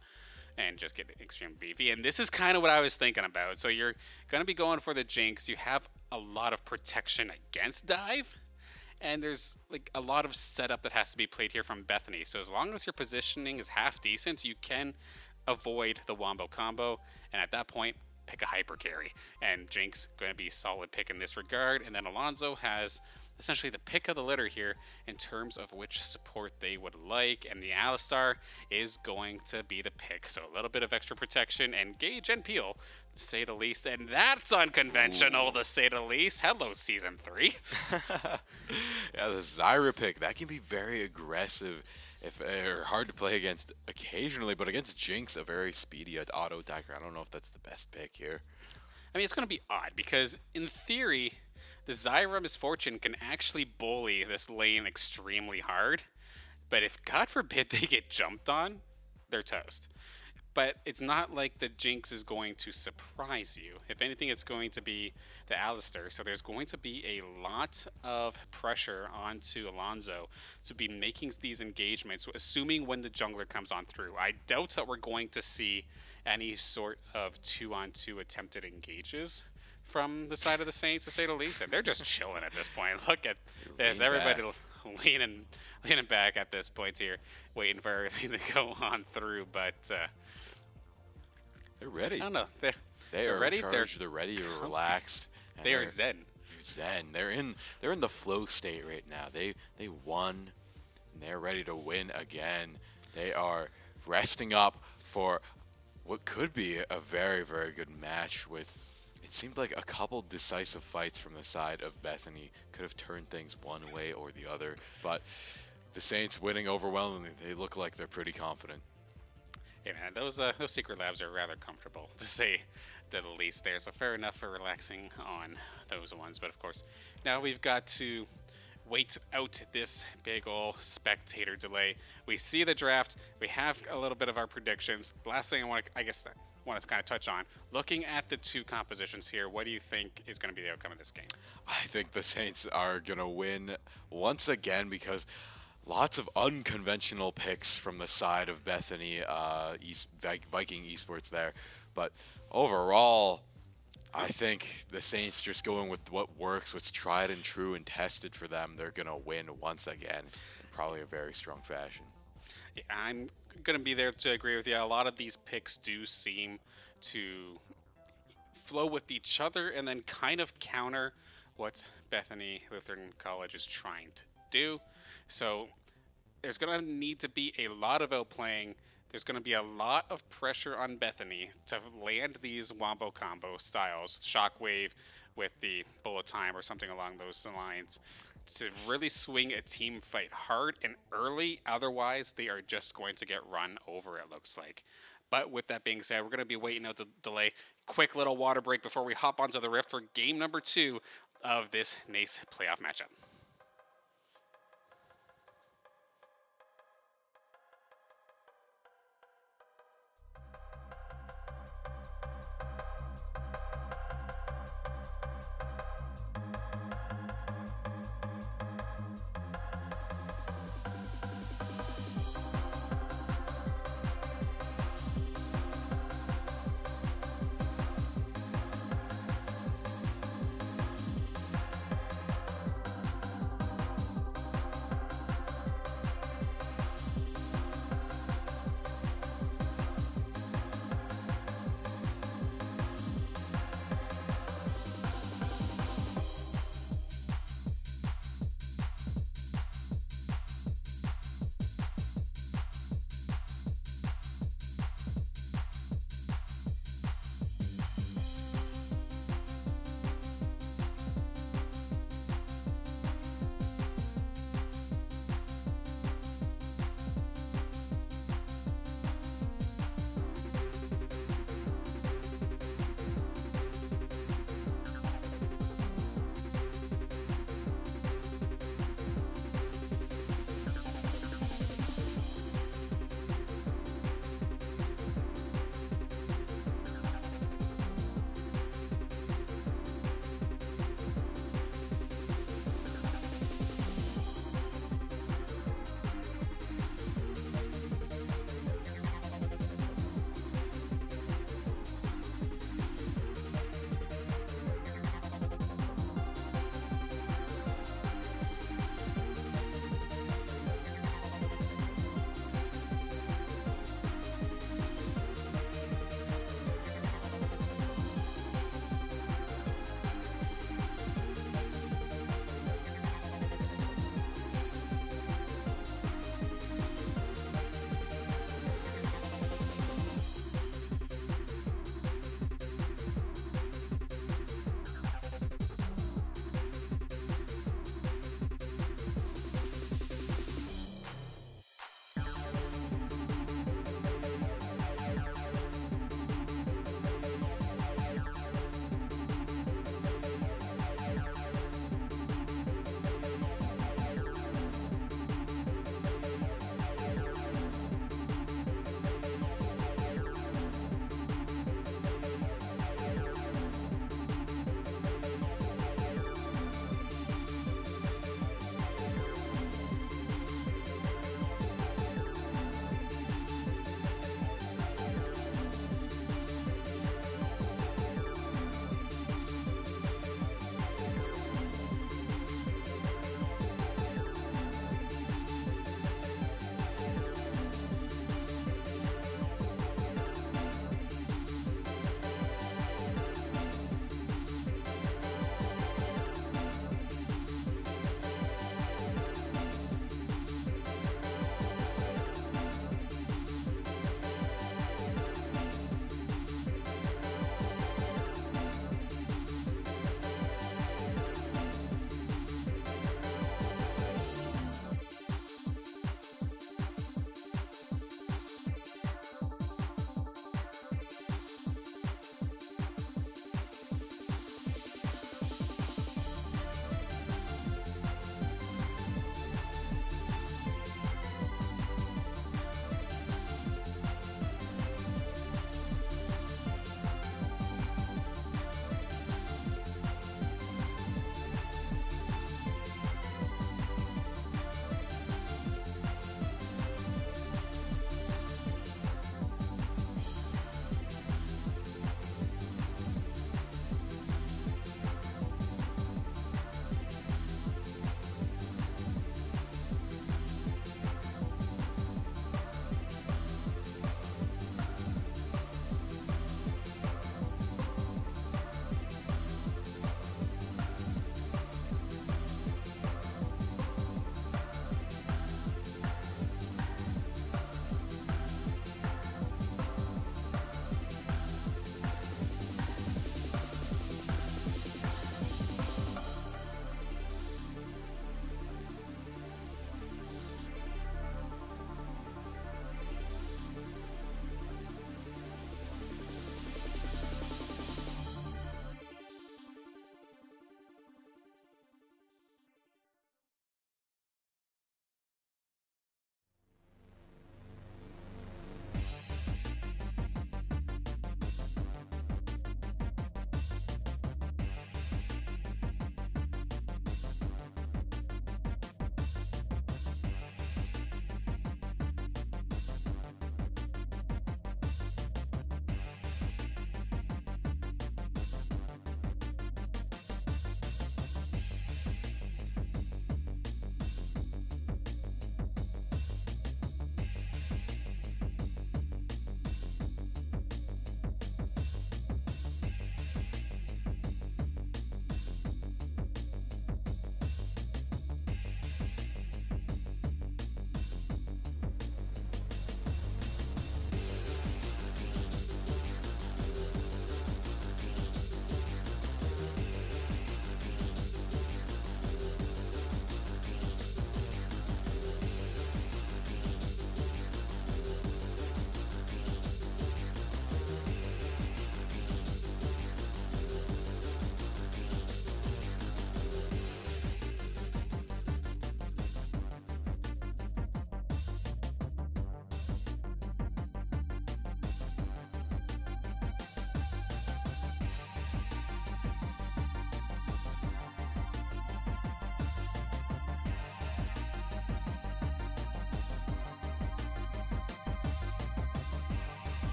and just get extreme beefy. And this is kind of what I was thinking about. So you're going to be going for the Jinx. You have a lot of protection against dive. And there's like a lot of setup that has to be played here from Bethany. So as long as your positioning is half decent, you can avoid the Wombo combo. And at that point, pick a hyper carry. And Jinx going to be solid pick in this regard. And then Alonzo has essentially the pick of the litter here in terms of which support they would like. And the Alistar is going to be the pick. So a little bit of extra protection and Gage and Peel, to say the least. And that's unconventional, Ooh. to say the least. Hello, Season 3. yeah, the Zyra pick, that can be very aggressive if or hard to play against occasionally, but against Jinx, a very speedy uh, auto attacker. I don't know if that's the best pick here. I mean, it's going to be odd because in theory, the Zyra Miss Fortune can actually bully this lane extremely hard. But if, God forbid, they get jumped on, they're toast but it's not like the Jinx is going to surprise you. If anything, it's going to be the Alistar. So there's going to be a lot of pressure onto Alonzo to be making these engagements, assuming when the jungler comes on through. I doubt that we're going to see any sort of two-on-two attempted engages from the side of the Saints, to say the least. And they're just chilling at this point. Look at this. Lean Everybody leaning, leaning back at this point here, waiting for everything to go on through. But uh, They're ready. I don't know. They're, They They're are ready, they're. They're, ready. They're relaxed. and they're zen. Zen. They're in. They're in the flow state right now. They they won. And they're ready to win again. They are resting up for what could be a very very good match. With it seemed like a couple decisive fights from the side of Bethany could have turned things one way or the other. But the Saints winning overwhelmingly. They look like they're pretty confident. Yeah, man, those uh, those secret labs are rather comfortable to say the least. There, so fair enough for relaxing on those ones. But of course, now we've got to wait out this big ol' spectator delay. We see the draft. We have a little bit of our predictions. Last thing I want to, I guess, want to kind of touch on, looking at the two compositions here, what do you think is going to be the outcome of this game? I think the Saints are going to win once again because lots of unconventional picks from the side of Bethany uh, East, Viking Esports there. But overall, I think the Saints just going with what works, what's tried and true and tested for them, they're going to win once again probably a very strong fashion. Yeah, I'm going to be there to agree with you. A lot of these picks do seem to flow with each other and then kind of counter what Bethany Lutheran College is trying to do. So there's going to need to be a lot of outplaying. There's going to be a lot of pressure on Bethany to land these wombo combo styles, shockwave with the bullet time or something along those lines, to really swing a team fight hard and early. Otherwise, they are just going to get run over, it looks like. But with that being said, we're going to be waiting out the delay. Quick little water break before we hop onto the Rift for game number two of this NACE playoff matchup.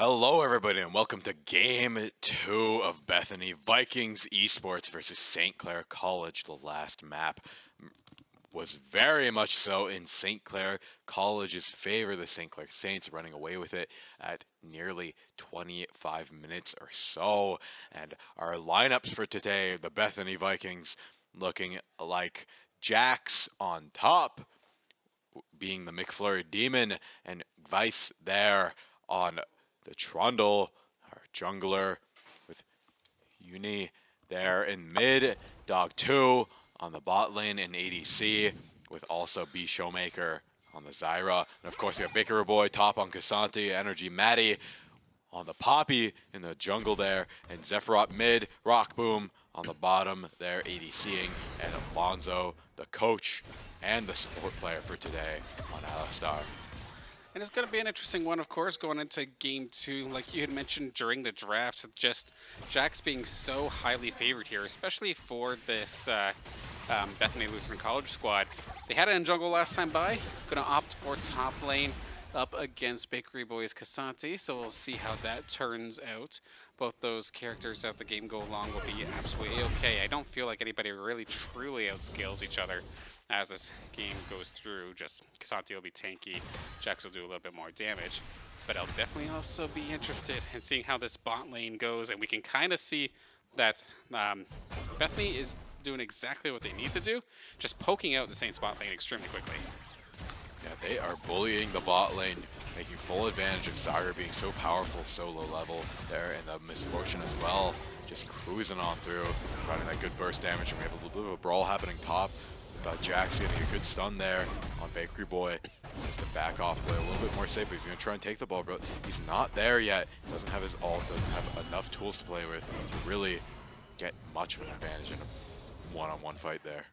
Hello, everybody, and welcome to Game 2 of Bethany Vikings Esports versus St. Clair College. The last map was very much so in St. Clair College's favor. The St. Clair Saints running away with it at nearly 25 minutes or so. And our lineups for today the Bethany Vikings looking like Jax on top, being the McFlurry Demon, and Vice there on the Trundle, our jungler, with Uni there in mid, Dog 2 on the bot lane in ADC, with also B Showmaker on the Zyra. And of course we have Baker Boy top on K'Sante, Energy Maddie on the Poppy in the jungle there, and Zephyros mid, Rock Boom on the bottom there ADCing, and Alonzo, the coach and the support player for today on Alistar. And it's going to be an interesting one, of course, going into game two. Like you had mentioned during the draft, just Jax being so highly favored here, especially for this uh, um, Bethany Lutheran College squad. They had it in jungle last time by. Going to opt for top lane up against Bakery Boys K'Sante, so we'll see how that turns out. Both those characters as the game go along will be absolutely okay. I don't feel like anybody really truly outscales each other as this game goes through. Just K'Sante will be tanky, Jax will do a little bit more damage. But I'll definitely also be interested in seeing how this bot lane goes, and we can kind of see that um, Bethany is doing exactly what they need to do, just poking out the Saints bot lane extremely quickly. Yeah, they are bullying the bot lane, making full advantage of Zyra being so powerful, so low level there, and the Miss Fortune as well, just cruising on through, running that good burst damage, and we have a little bit of a brawl happening top. Uh, Jax getting a good stun there on Bakery Boy. Just to back off, play a little bit more safe. He's going to try and take the ball, but he's not there yet. Doesn't have his ult, doesn't have enough tools to play with to really get much of an advantage in a one-on-one -on -one fight there.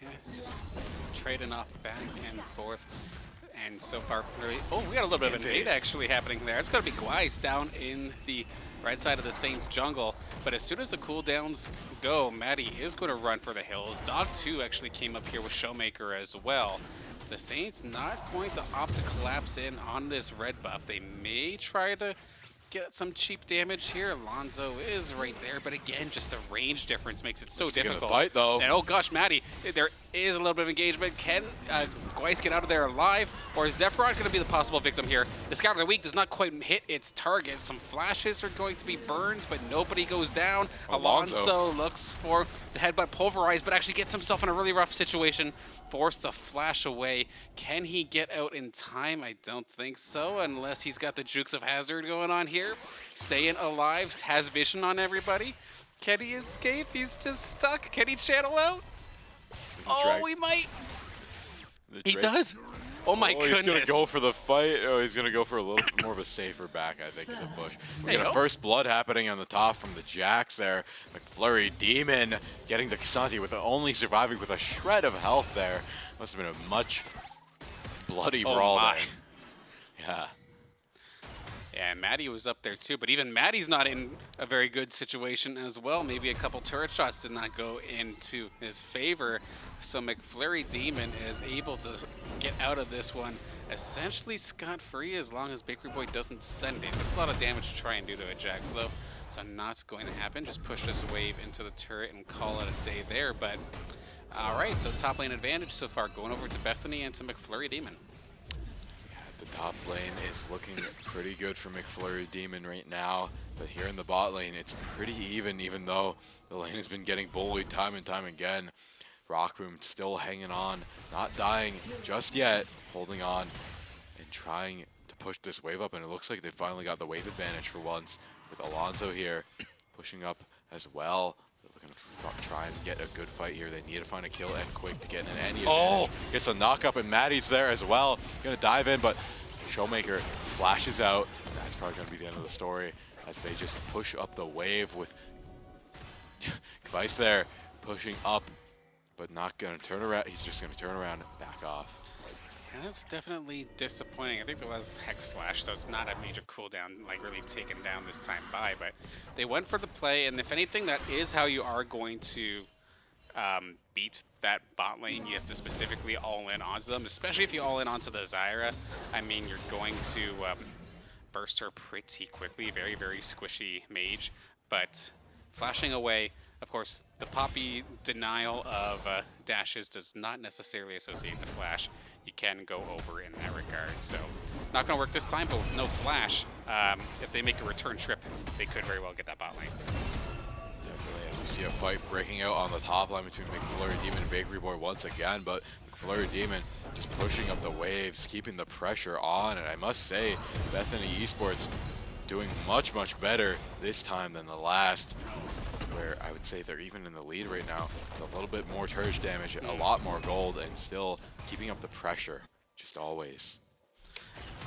Yeah, just trading off back and forth. And so far, really, oh, we got a little bit of an invade actually happening there. It's going to be Gweiss down in the right side of the Saints jungle. But as soon as the cooldowns go, Maddie is going to run for the hills. Dog 2 actually came up here with Showmaker as well. The Saints not going to opt to collapse in on this red buff. They may try to get some cheap damage here. Alonzo is right there, but again, just the range difference makes it so He's difficult. fight though. And oh gosh, Maddie, there is a little bit of engagement. Can uh, Gweiss get out of there alive, or is Zephyros going to be the possible victim here? The Scout of the Week does not quite hit its target. Some flashes are going to be burns, but nobody goes down. Alonzo, Alonzo looks for the headbutt pulverized, but actually gets himself in a really rough situation forced to flash away. Can he get out in time? I don't think so, unless he's got the Jukes of Hazard going on here. Staying alive, has vision on everybody. Can he escape? He's just stuck. Can he channel out? Oh, we might. He does. Oh my oh, goodness. He's gonna go for the fight. Oh, he's gonna go for a little more of a safer back, I think, in the push. We got a first blood happening on the top from the Jax there. McFlurry Demon getting the K'Sante with only surviving with a shred of health there. Must have been a much bloody Oh brawl my. there. Yeah. Yeah, Maddie was up there too, but even Maddie's not in a very good situation as well. Maybe a couple turret shots did not go into his favor. So McFlurry Demon is able to get out of this one essentially scot-free as long as Bakery Boy doesn't send it. That's a lot of damage to try and do to a Jax though. So not going to happen. Just push this wave into the turret and call it a day there. But all right, so top lane advantage so far going over to Bethany and to McFlurry Demon. Top lane is looking pretty good for McFlurry Demon right now, but here in the bot lane, it's pretty even, even though the lane has been getting bullied time and time again. Rock Boom still hanging on, not dying just yet, holding on and trying to push this wave up, and it looks like they finally got the wave advantage for once, with Alonzo here pushing up as well. They're looking to try and get a good fight here. They need to find a kill and quick to get in any Oh! Gets a knock up, and Maddie's there as well. Gonna dive in, but Showmaker flashes out. That's probably gonna be the end of the story as they just push up the wave with Vice there pushing up, but not gonna turn around. He's just gonna turn around and back off. And that's definitely disappointing. I think there was Hex Flash, so it's not a major cooldown, like really taken down this time by, but they went for the play, and if anything, that is how you are going to um, beat that bot lane. You have to specifically all in onto them, especially if you all in onto the Zyra. I mean, you're going to um, burst her pretty quickly. Very, very squishy mage, but flashing away. Of course, the Poppy denial of uh, dashes does not necessarily associate the flash. You can go over in that regard. So not going to work this time, but with no flash, um, if they make a return trip, they could very well get that bot lane. See a fight breaking out on the top line between McFlurry Demon and Bakery Boy once again, but McFlurry Demon just pushing up the waves, keeping the pressure on, and I must say, Bethany Esports doing much, much better this time than the last, where I would say they're even in the lead right now. a little bit more turret damage, a lot more gold, and still keeping up the pressure, just always.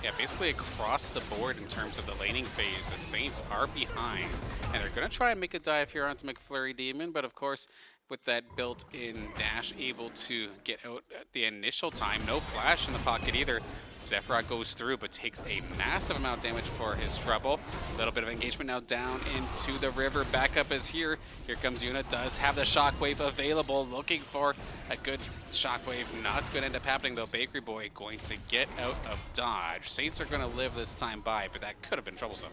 Yeah, basically across the board in terms of the laning phase, the Saints are behind, and they're going to try and make a dive here onto McFlurry Demon, but of course, with that built-in dash able to get out at the initial time. No flash in the pocket either. Zephrot goes through, but takes a massive amount of damage for his trouble. A little bit of engagement now down into the river. Backup is here. Here comes Yuna. Does have the shockwave available. Looking for a good shockwave. Not going to end up happening, though. Bakery Boy going to get out of dodge. Saints are going to live this time by, but that could have been troublesome.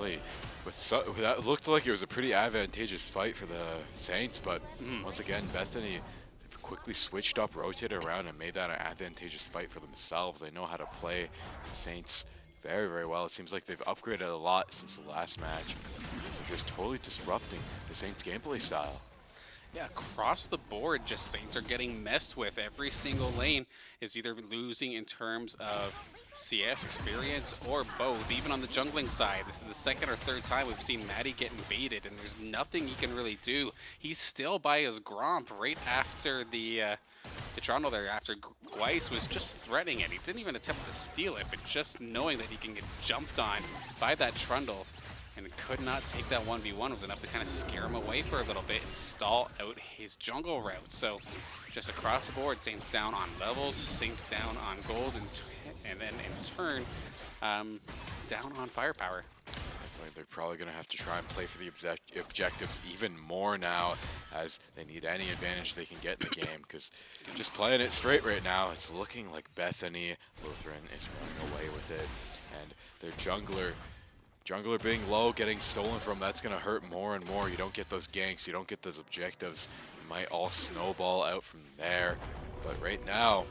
With so, that looked like it was a pretty advantageous fight for the Saints, but mm. once again, Bethany quickly switched up, rotated around, and made that an advantageous fight for themselves. They know how to play the Saints very, very well. It seems like they've upgraded a lot since the last match. They're just totally disrupting the Saints gameplay style. Yeah, across the board, just Saints are getting messed with. Every single lane is either losing in terms of CS experience or both, even on the jungling side. This is the second or third time we've seen Maddie get invaded, and there's nothing he can really do. He's still by his Gromp right after the, uh, the Trundle there, after Gweiss was just threatening it. He didn't even attempt to steal it, but just knowing that he can get jumped on by that Trundle and could not take that 1v1 was enough to kind of scare him away for a little bit and stall out his jungle route. So just across the board, Saints down on levels, Saints down on gold, and and then in turn, um, down on firepower. They're probably going to have to try and play for the object objectives even more now as they need any advantage they can get in the game because just playing it straight right now, it's looking like Bethany Lutheran is running away with it. And their jungler, jungler being low, getting stolen from, that's going to hurt more and more. You don't get those ganks, you don't get those objectives. It might all snowball out from there. But right now,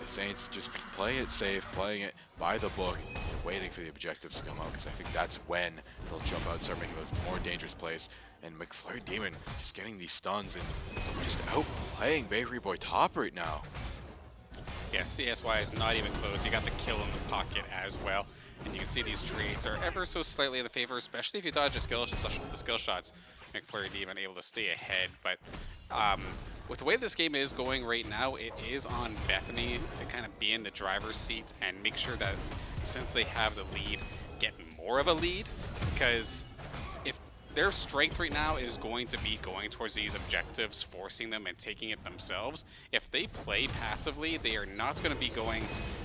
the Saints just playing it safe, playing it by the book, and waiting for the objectives to come out, because I think that's when they'll jump out and start making those more dangerous plays. And McFlurry Demon just getting these stuns and just outplaying Bakery Boy top right now. Yeah, CSY is not even close. You got the kill in the pocket as well. And you can see these trades are ever so slightly in the favor, especially if you dodge the skill, the skill shots. McFlurry Demon able to stay ahead, but um, with the way this game is going right now, it is on Bethany to kind of be in the driver's seat and make sure that since they have the lead, get more of a lead, because if their strength right now is going to be going towards these objectives, forcing them and taking it themselves. If they play passively, they are not going to be going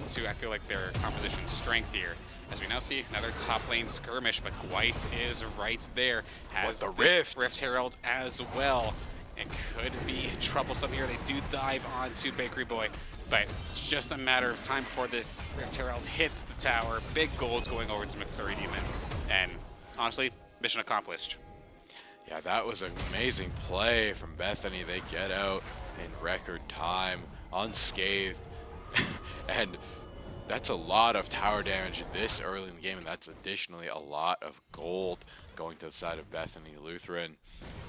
to, I feel like, their composition strength here. As we now see another top lane skirmish, but Gweiss is right there. Has what the, Rift. Rift Herald as well. It could be troublesome here. They do dive onto Bakery Boy, but just a matter of time before this Rift Herald hits the tower. Big gold going over to McFlurry Demon. And honestly, mission accomplished. Yeah, that was an amazing play from Bethany. They get out in record time, unscathed. and that's a lot of tower damage this early in the game, and that's additionally a lot of gold going to the side of Bethany Lutheran.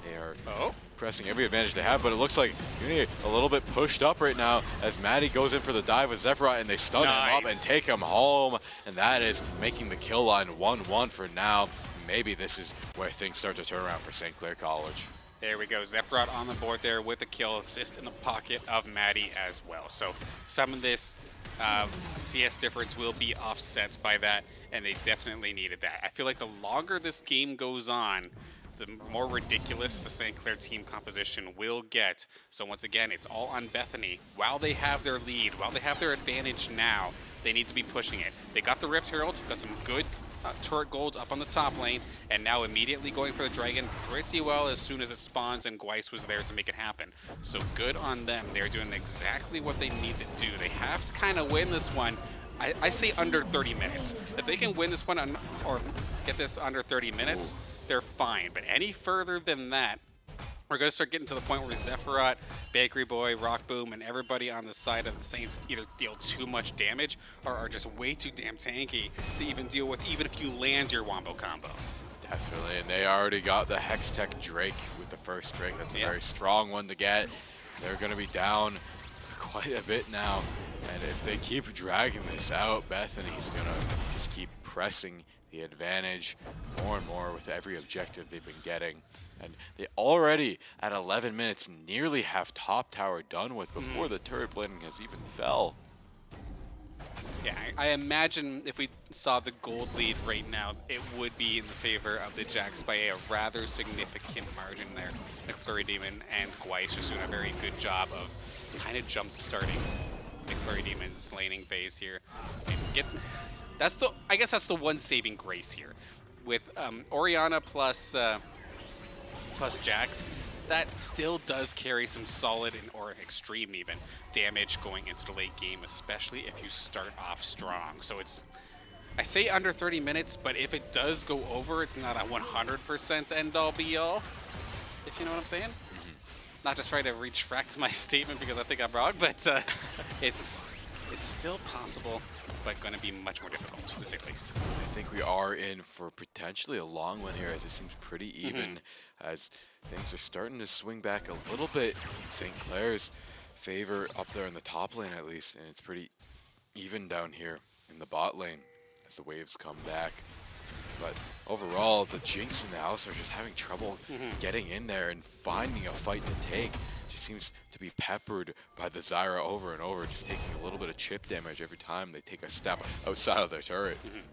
They are oh. pressing every advantage they have, but it looks like Uni a little bit pushed up right now as Maddie goes in for the dive with Zephrot, and they stun nice. him up and take him home. And that is making the kill line 1-1 for now. Maybe this is where things start to turn around for St. Clair College. There we go. Zephrot on the board there with a kill assist in the pocket of Maddie as well. So some of this um, CS difference will be offset by that, and they definitely needed that. I feel like the longer this game goes on, the more ridiculous the St. Clair team composition will get. So once again, it's all on Bethany. While they have their lead, while they have their advantage now, they need to be pushing it. They got the Rift Herald, got some good uh, turret golds up on the top lane, and now immediately going for the Dragon pretty well as soon as it spawns, and Gweiss was there to make it happen. So good on them. They're doing exactly what they need to do. They have to kind of win this one, I, I say under 30 minutes. If they can win this one on, or get this under 30 minutes, they're fine. But any further than that, we're going to start getting to the point where Zephyrot, Bakery Boy, Rock Boom, and everybody on the side of the Saints either deal too much damage or are just way too damn tanky to even deal with, even if you land your Wombo combo. Definitely, and they already got the Hextech Drake with the first Drake. That's a very strong one to get. They're going to be down quite a bit now. And if they keep dragging this out, Bethany's going to just keep pressing the advantage more and more with every objective they've been getting. And they already, at 11 minutes, nearly have top tower done with before mm. the turret blading has even fell. Yeah, I, I, imagine if we saw the gold lead right now, it would be in the favor of the Jax by a rather significant margin there. McFlurry Demon and Gweiss just doing a very good job of kind of jump starting McFlurry Demon's laning phase here. And get that's the I guess that's the one saving grace here. With um, Orianna plus uh, plus Jax, that still does carry some solid and or extreme even damage going into the late game, especially if you start off strong. So it's I say under 30 minutes, but if it does go over, it's not a 100% end all be all. If you know what I'm saying not just trying to retract my statement because I think I'm wrong, but uh, it's it's still possible, but going to be much more difficult, to say the least. I think we are in for potentially a long one here, as it seems pretty mm-hmm. even, mm -hmm. as things are starting to swing back a little bit in St. Clair's favor up there in the top lane at least, and it's pretty even down here in the bot lane as the waves come back. But overall, the Jinx and the House are just having trouble mm -hmm. getting in there and finding a fight to take. Just seems to be peppered by the Zyra over and over, just taking a little bit of chip damage every time they take a step outside of their turret. Mm -hmm.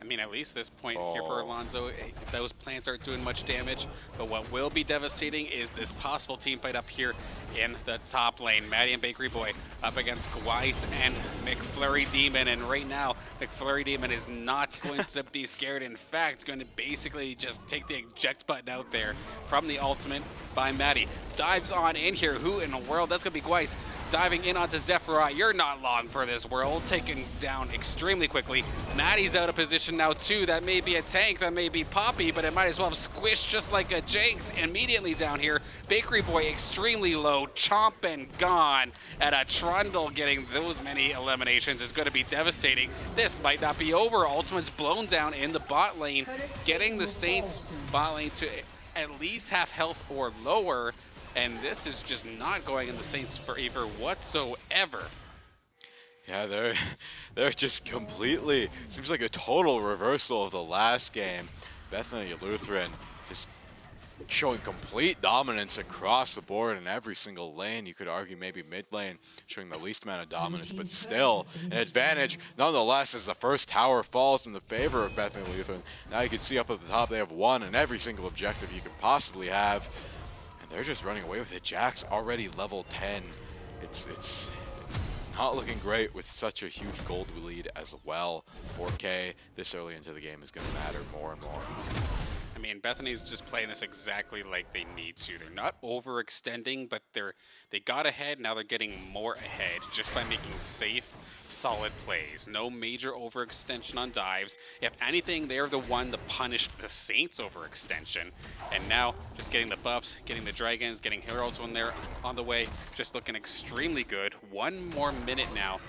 I mean, at least this point oh. here for Alonzo, eh, those plants aren't doing much damage. But what will be devastating is this possible team fight up here in the top lane. Maddie and Bakery Boy up against Gweiss and McFlurry Demon. And right now, McFlurry Demon is not going to be scared. In fact, going to basically just take the eject button out there from the ultimate by Maddie. Dives on in here. Who in the world? That's going to be Gweiss diving in onto Zephyrai. You're not long for this world, taken down extremely quickly. Maddie's out of position now too. That may be a tank, that may be Poppy, but it might as well have squished just like a Jinx immediately down here. Bakery Boy extremely low, chomp and gone. And a Trundle getting those many eliminations is going to be devastating. This might not be over. Ultimate's blown down in the bot lane, getting the Saints bot lane to at least half health or lower and this is just not going in the Saints' favor whatsoever. Yeah, they're they're just completely seems like a total reversal of the last game. Bethany Lutheran just showing complete dominance across the board in every single lane. You could argue maybe mid lane showing the least amount of dominance, but still an advantage nonetheless as the first tower falls in the favor of Bethany Lutheran. Now you can see up at the top they have one in every single objective you could possibly have they're just running away with it. Jax's already level 10. It's, it's, it's not looking great with such a huge gold lead as well. 4K this early into the game is going to matter more and more. I mean, Bethany's just playing this exactly like they need to. They're not overextending, but they're they got ahead. Now they're getting more ahead just by making safe, solid plays. No major overextension on dives. If anything, they're the one to punish the Saints overextension. And now just getting the buffs, getting the dragons, getting heralds when they're on the way, just looking extremely good. One more minute now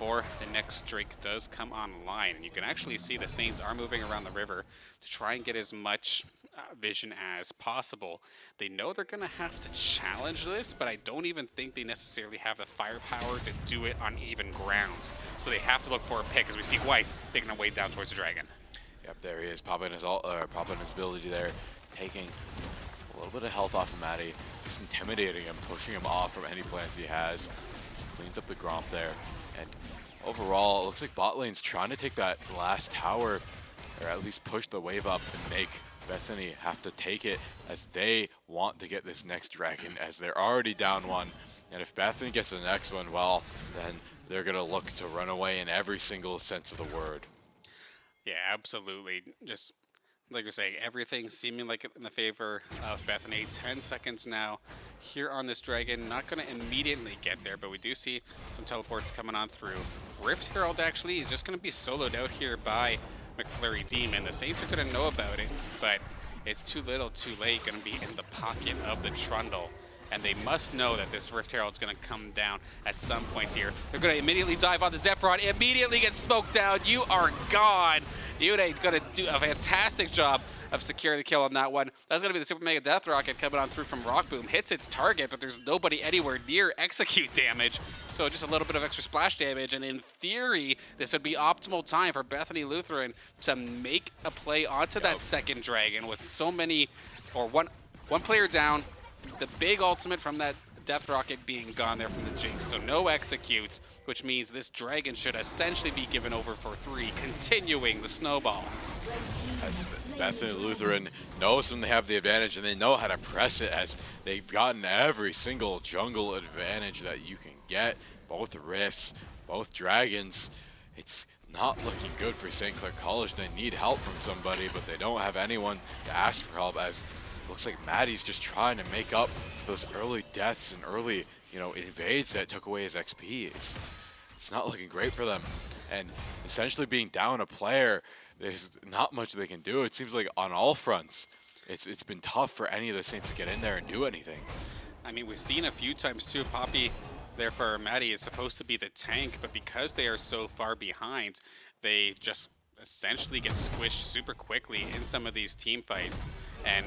before the next Drake does come online. And you can actually see the Saints are moving around the river to try and get as much uh, vision as possible. They know they're going to have to challenge this, but I don't even think they necessarily have the firepower to do it on even grounds. So they have to look for a pick, as we see Weiss making their way down towards the Dragon. Yep, there he is, popping his, uh, popping his ability there, taking a little bit of health off of Maddie, just intimidating him, pushing him off from any plans he has. Just cleans up the Gromp there. And overall, it looks like bot lane's trying to take that last tower, or at least push the wave up and make Bethany have to take it as they want to get this next dragon, as they're already down one. And if Bethany gets the next one, well, then they're going to look to run away in every single sense of the word. Yeah, absolutely. Just like you're saying, everything seeming like in the favor of Bethany. 10 seconds now here on this Dragon. Not going to immediately get there, but we do see some teleports coming on through. Rift Herald actually is just going to be soloed out here by McFlurry Demon. The Saints are going to know about it, but it's too little too late. Going to be in the pocket of the Trundle and they must know that this Rift Herald's going to come down at some point here. They're going to immediately dive on the Zephyron, immediately get smoked down. You are gone. Yude going to do a fantastic job of securing the kill on that one. That's going to be the Super Mega Death Rocket coming on through from Rock Boom. Hits its target, but there's nobody anywhere near execute damage. So just a little bit of extra splash damage. And in theory, this would be optimal time for Bethany Lutheran to make a play onto yep. that second dragon with so many, or one, one player down, the big ultimate from that Death Rocket being gone there from the Jinx. So no executes, which means this Dragon should essentially be given over for three, continuing the snowball. As Bethany Lutheran knows when they have the advantage and they know how to press it as they've gotten every single jungle advantage that you can get. Both Rifts, both Dragons. It's not looking good for St. Clair College. They need help from somebody, but they don't have anyone to ask for help as looks like Maddie's just trying to make up for those early deaths and early, you know, invades that took away his XP. It's, it's not looking great for them. And essentially being down a player, there's not much they can do. It seems like on all fronts, it's it's been tough for any of the Saints to get in there and do anything. I mean, we've seen a few times too, Poppy there for Maddie is supposed to be the tank, but because they are so far behind, they just essentially get squished super quickly in some of these team fights. And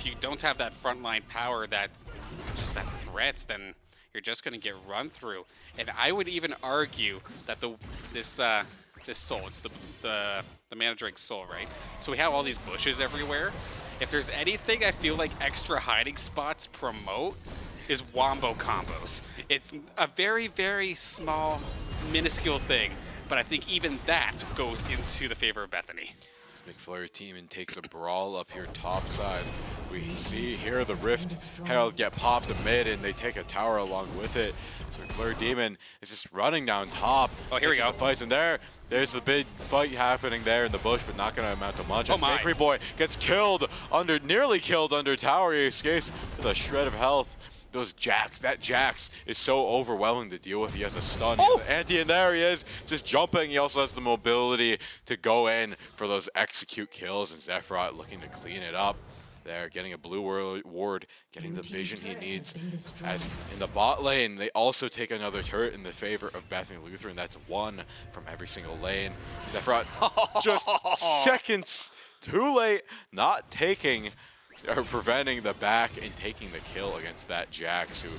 if you don't have that frontline power, that just that threat, then you're just going to get run through. And I would even argue that the this uh, this soul, it's the the the mana drink soul, right? So we have all these bushes everywhere. If there's anything I feel like extra hiding spots promote, is wombo combos. It's a very, very small, minuscule thing, but I think even that goes into the favor of Bethany. McFlurry team and takes a brawl up here top side. We see here the Rift Herald get popped mid and they take a tower along with it. So McFlurry Demon is just running down top. Oh, here we go. Fights in there, there's the big fight happening there in the bush, but not going to amount to much. Oh my. Bakery Boy gets killed under, nearly killed under tower. He escapes with a shred of health those Jax. That Jax is so overwhelming to deal with. He has a stun. Oh. Anti, and there he is, just jumping. He also has the mobility to go in for those execute kills, and Zephrot looking to clean it up there, getting a blue ward, getting the vision he needs. As in the bot lane, they also take another turret in the favor of Bethany Lutheran. That's one from every single lane. Zephrot just seconds too late, not taking are preventing the back and taking the kill against that Jax, who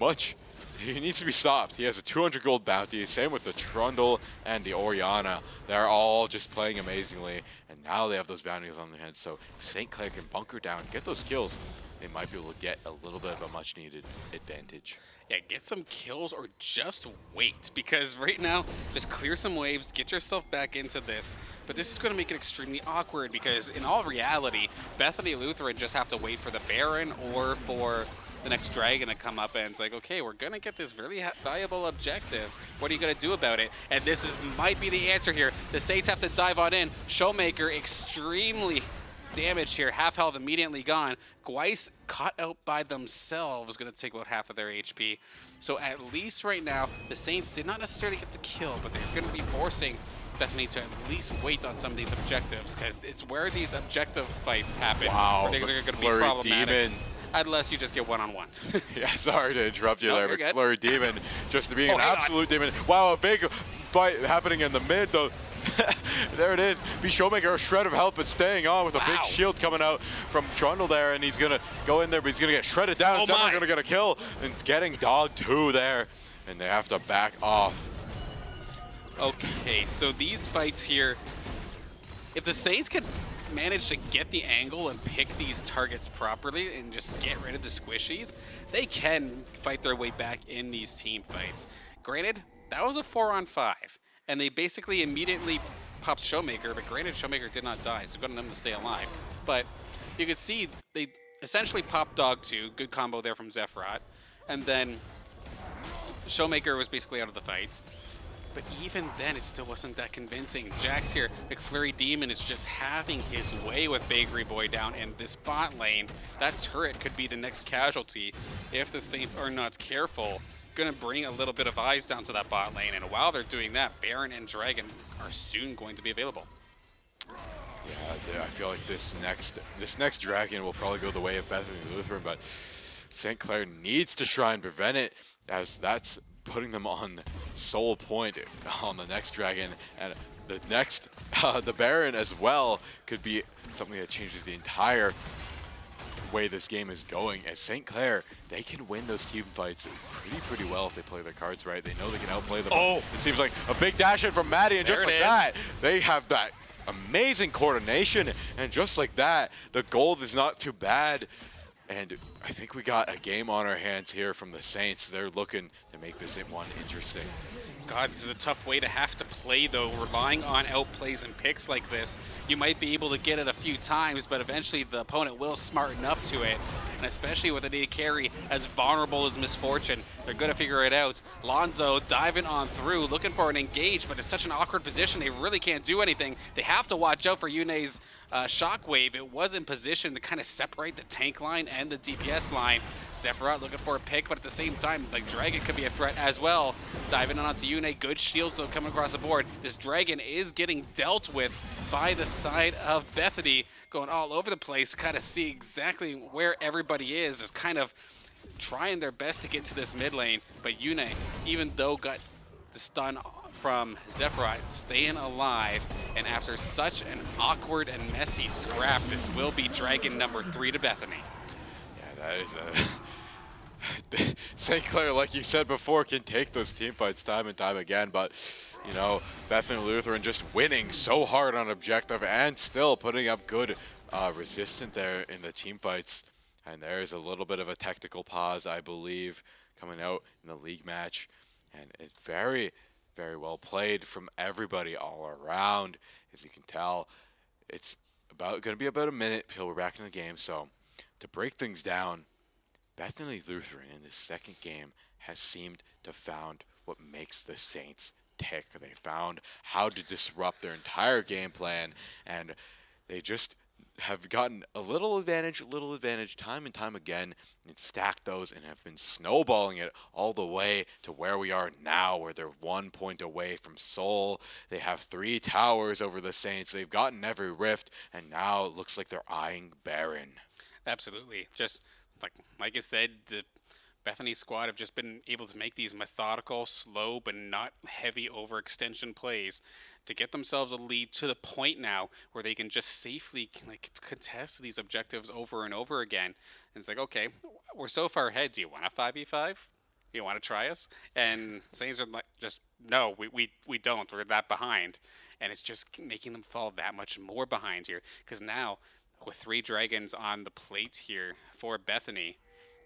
much he needs to be stopped. He has a 200 gold bounty. Same with the Trundle and the Orianna. They're all just playing amazingly, and now they have those bounties on their heads. So St. Clair can bunker down, get those kills, they might be able to get a little bit of a much-needed advantage. Yeah, get some kills or just wait, because right now, just clear some waves, get yourself back into this, but this is going to make it extremely awkward because in all reality, Bethany Lutheran just have to wait for the Baron or for the next dragon to come up and it's like, okay, we're going to get this really valuable objective. What are you going to do about it? And this is might be the answer here. The Saints have to dive on in. Showmaker extremely damaged here. Half health immediately gone. Gweiss caught out by themselves, going to take about half of their HP. So at least right now, the Saints did not necessarily get the kill, but they're going to be forcing Bethany to at least wait on some of these objectives because it's where these objective fights happen. Wow. things are going to be problematic. Demon. Unless you just get one-on-ones. yeah, sorry to interrupt you no, there, but. Flurry Demon just being oh, an absolute demon. Wow, a big fight happening in the mid though. there it is. B Showmaker, a shred of help, but staying on with a wow. big shield coming out from Trundle there, and he's going to go in there, but he's going to get shredded down. Oh he's definitely going to get a kill, and getting Dog 2 there, and they have to back off. Okay, so these fights here, if the Saints could manage to get the angle and pick these targets properly and just get rid of the squishies, they can fight their way back in these team fights. Granted, that was a four on five, and they basically immediately popped Showmaker, but granted, Showmaker did not die, so good on them to stay alive. But you could see they essentially popped Dog 2, good combo there from Zephrot, and then Showmaker was basically out of the fight. but even then it still wasn't that convincing. Jax here, McFlurry Demon is just having his way with Bakery Boy down in this bot lane. That turret could be the next casualty if the Saints are not careful. Gonna bring a little bit of eyes down to that bot lane, and while they're doing that, Baron and Dragon are soon going to be available. Yeah, I feel like this next this next Dragon will probably go the way of Bethany Lutheran, but St. Clair needs to try and prevent it, as that's putting them on Soul Point on the next Dragon, and the next, uh, the Baron as well, could be something that changes the entire way this game is going. As St. Clair, they can win those team fights pretty, pretty well if they play their cards right. They know they can outplay them. Oh! It seems like a big dash in from Maddie, and There just like is. that, they have that amazing coordination, and just like that, the gold is not too bad. And I think we got a game on our hands here from the Saints. They're looking to make this one interesting. God, this is a tough way to have to play, though. Relying on outplays and picks like this, you might be able to get it a few times, but eventually the opponent will smarten up to it. And especially with a need to carry as vulnerable as Miss Fortune, they're going to figure it out. Lonzo diving on through, looking for an engage, but it's such an awkward position, they really can't do anything. They have to watch out for Yune's uh, Shockwave. It was in position to kind of separate the tank line and the DPS line. Sephiroth looking for a pick, but at the same time, like Dragon could be a threat as well. Diving onto Yune, good shield though coming across the board. This Dragon is getting dealt with by the side of Bethany, going all over the place, to kind of see exactly where everybody is, is kind of trying their best to get to this mid lane. But Yune, even though got the stun from Zephyr, staying alive, and after such an awkward and messy scrap, this will be Dragon number three to Bethany. Yeah, that is a. St. Clair, like you said before, can take those team fights time and time again, but you know, Bethany Lutheran just winning so hard on objective and still putting up good uh, resistance there in the team fights. And there's a little bit of a technical pause, I believe, coming out in the league match, and it's very, very well played from everybody all around. As you can tell, it's about going to be about a minute till we're back in the game. So to break things down, Bethany Lutheran in this second game has seemed to found what makes the Saints tick. They found how to disrupt their entire game plan, and they just have gotten a little advantage, a little advantage time and time again, and stacked those and have been snowballing it all the way to where we are now, where they're one point away from Soul. They have three towers over the Saints. They've gotten every rift, and now it looks like they're eyeing Baron. Absolutely. Just like like I said, the Bethany squad have just been able to make these methodical, slow, but not heavy overextension plays to get themselves a lead to the point now where they can just safely like contest these objectives over and over again. And it's like, okay, we're so far ahead. Do you want a five v five? You want to try us? And Saints are like, just no, we, we we don't. We're that behind, and it's just making them fall that much more behind here. Because now, with three dragons on the plate here for Bethany,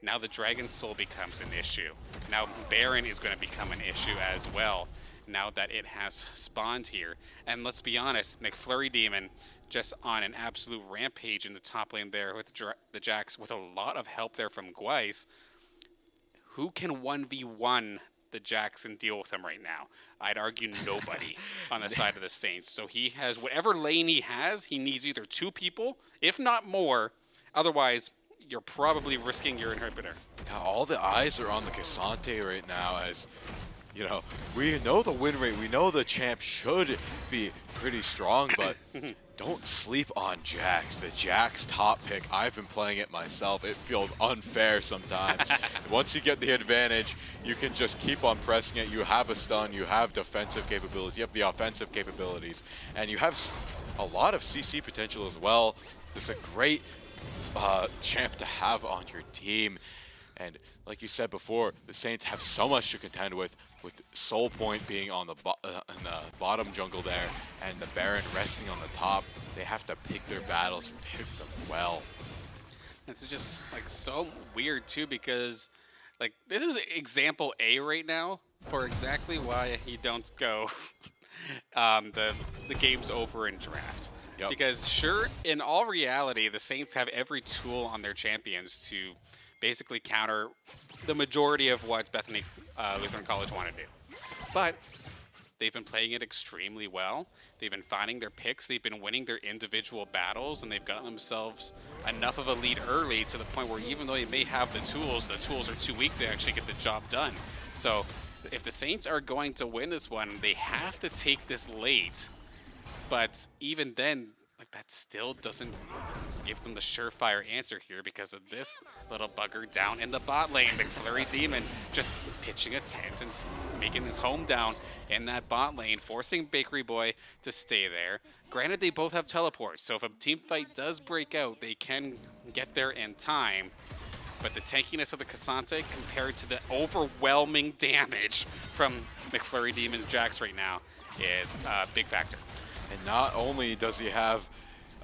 now the Dragon Soul becomes an issue. Now Baron is going to become an issue as well. Now that it has spawned here, and let's be honest, McFlurry Demon just on an absolute rampage in the top lane there with the Jax, with a lot of help there from Gweiss who can 1v1 the Jax and deal with him right now? I'd argue nobody on the side of the Saints. So he has whatever lane he has, he needs either two people, if not more. Otherwise, you're probably risking your inhibitor. Yeah, all the eyes are on the K'Sante right now as, you know, we know the win rate, we know the champ should be pretty strong, but don't sleep on Jax. The Jax top pick, I've been playing it myself. It feels unfair sometimes. Once you get the advantage, you can just keep on pressing it. You have a stun, you have defensive capabilities, you have the offensive capabilities, and you have a lot of CC potential as well. It's a great uh, champ to have on your team. And like you said before, the Saints have so much to contend with, with Soul Point being on the, bo uh, in the bottom jungle there, and the Baron resting on the top. They have to pick their battles, pick them well. It's just like so weird too because like this is example A right now for exactly why you don't go um, the the game's over in draft. Yep. Because sure, in all reality, the Saints have every tool on their champions to basically counter the majority of what Bethany uh, Lutheran College want to do. But They've been playing it extremely well. They've been finding their picks. They've been winning their individual battles, and they've gotten themselves enough of a lead early to the point where even though they may have the tools, the tools are too weak to actually get the job done. So if the Saints are going to win this one, they have to take this late. But even then, that still doesn't give them the surefire answer here because of this little bugger down in the bot lane. McFlurry Demon just pitching a tent and making his home down in that bot lane, forcing Bakery Boy to stay there. Granted, they both have teleports, so if a team fight does break out, they can get there in time. But the tankiness of the K'Sante compared to the overwhelming damage from McFlurry Demon's Jax right now is a big factor. And not only does he have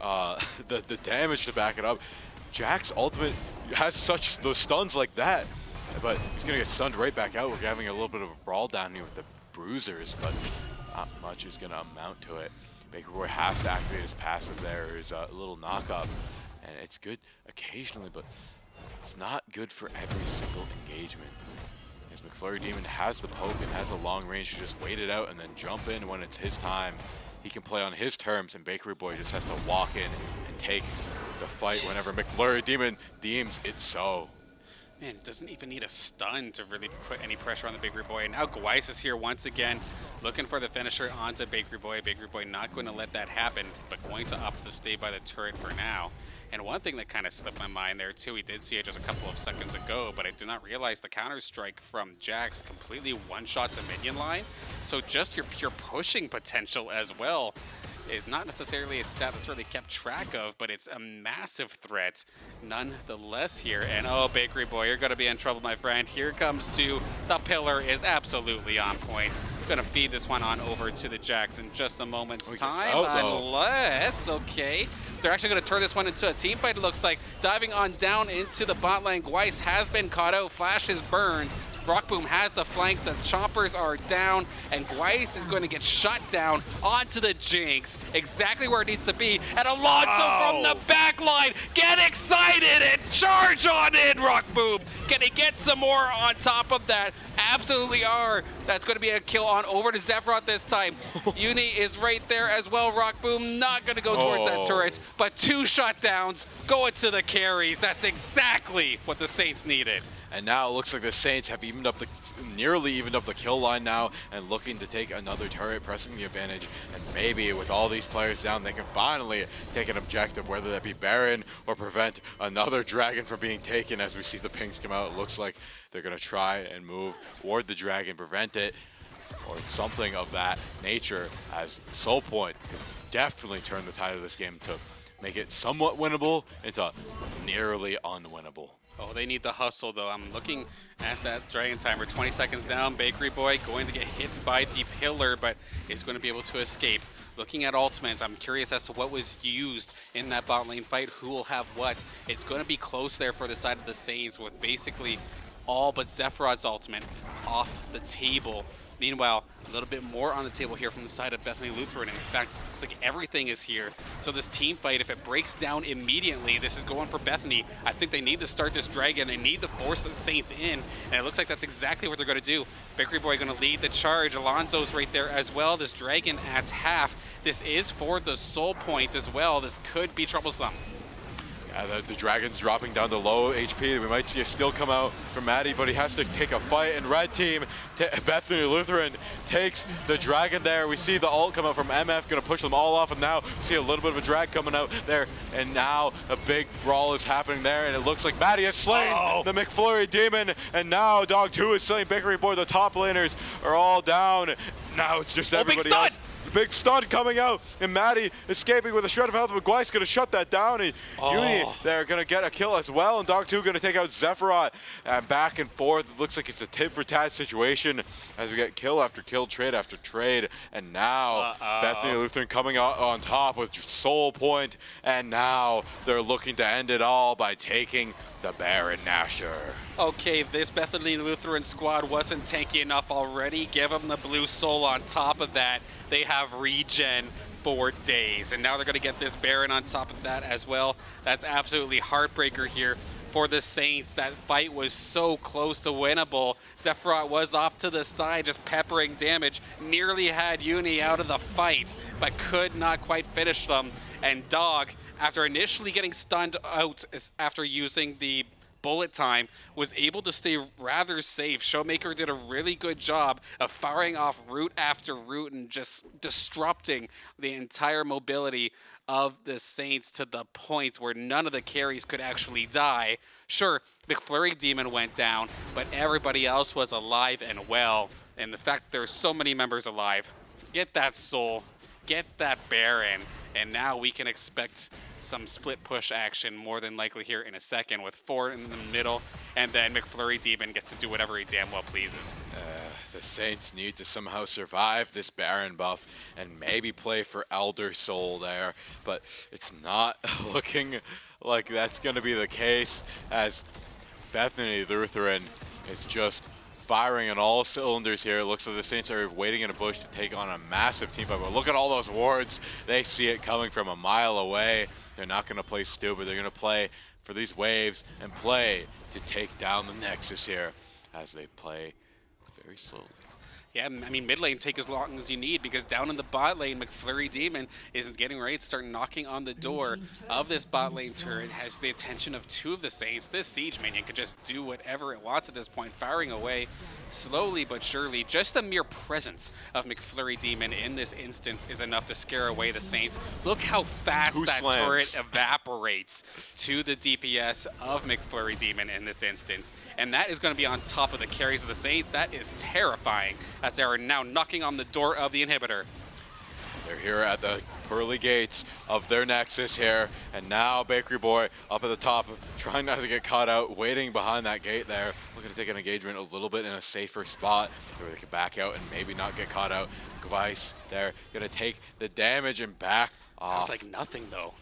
uh, the, the damage to back it up, Jax's ultimate has such those stuns like that, but he's going to get stunned right back out. We're having a little bit of a brawl down here with the bruisers, but not much is going to amount to it. Baker Boy has to activate his passive there, his uh, little knock-up, and it's good occasionally, but it's not good for every single engagement. As McFlurry Demon has the poke and has a long range to just wait it out and then jump in when it's his time he can play on his terms, and Bakery Boy just has to walk in and take the fight whenever McFlurry Demon deems it so. Man, doesn't even need a stun to really put any pressure on the Bakery Boy. And now Gweiss is here once again, looking for the finisher onto Bakery Boy. Bakery Boy not going to let that happen, but going to opt to stay by the turret for now. And one thing that kind of slipped my mind there too, we did see it just a couple of seconds ago, but I did not realize the counter-strike from Jax completely one-shots a minion line. So just your pure pushing potential as well is not necessarily a stat that's really kept track of, but it's a massive threat nonetheless here. And oh, Bakery Boy, you're going to be in trouble, my friend. Here comes to the pillar is absolutely on point. Going to feed this one on over to the Jax in just a moment's time, unless, okay, they're actually going to turn this one into a team fight, it looks like. Diving on down into the bot lane, Gweiss has been caught out, Flash is burned, Rock Boom has the flank, the choppers are down, and Gweiss is going to get shut down onto the Jinx, exactly where it needs to be, and Alonzo oh. from the oh. back line, get excited and charge on in, Rock Boom! Can he get some more on top of that? Absolutely are. That's going to be a kill on over to Zephrot this time. Uni is right there as well. Rock Boom not going to go towards oh. that turret, but two shutdowns going to the carries. That's exactly what the Saints needed. And now it looks like the Saints have evened up the nearly evened up the kill line now and looking to take another turret, pressing the advantage. And maybe with all these players down, they can finally take an objective, whether that be Baron or prevent another Dragon from being taken. As we see the pings come out, it looks like they're going to try and move toward the Dragon, prevent it, or something of that nature, as Soul Point could definitely turn the tide of this game to make it somewhat winnable into nearly unwinnable. Oh, they need the hustle, though. I'm looking at that Dragon Timer. 20 seconds down. Bakery Boy going to get hit by the pillar, but is going to be able to escape. Looking at ultimates, I'm curious as to what was used in that bot lane fight. Who will have what? It's going to be close there for the side of the Saints with basically all but Zephyrot's ultimate off the table. Meanwhile, a little bit more on the table here from the side of Bethany Lutheran. In fact, it looks like everything is here. So this team fight, if it breaks down immediately, this is going for Bethany. I think they need to start this Dragon. They need to force the Saints in, and it looks like that's exactly what they're going to do. Bakery Boy going to lead the charge. Alonzo's right there as well. This Dragon adds half. This is for the soul point as well. This could be troublesome. Yeah, the, the, Dragon's dropping down to low HP. We might see a steal come out from Maddie, but he has to take a fight. And red team, Bethany Lutheran takes the Dragon there. We see the ult come out from MF, going to push them all off. And now see a little bit of a drag coming out there. And now a big brawl is happening there. And it looks like Maddie has slain oh. the McFlurry Demon. And now Dog 2 is slaying Bakery Boy. The top laners are all down. Now it's just oh, everybody else. Big stun coming out, and Maddie escaping with a shred of health, but Gweiss going to shut that down. And oh. Uni, they're going to get a kill as well, and Dog 2 going to take out Zephyrot. And back and forth, it looks like it's a tit-for-tat situation as we get kill after kill, trade after trade. And now, uh -oh. Bethany Lutheran coming out on top with Soul Point, and now they're looking to end it all by taking the Baron Nashor. Okay, this Bethany Lutheran squad wasn't tanky enough already. Give them the blue soul on top of that. They have regen for days. And now they're going to get this Baron on top of that as well. That's absolutely heartbreaker here for the Saints. That fight was so close to winnable. Sephiroth was off to the side, just peppering damage. Nearly had Uni out of the fight, but could not quite finish them. And Dog, after initially getting stunned out after using the bullet time, was able to stay rather safe. Showmaker did a really good job of firing off route after route and just disrupting the entire mobility of the Saints to the point where none of the carries could actually die. Sure, McFlurry Demon went down, but everybody else was alive and well. And the fact there's so many members alive, get that soul, get that Baron, and now we can expect some split push action more than likely here in a second with four in the middle, and then McFlurry Demon gets to do whatever he damn well pleases. Uh, the Saints need to somehow survive this Baron buff and maybe play for Elder Soul there, but it's not looking like that's going to be the case as Bethany Lutheran is just firing on all cylinders here. It looks like the Saints are waiting in a bush to take on a massive team fight. But look at all those wards. They see it coming from a mile away. They're not going to play stupid. They're going to play for these waves and play to take down the Nexus here as they play very slowly. Yeah, I mean, mid lane take as long as you need because down in the bot lane, McFlurry Demon isn't getting ready to start knocking on the door of this bot lane turret. Has the attention of two of the Saints. This Siege minion could just do whatever it wants at this point, firing away slowly but surely. Just the mere presence of McFlurry Demon in this instance is enough to scare away the Saints. Look how fast Who that slams? turret evaporates to the DPS of McFlurry Demon in this instance. And that is going to be on top of the carries of the Saints. That is terrifying as they are now knocking on the door of the inhibitor. They're here at the pearly gates of their Nexus here, and now Bakery Boy up at the top, trying not to get caught out, waiting behind that gate there, looking to take an engagement a little bit in a safer spot where they can back out and maybe not get caught out. Gweiss there, gonna take the damage and back off. It's like nothing though.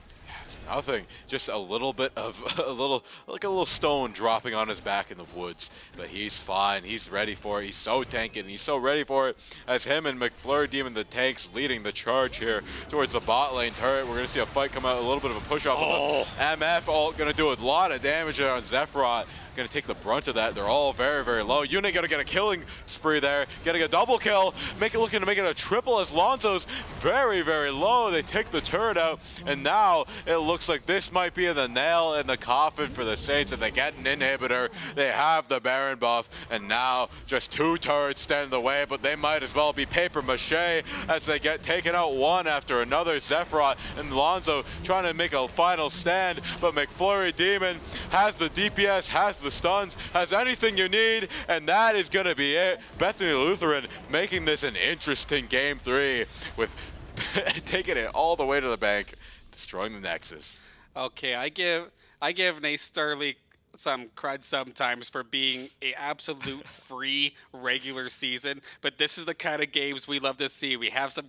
Nothing. Just a little bit of a little, like a little stone dropping on his back in the woods. But he's fine. He's ready for it. He's so tanky and he's so ready for it. As him and McFlurry Demon, the tanks, leading the charge here towards the bot lane turret. We're gonna see a fight come out. A little bit of a push off. Oh. The MF ult gonna do a lot of damage there on Zephyros going to take the brunt of that. They're all very, very low. Unit going to get a killing spree there, getting a double kill, make it looking to make it a triple as Lonzo's very, very low. They take the turret out, and now it looks like this might be the nail in the coffin for the Saints. If they get an inhibitor, they have the Baron buff, and now just two turrets stand in the way, but they might as well be paper mache as they get taken out one after another. Sephiroth and Lonzo trying to make a final stand, but McFlurry Demon has the DPS, has the stuns, has anything you need, and that is going to be it. Bethany Lutheran making this an interesting game three with taking it all the way to the bank, destroying the Nexus. Okay, I give I give NACE Star League some cred sometimes for being a absolute free regular season, but this is the kind of games we love to see. We have some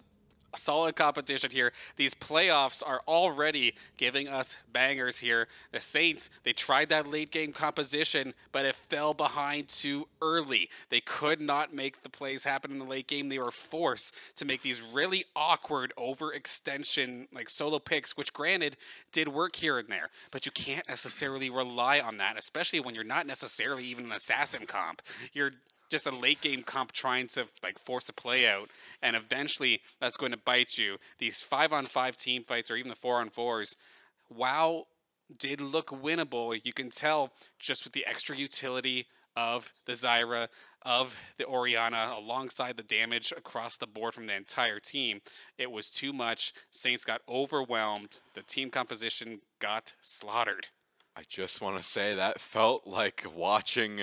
solid competition here. These playoffs are already giving us bangers here. The Saints, they tried that late game composition, but it fell behind too early. They could not make the plays happen in the late game. They were forced to make these really awkward overextension, like solo picks, which granted did work here and there, but you can't necessarily rely on that, especially when you're not necessarily even an assassin comp. You're just a late game comp trying to like force a play out, and eventually that's going to bite you. These five on five team fights, or even the four on fours, WoW did look winnable. You can tell just with the extra utility of the Zyra, of the Orianna, alongside the damage across the board from the entire team. It was too much. Saints got overwhelmed. The team composition got slaughtered. I just want to say that felt like watching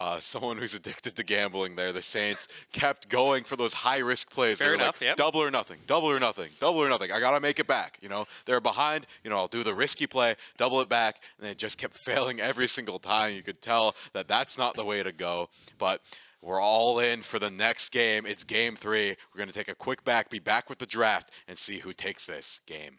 uh, someone who's addicted to gambling there. The Saints kept going for those high risk plays. Fair enough, Like, yep. Double or nothing, double or nothing, double or nothing. I got to make it back. You know, they're behind. You know, I'll do the risky play, double it back. And they just kept failing every single time. You could tell that that's not the way to go. But we're all in for the next game. It's game three. We're going to take a quick back, be back with the draft, and see who takes this game.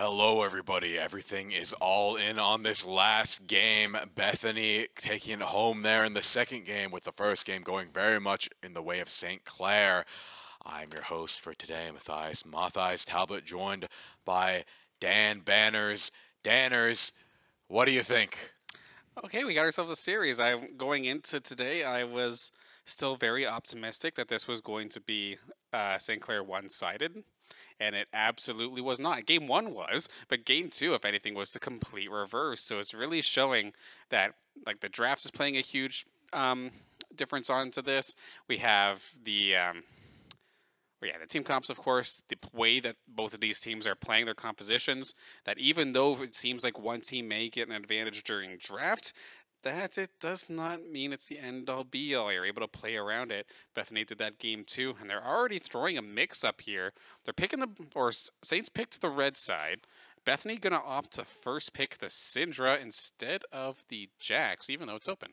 Hello, everybody. Everything is all in on this last game. Bethany taking home there in the second game, with the first game going very much in the way of St. Clair. I'm your host for today, Matthias Matthias Talbot, joined by Dan Banners. Danners, what do you think? Okay, we got ourselves a series. I'm going into today, I was still very optimistic that this was going to be uh, St. Clair one-sided and it absolutely was not. Game one was, but game two, if anything, was the complete reverse. So it's really showing that like the draft is playing a huge um, difference onto this. We have the um, well, yeah, the team comps, of course, the way that both of these teams are playing their compositions, that even though it seems like one team may get an advantage during draft, that it does not mean it's the end all be all. You're able to play around it. Bethany did that game too, and they're already throwing a mix up here. They're picking the or Saints picked the red side. Bethany gonna opt to first pick the Syndra instead of the Jax, even though it's open.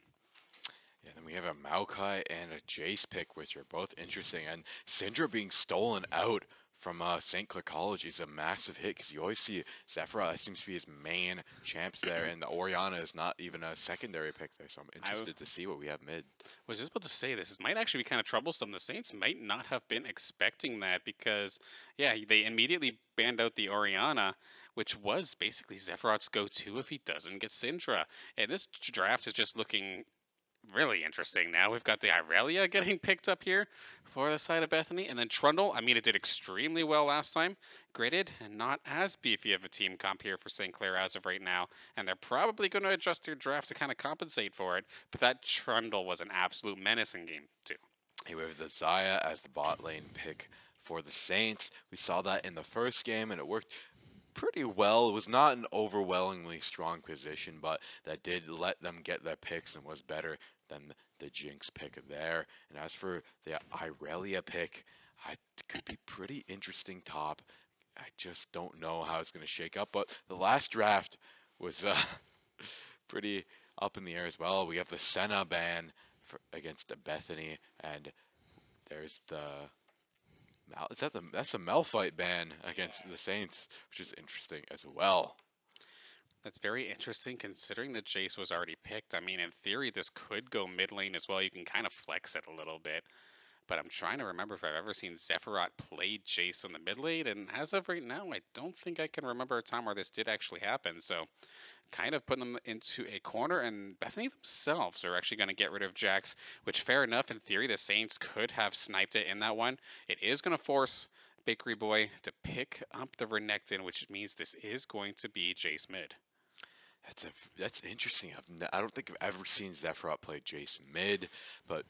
Yeah, then we have a Maokai and a Jace pick, which are both interesting, and Syndra being stolen out from uh, St. Clair College is a massive hit because you always see Zephyra seems to be his main champs there, and the Orianna is not even a secondary pick there. So I'm interested to see what we have mid. I was just about to say this. It might actually be kind of troublesome. The Saints might not have been expecting that because, yeah, they immediately banned out the Orianna, which was basically Zephyrod's go-to if he doesn't get Syndra. And this draft is just looking really interesting now. We've got the Irelia getting picked up here for the side of Bethany. And then Trundle, I mean, it did extremely well last time. Graded and not as beefy of a team comp here for St. Clair as of right now. And they're probably going to adjust their draft to kind of compensate for it. But that Trundle was an absolute menace in game two. Hey, we have the Xayah as the bot lane pick for the Saints. We saw that in the first game, and it worked pretty well. It was not an overwhelmingly strong position, but that did let them get their picks and was better than the Jinx pick there. And as for the Irelia pick, it could be pretty interesting top. I just don't know how it's going to shake up. But the last draft was uh, pretty up in the air as well. We have the Senna ban for, against Bethany, and there's the is that the that's a Malphite ban against the Saints, which is interesting as well. That's very interesting considering that Jace was already picked. I mean, in theory, this could go mid lane as well. You can kind of flex it a little bit. But I'm trying to remember if I've ever seen Zephyros play Jace in the mid lane. And as of right now, I don't think I can remember a time where this did actually happen. So kind of putting them into a corner. And Bethany themselves are actually going to get rid of Jax, which fair enough. In theory, the Saints could have sniped it in that one. It is going to force Bakery Boy to pick up the Renekton, which means this is going to be Jace mid. That's a that's interesting. I've I don't think I've ever seen Zephyros play Jason mid, but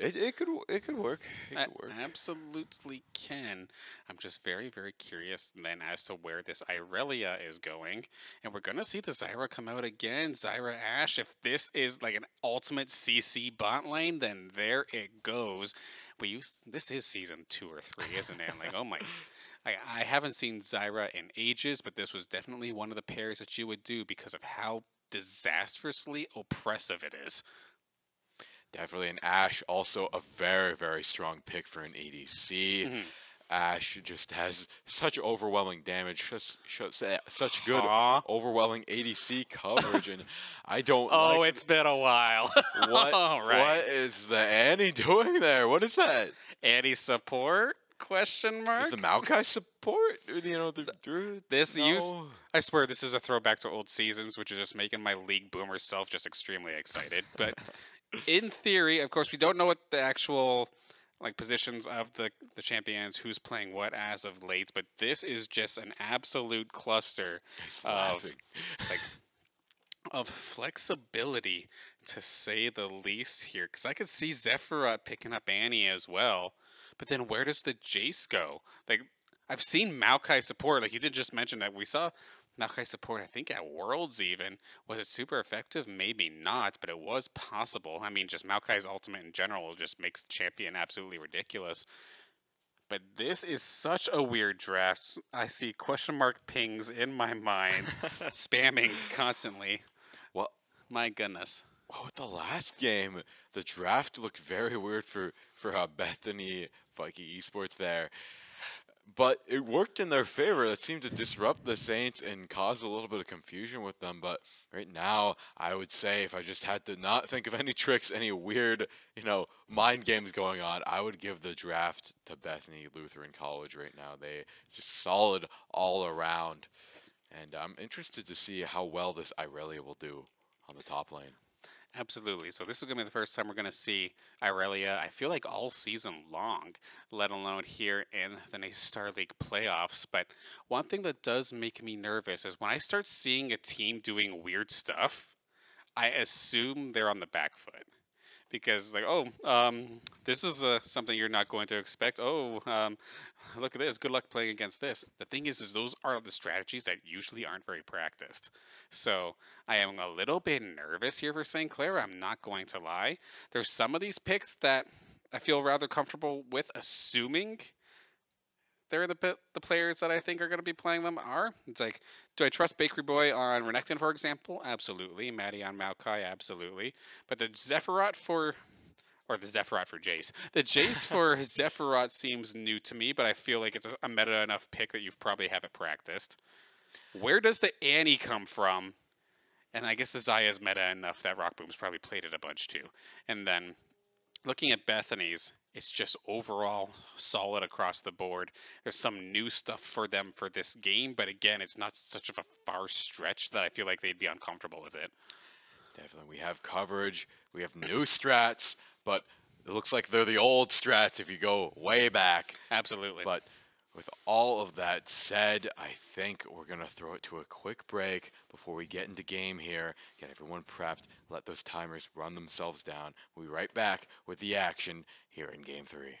it, it could it could work. It could work. Absolutely can. I'm just very very curious then as to where this Irelia is going, and we're gonna see the Zyra come out again. Zyra Ashe. If this is like an ultimate CC bot lane, then there it goes. We used this is season two or three, isn't it? like oh my. I, I haven't seen Zyra in ages, but this was definitely one of the pairs that you would do because of how disastrously oppressive it is. Definitely, and Ashe also a very very strong pick for an ADC. Mm-hmm. Ashe just has such overwhelming damage, just, just such good Aww. overwhelming ADC coverage, and I don't. oh, like it's been a while. what? right. What is the Annie doing there? What is that? Annie support? Question mark. Is the Maokai support? You know the druids. This no. use. I swear this is a throwback to old seasons, which is just making my league boomer self just extremely excited. But in theory, of course, we don't know what the actual like positions of the the champions, who's playing what as of late. But this is just an absolute cluster He's of laughing. like of flexibility to say the least here. Because I could see Zephyra picking up Annie as well. But then where does the Jace go? Like I've seen Maokai support. Like you did just mention that we saw Maokai support. I think at Worlds even was it super effective? Maybe not, but it was possible. I mean, just Maokai's ultimate in general just makes champion absolutely ridiculous. But this is such a weird draft. I see question mark pings in my mind, spamming constantly. Well, my goodness. Well, with the last game, the draft looked very weird for for uh, Bethany Viking Esports there. But it worked in their favor. It seemed to disrupt the Saints and cause a little bit of confusion with them. But right now, I would say if I just had to not think of any tricks, any weird, you know, mind games going on, I would give the draft to Bethany Lutheran College right now. They just solid all around. And I'm interested to see how well this Irelia will do on the top lane. Absolutely. So this is going to be the first time we're going to see Irelia, I feel like all season long, let alone here in the NACE Star League playoffs. But one thing that does make me nervous is when I start seeing a team doing weird stuff, I assume they're on the back foot because like oh um, this is uh, something you're not going to expect. Oh um, look at this good luck playing against this. The thing is is those are the strategies that usually aren't very practiced. So i am a little bit nervous here for st clair i'm not going to lie. There's some of these picks that i feel rather comfortable with assuming they're the the players that I think are going to be playing them are. It's like, do I trust Bakery Boy on Renekton, for example? Absolutely. Maddie on Maokai? Absolutely. But the Zephyros for, or the Zephyros for Jace. The Jace for Zephyros seems new to me, but I feel like it's a, a meta enough pick that you've probably haven't practiced. Where does the Annie come from? And I guess the Xayah is meta enough that Rock Boom's probably played it a bunch too. And then looking at Bethany's, it's just overall solid across the board. There's some new stuff for them for this game, but again, it's not such of a far stretch that I feel like they'd be uncomfortable with it. Definitely. We have coverage, we have new strats, but it looks like they're the old strats if you go way back. Absolutely. But with all of that said, I think we're going to throw it to a quick break before we get into game here. Get everyone prepped, let those timers run themselves down. We'll be right back with the action here in game three.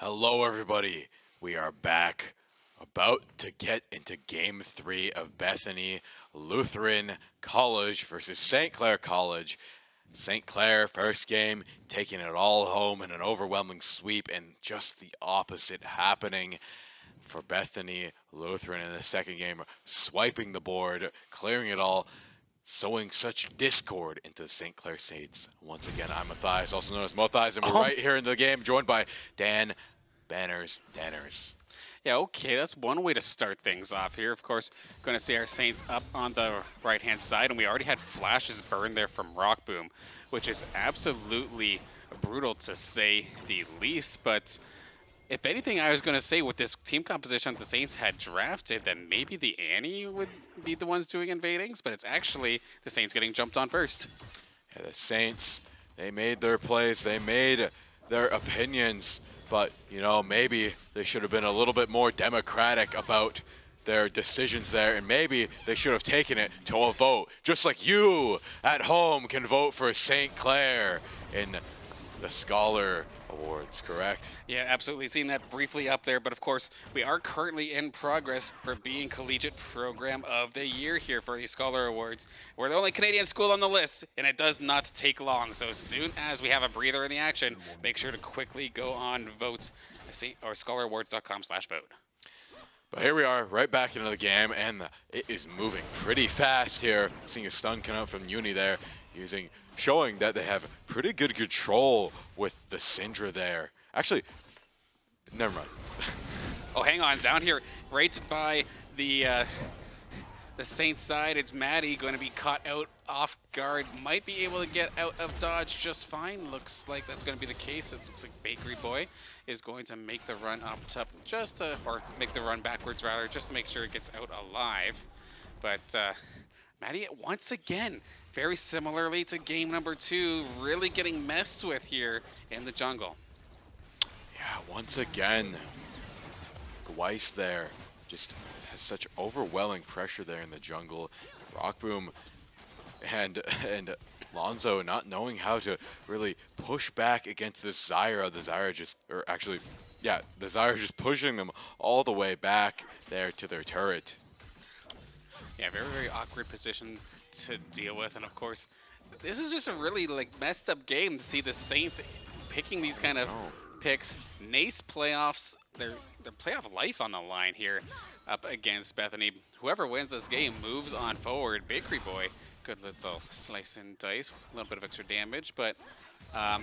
Hello, everybody. We are back, about to get into Game 3 of Bethany Lutheran College versus St. Clair College. St. Clair, first game, taking it all home in an overwhelming sweep, and just the opposite happening for Bethany Lutheran in the second game, swiping the board, clearing it all, sowing such discord into the St. Clair Saints. Once again, I'm Matthias, also known as Matthias, and we're oh. right here in the game, joined by Dan Banners banners. Yeah, okay, that's one way to start things off here. Of course, going to see our Saints up on the right-hand side, and we already had flashes burn there from Rock Boom, which is absolutely brutal to say the least, but if anything, I was going to say with this team composition the Saints had drafted, then maybe the Annie would be the ones doing invadings, but it's actually the Saints getting jumped on first. Yeah, the Saints, they made their plays, they made their opinions, but, you know, maybe they should have been a little bit more democratic about their decisions there, and maybe they should have taken it to a vote, just like you at home can vote for St. Clair in the Scholar Awards, correct? Yeah, absolutely. Seen that briefly up there, but of course, we are currently in progress for being Collegiate Program of the Year here for the Scholar Awards. We're the only Canadian school on the list, and it does not take long. So as soon as we have a breather in the action, make sure to quickly go on votes See or scholarawards.com slash vote. But here we are, right back into the game, and it is moving pretty fast here. Seeing a stun come out from Uni there, using showing that they have pretty good control with the Syndra there. Actually, never mind. oh, hang on. Down here, right by the uh, the Saints side, it's Maddie going to be caught out off guard. Might be able to get out of dodge just fine. Looks like that's going to be the case. It looks like Bakery Boy is going to make the run up top just to, or make the run backwards rather, just to make sure it gets out alive. But uh, Maddie, once again, very similarly to game number two, really getting messed with here in the jungle. Yeah, once again, Gweiss there just has such overwhelming pressure there in the jungle. Rockboom and and Lonzo not knowing how to really push back against this Zyra. The Zyra just, or actually, yeah, the Zyra just pushing them all the way back there to their turret. Yeah, very, very awkward position to deal with. And of course, this is just a really like messed up game to see the Saints picking these kind of oh. picks. NACE playoffs, their their playoff life on the line here up against Bethany. Whoever wins this game moves on forward. Bakery Boy, good little slice and dice, a little bit of extra damage, but um,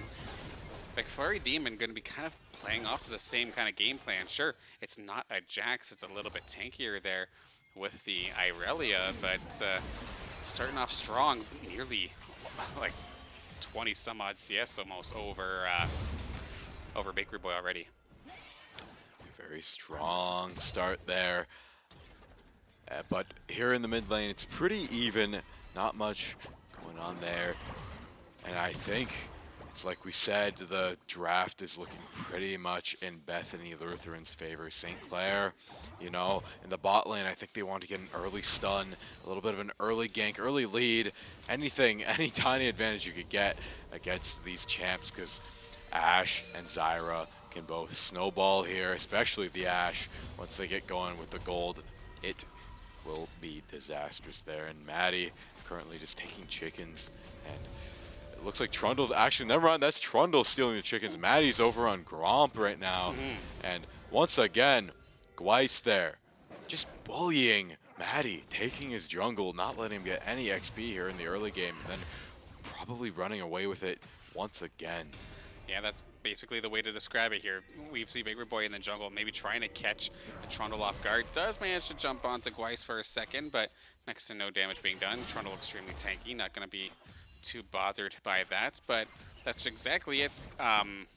Flurry Demon going to be kind of playing off to the same kind of game plan. Sure, it's not a Jax, it's a little bit tankier there with the Irelia, but uh, starting off strong, nearly like 20 some odd CS almost over uh, over Bakery Boy already. Very strong start there. Uh, but here in the mid lane, it's pretty even. Not much going on there. And I think it's like we said, the draft is looking pretty much in Bethany Lutheran's favor. St. Clair, you know, in the bot lane, I think they want to get an early stun, a little bit of an early gank, early lead, anything, any tiny advantage you could get against these champs because Ashe and Zyra can both snowball here, especially the Ashe. Once they get going with the gold, it will be disastrous there. And Maddie currently just taking chickens and looks like Trundle's actually, never mind, that's Trundle stealing the chickens. Maddie's over on Gromp right now. Mm -hmm. And once again, Gweiss there, just bullying Maddie, taking his jungle, not letting him get any XP here in the early game, and then probably running away with it once again. Yeah, that's basically the way to describe it here. We see Bakery Boy in the jungle, maybe trying to catch the Trundle off guard. Does manage to jump onto Gweiss for a second, but next to no damage being done. Trundle extremely tanky, not going to be too bothered by that, but that's exactly it. Um,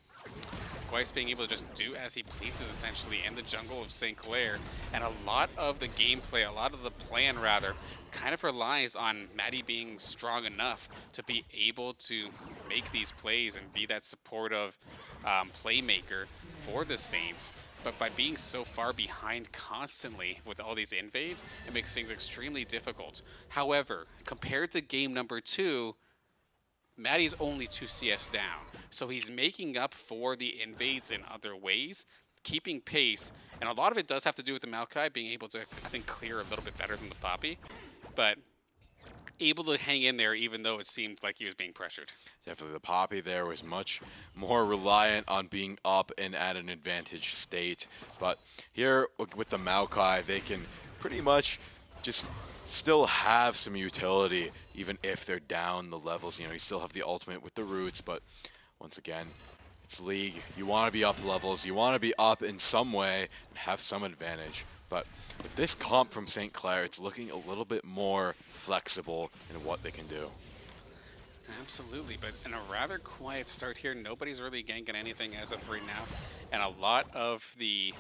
Gweiss being able to just do as he pleases essentially in the jungle of St. Clair. And a lot of the gameplay, a lot of the plan rather, kind of relies on Maddie being strong enough to be able to make these plays and be that supportive um, playmaker for the Saints. But by being so far behind constantly with all these invades, it makes things extremely difficult. However, compared to game number two, Maddie's only two CS down. So he's making up for the invades in other ways, keeping pace. And a lot of it does have to do with the Maokai being able to, I think, clear a little bit better than the Poppy. But able to hang in there even though it seemed like he was being pressured. Definitely the Poppy there was much more reliant on being up and at an advantage state. But here with the Maokai, they can pretty much just still have some utility even if they're down the levels. You know, you still have the ultimate with the roots, but once again, it's League. You want to be up levels. You want to be up in some way and have some advantage. But with this comp from St. Clair, it's looking a little bit more flexible in what they can do. Absolutely, but in a rather quiet start here, nobody's really ganking anything as of right now. And a lot of the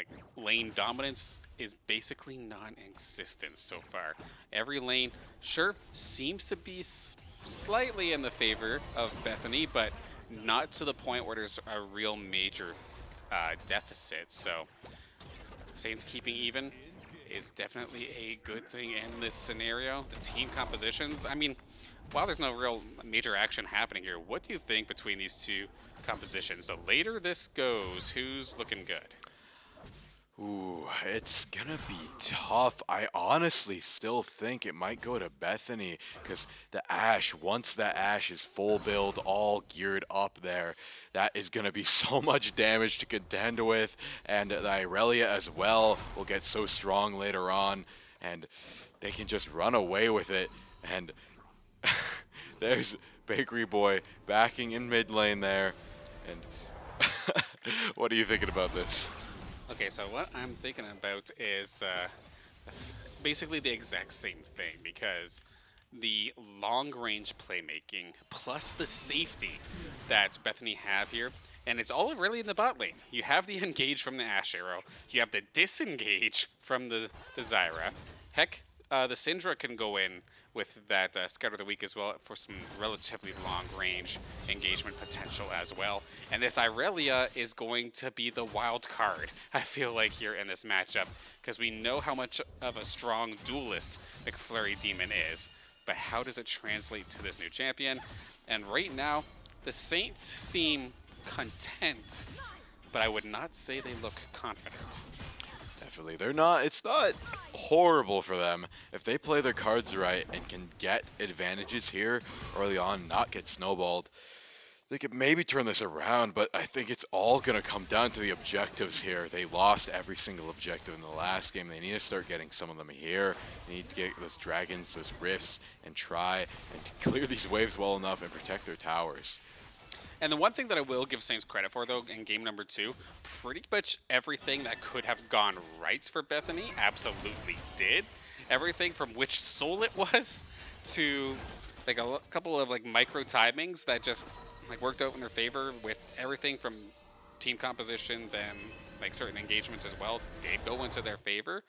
like lane dominance is basically non-existent so far. Every lane, sure, seems to be slightly in the favor of Bethany, but not to the point where there's a real major uh, deficit. So Saints keeping even is definitely a good thing in this scenario. The team compositions, I mean, while there's no real major action happening here, what do you think between these two compositions? The later this goes, who's looking good? Ooh, it's gonna be tough. I honestly still think it might go to Bethany because the Ashe, once the Ashe is full build, all geared up there, that is gonna be so much damage to contend with. And the Irelia as well will get so strong later on, and they can just run away with it. And there's Bakery Boy backing in mid lane there. And what are you thinking about this? Okay, so what I'm thinking about is uh, basically the exact same thing because the long-range playmaking plus the safety that Bethany have here, and it's all really in the bot lane. You have the engage from the Ashe Arrow, you have the disengage from the, the Zyra. Heck, uh, the Syndra can go in with that uh, Scatter the Weak as well for some relatively long range engagement potential as well. And this Irelia is going to be the wild card, I feel like, here in this matchup, because we know how much of a strong duelist McFlurry Demon is. But how does it translate to this new champion? And right now, the Saints seem content, but I would not say they look confident. They're not, it's not horrible for them. If they play their cards right and can get advantages here early on, not get snowballed, they could maybe turn this around, but I think it's all going to come down to the objectives here. They lost every single objective in the last game. They need to start getting some of them here. They need to get those dragons, those rifts, and try and clear these waves well enough and protect their towers. And the one thing that I will give Saints credit for, though, in game number two, pretty much everything that could have gone right for Bethany absolutely did. Everything from which soul it was to like a couple of like micro timings that just like worked out in their favor with everything from team compositions and like certain engagements as well did go into their favor.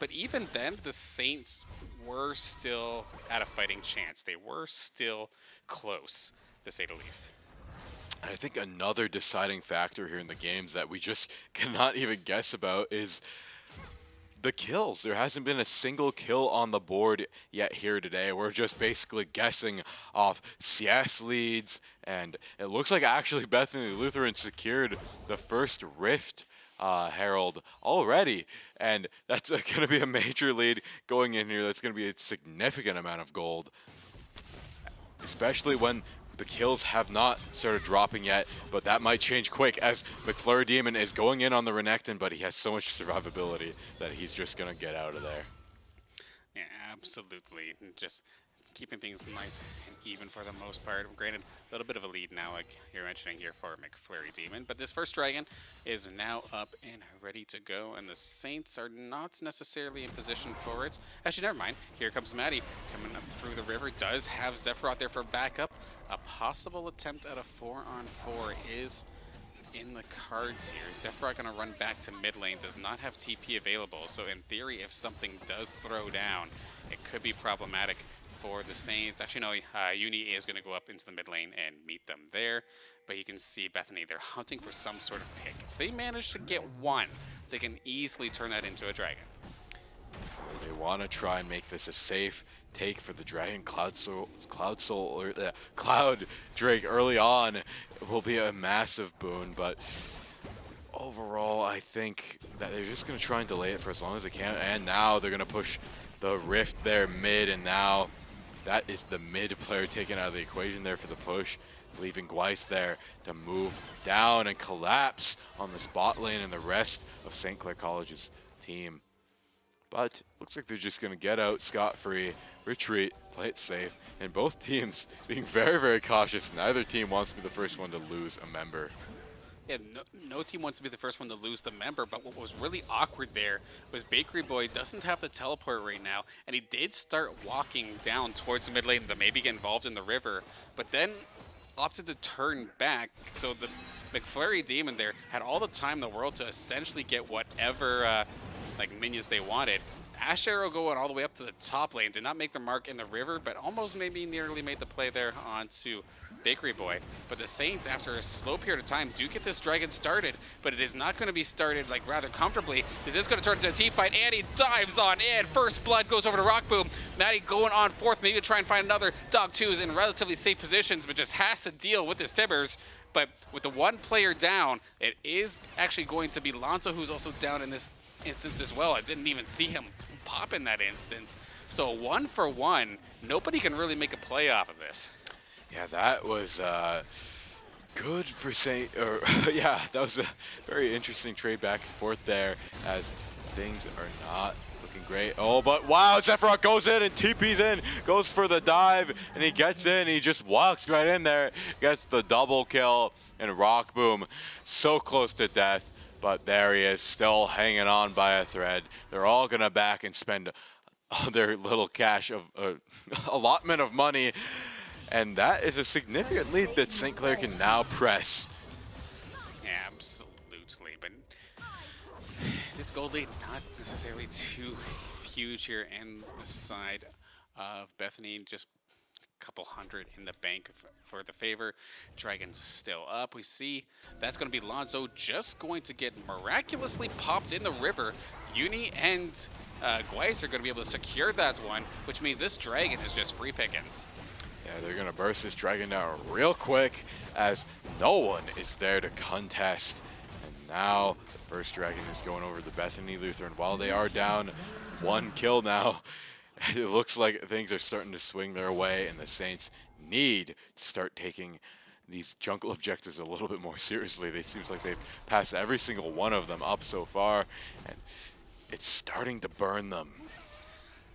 But even then, the Saints were still at a fighting chance. They were still close, to say the least. I think another deciding factor here in the games that we just cannot even guess about is the kills. There hasn't been a single kill on the board yet here today. We're just basically guessing off CS leads, and it looks like actually Bethany Lutheran secured the first Rift uh, Herald already, and that's uh, going to be a major lead going in here. That's going to be a significant amount of gold, especially when the kills have not started dropping yet, but that might change quick as McFlurry Demon is going in on the Renekton, but he has so much survivability that he's just going to get out of there. Yeah, absolutely. Just keeping things nice and even for the most part. Granted, a little bit of a lead now, like you're mentioning here for McFlurry Demon. But this first dragon is now up and ready to go, and the Saints are not necessarily in position for it. Actually, never mind. Here comes Maddie coming up through the river. Does have Zephyr out there for backup. A possible attempt at a four-on-four 4 is in the cards here. Zephyr going to run back to mid lane, does not have TP available, so in theory, if something does throw down, it could be problematic for the Saints. Actually, no, uh, Uni is going to go up into the mid lane and meet them there. But you can see Bethany, they're hunting for some sort of pick. If they manage to get one, they can easily turn that into a dragon. They want to try and make this a safe take for the Dragon Cloud Soul, Cloud Soul, or uh, Cloud Drake early on will be a massive boon, but overall, I think that they're just going to try and delay it for as long as they can, and now they're going to push the Rift there mid, and now that is the mid player taken out of the equation there for the push, leaving Gweiss there to move down and collapse on the bot lane and the rest of St. Clair College's team. But looks like they're just going to get out scot-free, retreat, play it safe, and both teams being very, very cautious. Neither team wants to be the first one to lose a member. Yeah, no, no, team wants to be the first one to lose the member, but what was really awkward there was Bakery Boy doesn't have the teleport right now, and he did start walking down towards the mid lane to maybe get involved in the river, but then opted to turn back, so the McFlurry Demon there had all the time in the world to essentially get whatever uh, like minions they wanted. Ashe Arrow going all the way up to the top lane, did not make the mark in the river, but almost maybe nearly made the play there onto Bakery Boy. But the Saints, after a slow period of time, do get this Dragon started, but it is not going to be started like rather comfortably. Is this is going to turn into a team fight, and he dives on in. First blood goes over to Rock Boom. Maddie going on fourth, maybe try and find another. Dog 2 is in relatively safe positions, but just has to deal with his Tibbers. But with the one player down, it is actually going to be Lonzo who's also down in this instance as well. I didn't even see him pop in that instance. So one for one, nobody can really make a play off of this. Yeah, that was uh, good for Saint. Or yeah, that was a very interesting trade back and forth there, as things are not looking great. Oh, but wow, Sephiroth goes in and TP's in, goes for the dive, and he gets in. He just walks right in there, gets the double kill, and Rock Boom so close to death. But there he is, still hanging on by a thread. They're all gonna back and spend their little cash of uh, allotment of money and that is a significant lead that St. Clair can now press. Absolutely, but this gold lead not necessarily too huge here in the side of Bethany. Just a couple hundred in the bank for the favor. Dragon's still up. We see that's going to be Lonzo just going to get miraculously popped in the river. Uni and uh, Gweiss are going to be able to secure that one, which means this Dragon is just free pickings. Yeah, they're to burst this Dragon down real quick as no one is there to contest. And now the first Dragon is going over the Bethany Lutheran. While they are down one kill now, it looks like things are starting to swing their way and the Saints need to start taking these jungle objectives a little bit more seriously. It seems like they've passed every single one of them up so far, and it's starting to burn them.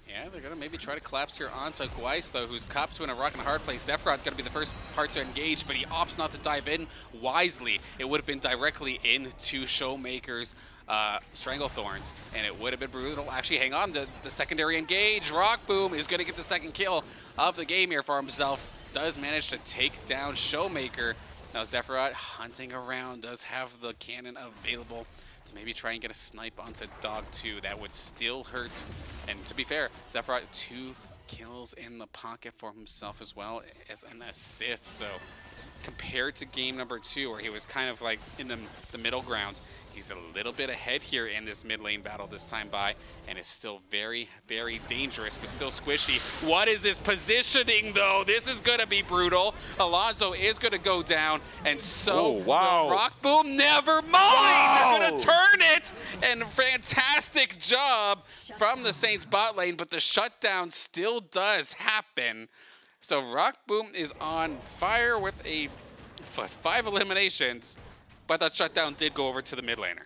Yeah, they're going to maybe try to collapse here onto Gweiss, though, who's copped to in a rock and a hard place. Sephiroth's going to be the first part to engage, but he opts not to dive in wisely. It would have been directly into Showmaker's uh, Stranglethorns, and it would have been brutal. Actually, hang on, the, the secondary engage. Rock Boom is going to get the second kill of the game here for himself. Does manage to take down Showmaker. Now Zephyroth hunting around, does have the cannon available to maybe try and get a snipe onto Dog 2. That would still hurt. And to be fair, Zephyroth two kills in the pocket for himself as well as an assist. So compared to game number two, where he was kind of like in the, the middle ground, He's a little bit ahead here in this mid lane battle this time by, and is still very, very dangerous, but still squishy. What is his positioning, though? This is going to be brutal. Alonzo is going to go down, and so oh, wow. Rock Boom, never mind! Wow. They're going to turn it! And fantastic job from the Saints bot lane, but the shutdown still does happen. So Rock Boom is on fire with a five eliminations but that shutdown did go over to the mid laner.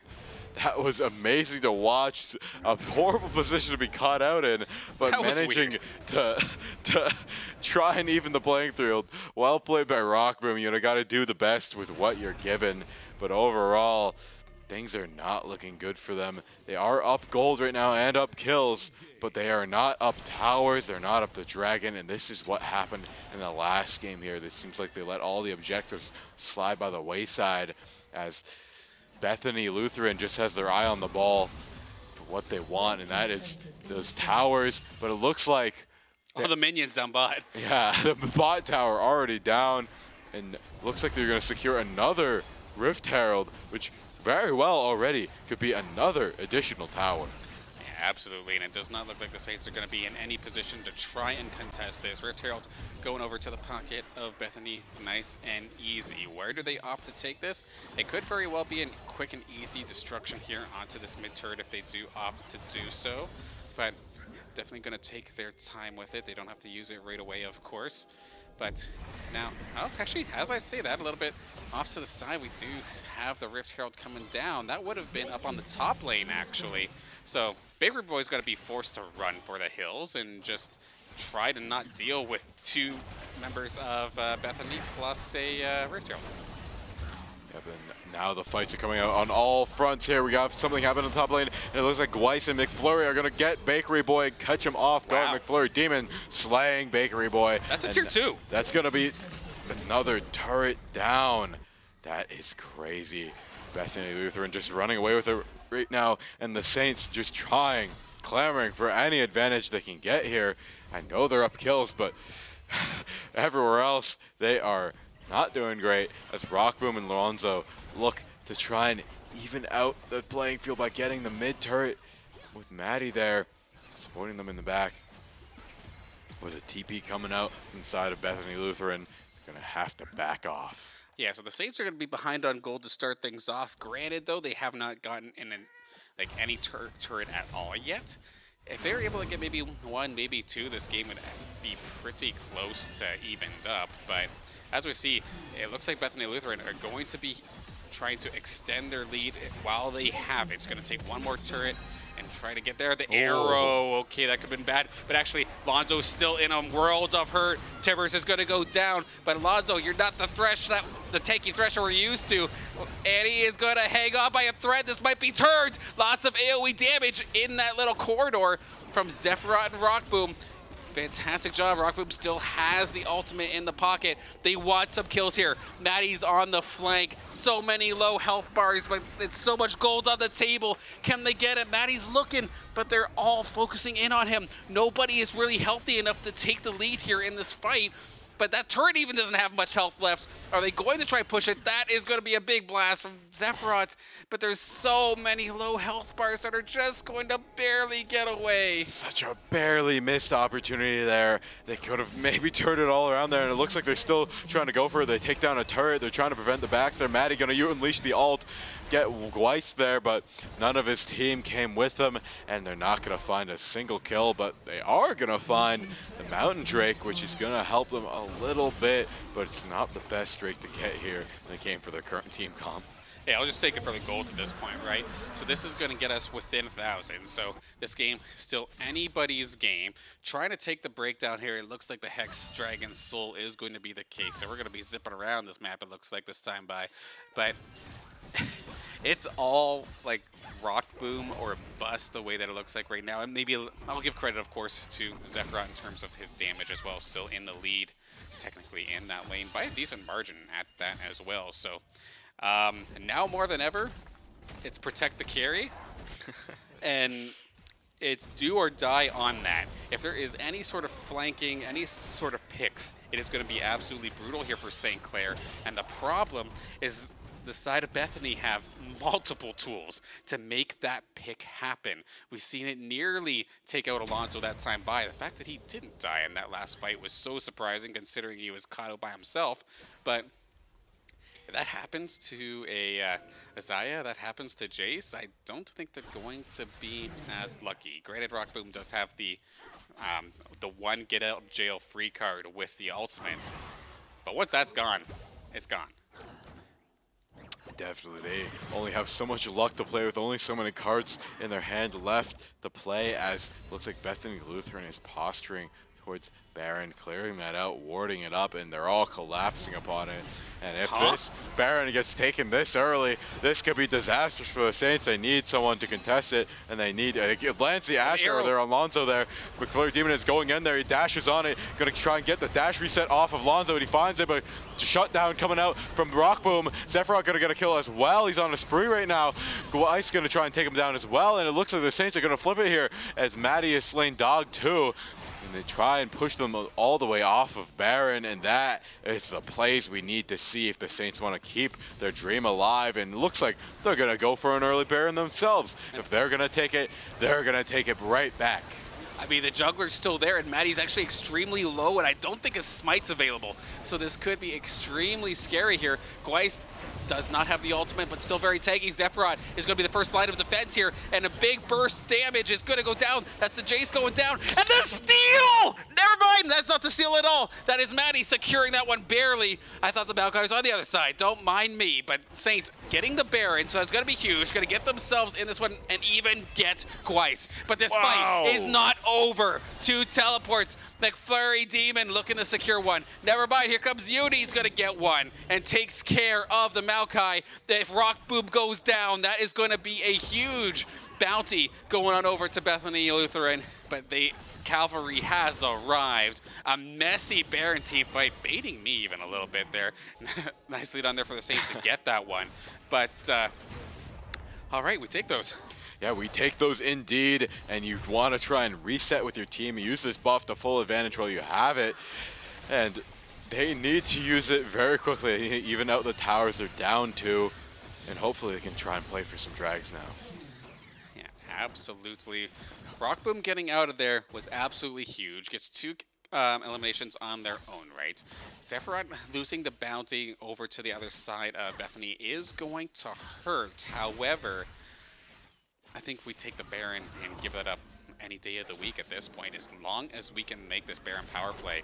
That was amazing to watch. A horrible position to be caught out in, but that managing to to try and even the playing field. Well played by Rockboom. You know, got to do the best with what you're given. But overall, things are not looking good for them. They are up gold right now and up kills, but they are not up towers. They're not up the dragon, and this is what happened in the last game here. It seems like they let all the objectives slide by the wayside as Bethany Lutheran just has their eye on the ball for what they want, and that is those towers. But it looks like all the minions down bot. Yeah, the bot tower already down, and looks like they're going to secure another Rift Herald, which very well already could be another additional tower. Absolutely, and it does not look like the Saints are going to be in any position to try and contest this. Rift Herald going over to the pocket of Bethany, nice and easy. Where do they opt to take this? It could very well be a quick and easy destruction here onto this mid turret if they do opt to do so, but definitely going to take their time with it. They don't have to use it right away, of course. But now, oh, actually, as I say that, a little bit off to the side, we do have the Rift Herald coming down. That would have been up on the top lane, actually. So Bakery Boy's got to be forced to run for the hills and just try to not deal with two members of uh, Bethany plus a uh, Rift Herald. Yep, and now the fights are coming out on all fronts here. We got something happening on the top lane, and it looks like Weiss and McFlurry are going to get Bakery Boy and catch him off guard. Wow. McFlurry Demon slaying Bakery Boy. That's a tier two. That's going to be another turret down. That is crazy. Bethany Lutheran just running away with it right now, and the Saints just trying, clamoring for any advantage they can get here. I know they're up kills, but everywhere else they are not doing great as Rockboom and Lonzo look to try and even out the playing field by getting the mid turret with Maddie there, supporting them in the back. With a TP coming out inside of Bethany Lutheran, they're gonna have to back off. Yeah, so the Saints are going to be behind on gold to start things off. Granted, though, they have not gotten in an, like any tur turret at all yet. If they're able to get maybe one, maybe two, this game would be pretty close to evened up. But as we see, it looks like Bethany Lutheran are going to be trying to extend their lead while they have it. It's going to take one more turret and try to get there. The arrow, okay, that could have been bad. But actually, Lonzo's still in a world of hurt. Tibbers is going to go down. But Lonzo, you're not the thresh that the tanky thresher we're used to. And he is going to hang on by a thread. This might be turned. Lots of AoE damage in that little corridor from Zephyros and Rockboom. Fantastic job. Rockboom still has the ultimate in the pocket. They want some kills here. Maddie's on the flank. So many low health bars, but it's so much gold on the table. Can they get it? Maddie's looking, but they're all focusing in on him. Nobody is really healthy enough to take the lead here in this fight. But that turret even doesn't have much health left. Are they going to try push it? That is going to be a big blast from Zephyros. But there's so many low health bars that are just going to barely get away. Such a barely missed opportunity there. They could have maybe turned it all around there, and it looks like they're still trying to go for it. They take down a turret. They're trying to prevent the backs there. Maddie going to unleash the ult, get Weiss there, but none of his team came with him, and they're not going to find a single kill, but they are going to find the Mountain Drake, which is going to help them a little bit, but it's not the best Drake to get here in the game for their current team comp. Yeah, I'll just take it for the gold at this point, right? So this is going to get us within 1,000. So this game still anybody's game. Trying to take the breakdown here. It looks like the Hex Dragon Soul is going to be the case. So we're going to be zipping around this map, it looks like, this time by. But it's all like rock boom or bust the way that it looks like right now. And maybe I'll give credit, of course, to Zephyros in terms of his damage as well. Still in the lead, technically, in that lane by a decent margin at that as well. So um, now more than ever, it's protect the carry. and it's do or die on that. If there is any sort of flanking, any sort of picks, it is going to be absolutely brutal here for St. Clair. And the problem is the side of Bethany have multiple tools to make that pick happen. We've seen it nearly take out Alonzo that time by. The fact that he didn't die in that last fight was so surprising considering he was caught out by himself. But if that happens to a uh, Xayah, that happens to Jace, I don't think they're going to be as lucky. Granted, Rock Boom does have the um, the one get out jail free card with the ultimate, but once that's gone, it's gone. Definitely, they only have so much luck to play with, only so many cards in their hand left to play as looks like Bethany Lutheran is posturing towards Baron, clearing that out, warding it up, and they're all collapsing upon it. And if Huh? this Baron gets taken this early, this could be disastrous for the Saints. They need someone to contest it, and they need uh, it lands the Asher or their Alonzo there. McFlurry Demon is going in there. He dashes on it, gonna try and get the dash reset off of Lonzo, and he finds it, but shut down coming out from Rockboom. Sephiroth gonna get a kill as well. He's on a spree right now. Gweiss gonna try and take him down as well, and it looks like the Saints are gonna flip it here as Maddie is slain dog too. They try and push them all the way off of Baron, and that is the plays we need to see if the Saints want to keep their dream alive, and looks like they're going to go for an early Baron themselves. If they're going to take it, they're going to take it right back. I mean, the jungler's still there, and Maddie's actually extremely low, and I don't think a smite's available. So this could be extremely scary here. Gweiss does not have the ultimate, but still very tanky. Zephyrod is going to be the first line of defense here, and a big burst damage is going to go down. That's the Jace going down, and the steal! Never mind, that's not the steal at all. That is Maddie securing that one barely. I thought the Maokai was on the other side. Don't mind me, but Saints getting the Baron, so that's going to be huge. Going to get themselves in this one and even get Gweiss. But this wow. fight is not over. Two teleports. McFlurry Demon looking to secure one. Never mind, here comes Yuni. He's going to get one and takes care of the Maokai. If Rock Boom goes down, that is going to be a huge bounty going on over to Bethany Lutheran. But the cavalry has arrived. A messy Baron team fight, baiting me even a little bit there. Nicely done there for the Saints to get that one. But, uh, all right, we take those. Yeah, we take those indeed, and you want to try and reset with your team. Use this buff to full advantage while you have it. And they need to use it very quickly, even out the towers they're down to. And hopefully they can try and play for some drags now. Yeah, absolutely. Rockboom getting out of there was absolutely huge. Gets two um, eliminations on their own right. Sephiroth losing the bounty over to the other side of Bethany is going to hurt. However, I think we take the Baron and give that up any day of the week at this point, as long as we can make this Baron power play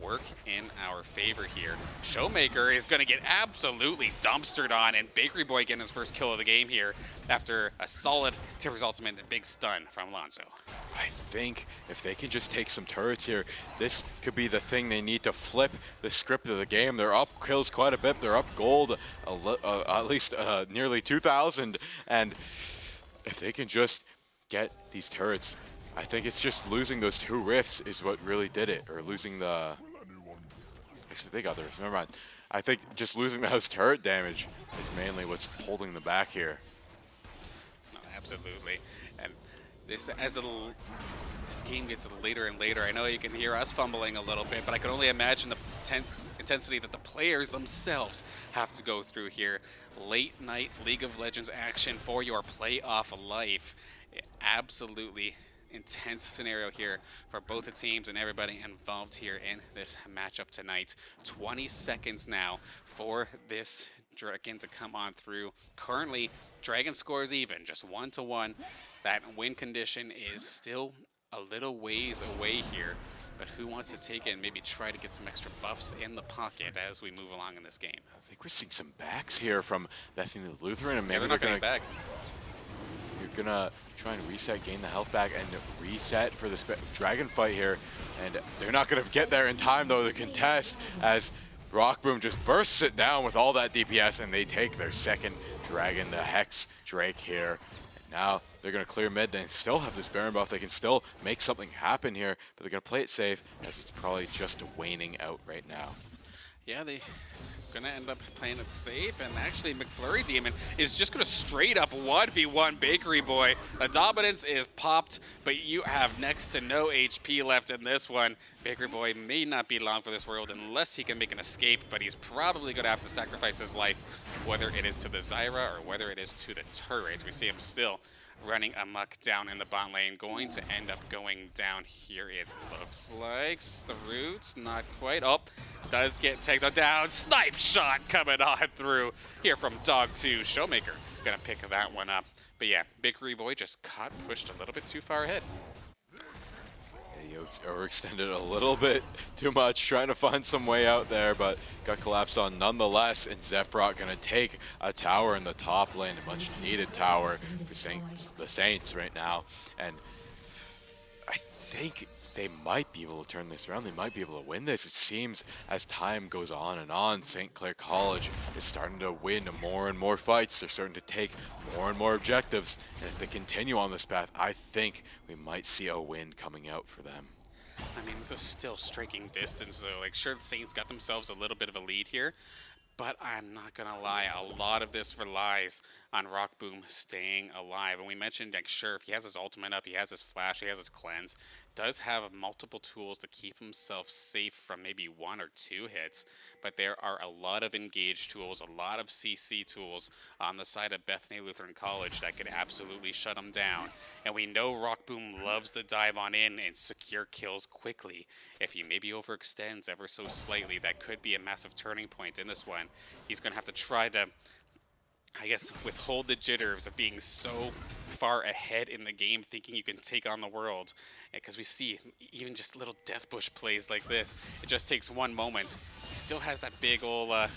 work in our favor here. Showmaker is going to get absolutely dumpstered on, and Bakery Boy getting his first kill of the game here after a solid Tibbers Ultimate and big stun from Alonzo. I think if they can just take some turrets here, this could be the thing they need to flip the script of the game. They're up kills quite a bit. They're up gold, uh, at least uh, nearly 2,000, and if they can just get these turrets, I think it's just losing those two rifts is what really did it, or losing the... Actually, they got theirs. Never mind. I think just losing those turret damage is mainly what's holding them back here. No, absolutely. And this, as a, this game gets later and later, I know you can hear us fumbling a little bit, but I can only imagine the intense intensity that the players themselves have to go through here late night League of Legends action for your playoff life. Absolutely intense scenario here for both the teams and everybody involved here in this matchup tonight. 20 seconds now for this Dragon to come on through. Currently, Dragon scores even, just one to one. That win condition is still a little ways away here. But who wants to take it and maybe try to get some extra buffs in the pocket as we move along in this game? I think we're seeing some backs here from Bethany Lutheran, and maybe yeah, they're, back. You're gonna try and reset, gain the health back, and reset for the dragon fight here. And they're not gonna get there in time though to contest as Rock Boom just bursts it down with all that DPS, and they take their second dragon, the Hex Drake here. And now they're going to clear mid They still have this Baron buff. They can still make something happen here, but they're going to play it safe as it's probably just waning out right now. Yeah, they gonna end up playing it safe, and actually McFlurry Demon is just gonna straight up 1v1 Bakery Boy. The dominance is popped, but you have next to no HP left in this one. Bakery Boy may not be long for this world unless he can make an escape, but he's probably gonna have to sacrifice his life, whether it is to the Zyra or whether it is to the turrets. We see him still running amok down in the bot lane, going to end up going down here, it looks like. The roots, not quite. Oh, does get taken down. Snipe shot coming on through here from Dog 2. Showmaker gonna pick that one up. But yeah, Bakery Boy just caught pushed a little bit too far ahead overextended a little bit too much, trying to find some way out there, but got collapsed on nonetheless, and Zephrot going to take a tower in the top lane, a much needed tower. For Saints, the Saints right now, and I think they might be able to turn this around. They might be able to win this. It seems as time goes on and on, St. Clair College is starting to win more and more fights. They're starting to take more and more objectives. And if they continue on this path, I think we might see a win coming out for them. I mean, this is still striking distance, though. Like, sure, the Saints got themselves a little bit of a lead here, but I'm not going to lie, a lot of this relies on Rock Boom staying alive. And we mentioned, like, sure, if he has his ultimate up, he has his flash, he has his cleanse, does have multiple tools to keep himself safe from maybe one or two hits, but there are a lot of engage tools, a lot of CC tools on the side of Bethany Lutheran College that could absolutely shut him down. And we know Rock Boom loves to dive on in and secure kills quickly. If he maybe overextends ever so slightly, that could be a massive turning point in this one. He's going to have to try to I guess, withhold the jitters of being so far ahead in the game, thinking you can take on the world. Because we see even just little death bush plays like this, it just takes one moment. He still has that big old uh,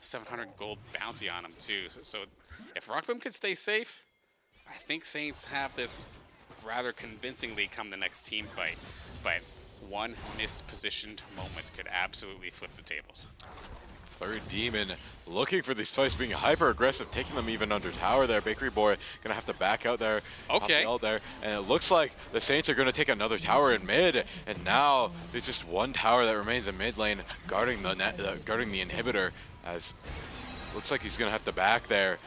700 gold bounty on him too. So if Rock Boom could stay safe, I think Saints have this rather convincingly come the next team fight. But one mispositioned moment could absolutely flip the tables. Flurry Demon looking for these fights, being hyper aggressive, taking them even under tower there. Bakery Boy gonna have to back out there. Okay. Out there, and it looks like the Saints are gonna take another tower in mid, and now there's just one tower that remains in mid lane guarding the net, uh, guarding the inhibitor. As looks like he's gonna have to back there.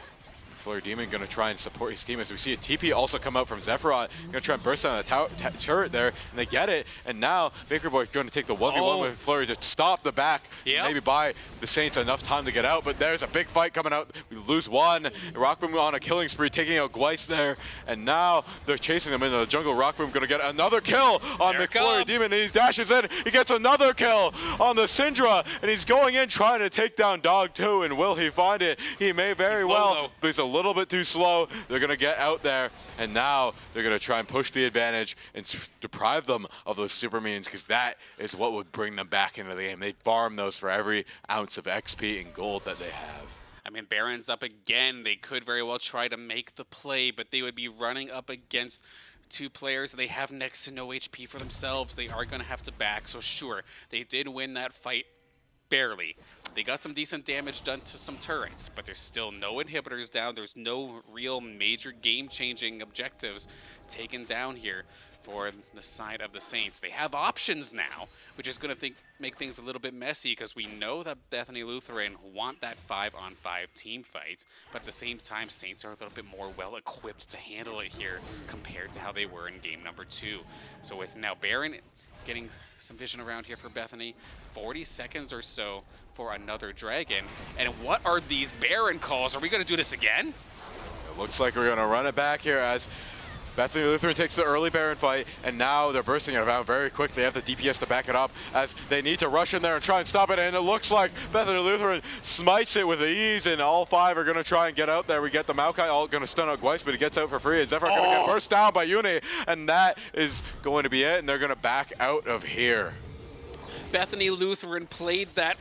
Flurry Demon going to try and support his team as we see a TP also come out from Zephrot. Going to try and burst on the turret there, and they get it. And now Baker Boy going to take the 1v1 oh. with Flurry to stop the back, yep. maybe buy the Saints enough time to get out. But there's a big fight coming out. We lose one. Rock Boom on a killing spree, taking out Gweiss there. And now they're chasing them into the jungle. Rock Boom going to get another kill on there the Flurry Demon. And he dashes in. He gets another kill on the Syndra. And he's going in trying to take down Dog 2. And will he find it? He may very he's well. Low, but he's a little bit too slow. They're going to get out there, and now they're going to try and push the advantage and deprive them of those super minions because that is what would bring them back into the game. They farm those for every ounce of XP and gold that they have. I mean, Baron's up again. They could very well try to make the play, but they would be running up against two players. They have next to no HP for themselves. They are going to have to back. So sure, they did win that fight barely. They got some decent damage done to some turrets, but there's still no inhibitors down. There's no real major game-changing objectives taken down here for the side of the Saints. They have options now, which is going to make things a little bit messy because we know that Bethany Lutheran want that 5-on-5 -5 team fight, but at the same time, Saints are a little bit more well-equipped to handle it here compared to how they were in game number two. So with now Baron getting some vision around here for Bethany. 40 seconds or so for another dragon. And what are these Baron calls? Are we going to do this again? It looks like we're going to run it back here as Bethany Lutheran takes the early Baron fight, and now they're bursting it out very quick. They have the DPS to back it up as they need to rush in there and try and stop it. And it looks like Bethany Lutheran smites it with ease, and all five are going to try and get out there. We get the Maokai all going to stun out Gweiss, but he gets out for free. And Zephyr oh. going to get burst down by Uni, and that is going to be it, and they're going to back out of here. Bethany Lutheran played that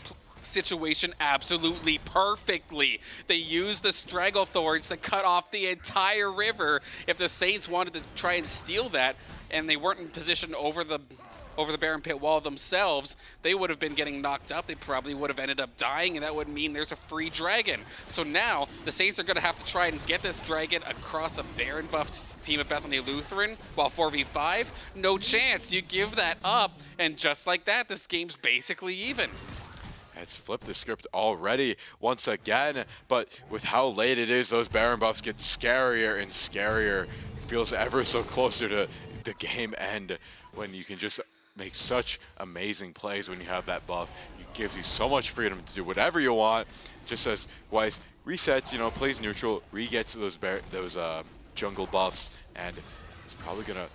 situation absolutely perfectly. They used the Stranglethorns to cut off the entire river. If the Saints wanted to try and steal that, and they weren't in position over the over the Baron Pit wall themselves, they would have been getting knocked up. They probably would have ended up dying, and that would mean there's a free dragon. So now the Saints are going to have to try and get this dragon across a Baron buffed team of Bethany Lutheran while 4v5. No chance. You give that up, and just like that, this game's basically even. It's flipped the script already once again, but with how late it is, those Baron buffs get scarier and scarier. It feels ever so closer to the game end when you can just make such amazing plays when you have that buff. It gives you so much freedom to do whatever you want, just as Weiss resets, you know, plays neutral, re-gets those, those uh, jungle buffs, and it's probably going to,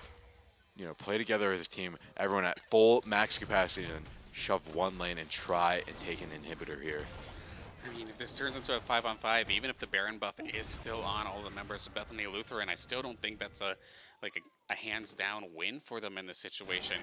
you know, play together as a team, everyone at full max capacity, and shove one lane and try and take an inhibitor here. I mean, if this turns into a 5 on 5, even if the Baron buff is still on all the members of Bethany Lutheran, I still don't think that's a like a, a hands down win for them in this situation.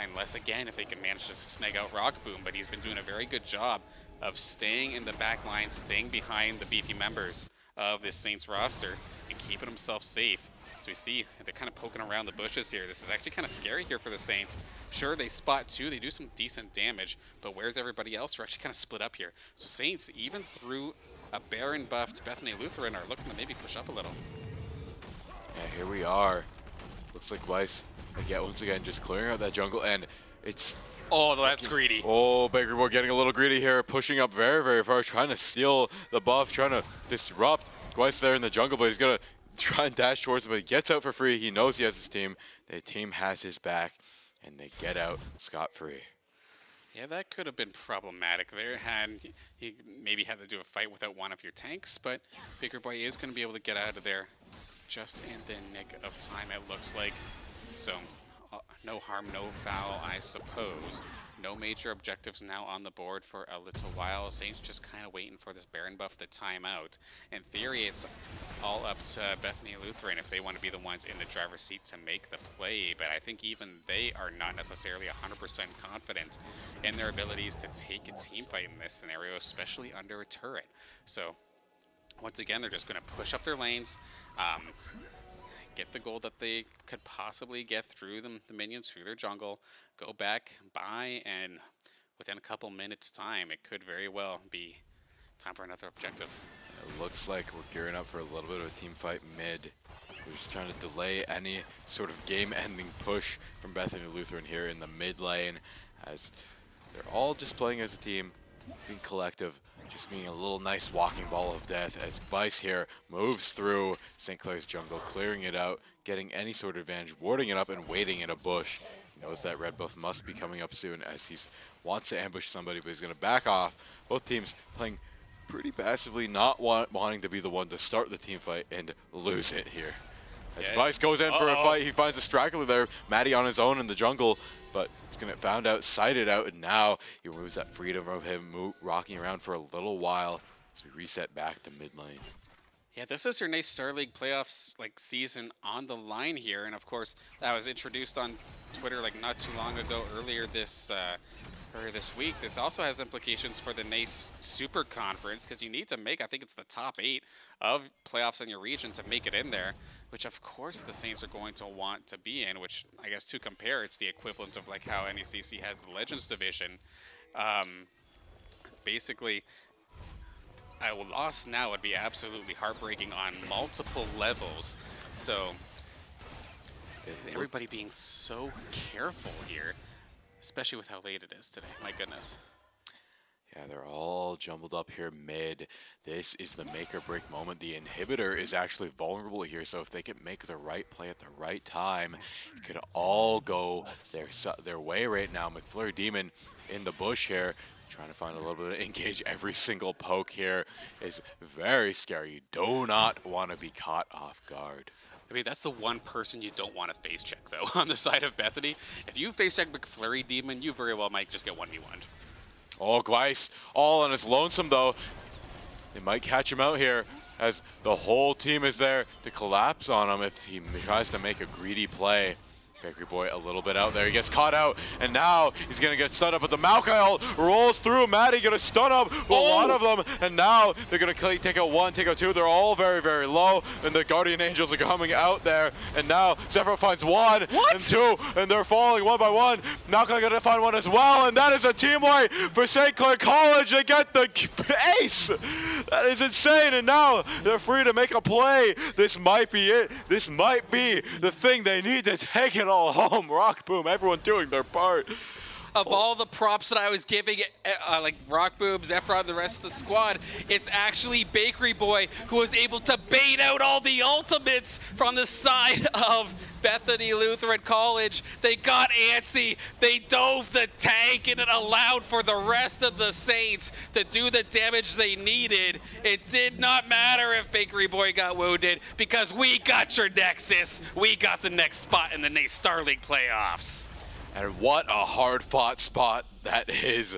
Unless, again, if they can manage to snag out Rock Boom, but he's been doing a very good job of staying in the back line, staying behind the beefy members of this Saints roster, and keeping himself safe. So we see they're kind of poking around the bushes here. This is actually kind of scary here for the Saints. Sure, they spot two. They do some decent damage, but where's everybody else? They're actually kind of split up here. So Saints, even through a Baron buffed Bethany Lutheran, are looking to maybe push up a little. Yeah, here we are. Looks like Weiss, again, once again, just clearing out that jungle, and it's Oh, that's greedy. Oh, Baker Boy getting a little greedy here, pushing up very, very far, trying to steal the buff, trying to disrupt. Gweiss there in the jungle, but he's going to try and dash towards him, but he gets out for free. He knows he has his team. The team has his back. and they get out scot-free. Yeah, that could have been problematic there. Had he maybe had to do a fight without one of your tanks, but Baker Boy is going to be able to get out of there just in the nick of time, it looks like. So, no harm, no foul, I suppose. No major objectives now on the board for a little while. Saints just kind of waiting for this Baron buff to time out. In theory, it's all up to Bethany Lutheran if they want to be the ones in the driver's seat to make the play, but I think even they are not necessarily 100% confident in their abilities to take a team fight in this scenario, especially under a turret. So once again, they're just going to push up their lanes, um, get the gold that they could possibly get through them, the minions, through their jungle, go back, buy, and within a couple minutes time, it could very well be time for another objective. It looks like we're gearing up for a little bit of a team fight mid. We're just trying to delay any sort of game-ending push from Bethany Lutheran here in the mid lane as they're all just playing as a team, being collective, just being a little nice walking ball of death as Vice here moves through St. Clair's jungle, clearing it out, getting any sort of advantage, warding it up and waiting in a bush. He knows that red buff must be coming up soon as he wants to ambush somebody, but he's going to back off. Both teams playing pretty passively, not want, wanting to be the one to start the team fight and lose it here. As yeah. Vice goes in uh -oh. for a fight, he finds a straggler there, Maddie on his own in the jungle, but it's gonna found out, sighted out, and now he removes that freedom of him rocking around for a little while as we reset back to mid lane. Yeah, this is your NACE Star League playoffs like season on the line here, and of course that was introduced on Twitter like not too long ago, earlier this uh, earlier this week. This also has implications for the NACE Super Conference because you need to make, I think it's the top eight of playoffs in your region to make it in there, which of course the Saints are going to want to be in. Which I guess to compare, it's the equivalent of like how NECC has the Legends division. Um, basically, a loss now would be absolutely heartbreaking on multiple levels. So everybody being so careful here, especially with how late it is today. My goodness. Yeah, they're all jumbled up here mid. This is the make or break moment. The inhibitor is actually vulnerable here, so if they can make the right play at the right time, it could all go their their way right now. McFlurry Demon in the bush here, Trying to find a little bit of engage. Every single poke here is very scary. You do not want to be caught off guard. I mean, that's the one person you don't want to face check, though, on the side of Bethany. If you face check McFlurry Demon, you very well might just get 1v1. Oh, Gweiss, all on his lonesome, though. They might catch him out here as the whole team is there to collapse on him if he tries to make a greedy play. Bakery Boy a little bit out there. He gets caught out, and now he's going to get stunned up. But the Maokai rolls through. Maddie going to stun up a oh. lot of them, and now they're going to take out one, take out two. They're all very, very low, and the Guardian Angels are coming out there. And now Zephyr finds one what? and two, and they're falling one by one. Maokai going to find one as well, and that is a team wipe for St. Clair College. They get the ace. That is insane, and now they're free to make a play. This might be it. This might be the thing they need to take it all home. Rock Boom, everyone doing their part. Of all the props that I was giving, uh, like Rock Boom, Zephron, the rest of the squad, it's actually Bakery Boy who was able to bait out all the ultimates from the side of Bethany Lutheran College. They got antsy. They dove the tank, and it allowed for the rest of the Saints to do the damage they needed. It did not matter if Bakery Boy got wounded because we got your Nexus. We got the next spot in the Star League playoffs. And what a hard fought spot that is.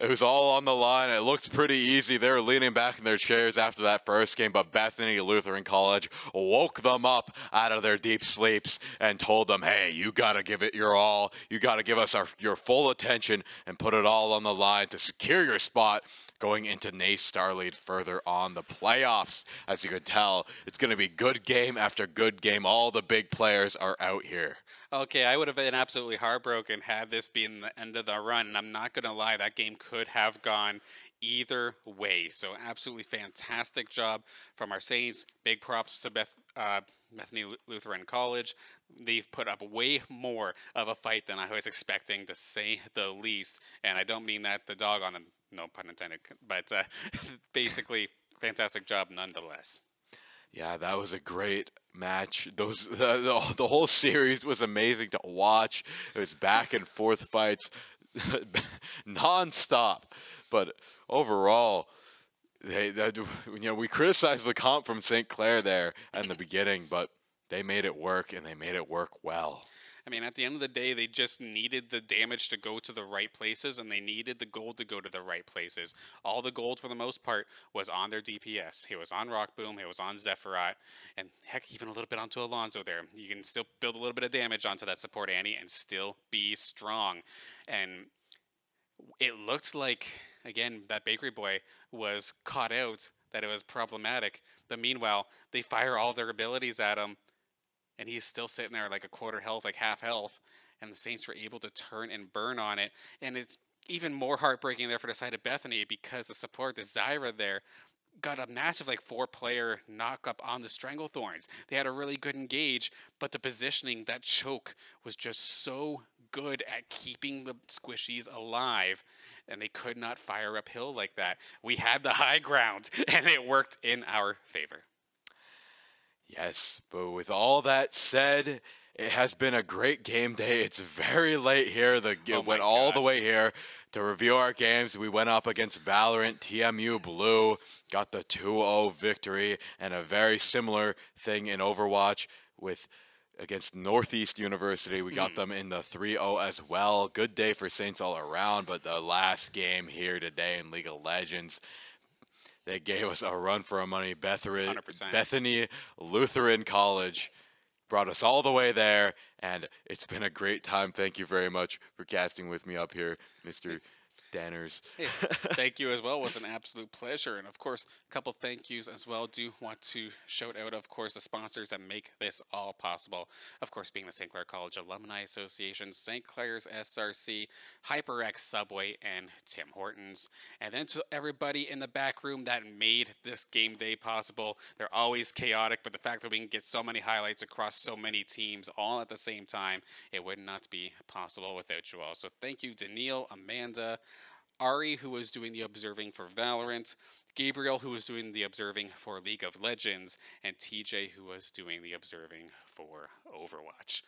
It was all on the line. It looked pretty easy. They were leaning back in their chairs after that first game, but Bethany Lutheran College woke them up out of their deep sleeps and told them, hey, you got to give it your all. You got to give us our, your full attention and put it all on the line to secure your spot going into NACE Star League further on the playoffs. As you can tell, it's going to be good game after good game. All the big players are out here. Okay, I would have been absolutely heartbroken had this been the end of the run. And I'm not going to lie, that game could have gone either way. So absolutely fantastic job from our Saints. Big props to Beth, uh, Bethany Lutheran College. They've put up way more of a fight than I was expecting, to say the least. And I don't mean that the dog on them, no pun intended, but uh, basically fantastic job nonetheless. Yeah, that was a great match. Those the, the whole series was amazing to watch. It was back and forth fights, non-stop. But overall, they, they you know we criticized the comp from St. Clair there in the beginning, but they made it work and they made it work well. I mean, at the end of the day, they just needed the damage to go to the right places, and they needed the gold to go to the right places. All the gold, for the most part, was on their DPS. It was on Rock Boom, it was on Zephyrat, and heck, even a little bit onto Alonzo there. You can still build a little bit of damage onto that support Annie and still be strong. And it looked like, again, that Bakery Boy was caught out, that it was problematic. But meanwhile, they fire all their abilities at him and he's still sitting there like a quarter health, like half health, and the Saints were able to turn and burn on it. And it's even more heartbreaking there for the side of Bethany because the support, the Zyra there, got a massive like four player knock up on the Stranglethorns. They had a really good engage, but the positioning, that choke was just so good at keeping the squishies alive and they could not fire uphill like that. We had the high ground and it worked in our favor. Yes, but with all that said, it has been a great game day. It's very late here. The it Oh went all the way here to review our games. We went up against Valorant, TMU Blue, got the 2-0 victory, and a very similar thing in Overwatch with against Northeast University. We got Hmm. them in the 3-0 as well. Good day for Saints all around, but the last game here today in League of Legends, they gave us a run for our money. Bethany, Bethany Lutheran College brought us all the way there, and it's been a great time. Thank you very much for casting with me up here, Mr. Danners. Hey, thank you as well. It was an absolute pleasure. And of course, a couple thank yous as well. Do want to shout out, of course, the sponsors that make this all possible. Of course, being the St. Clair College Alumni Association, St. Clair's SRC, HyperX Subway, and Tim Hortons. And then to everybody in the back room that made this game day possible. They're always chaotic, but the fact that we can get so many highlights across so many teams all at the same time, it would not be possible without you all. So thank you, Daniil, Amanda, Ari, who was doing the observing for Valorant, Gabriel, who was doing the observing for League of Legends, and TJ, who was doing the observing for Overwatch.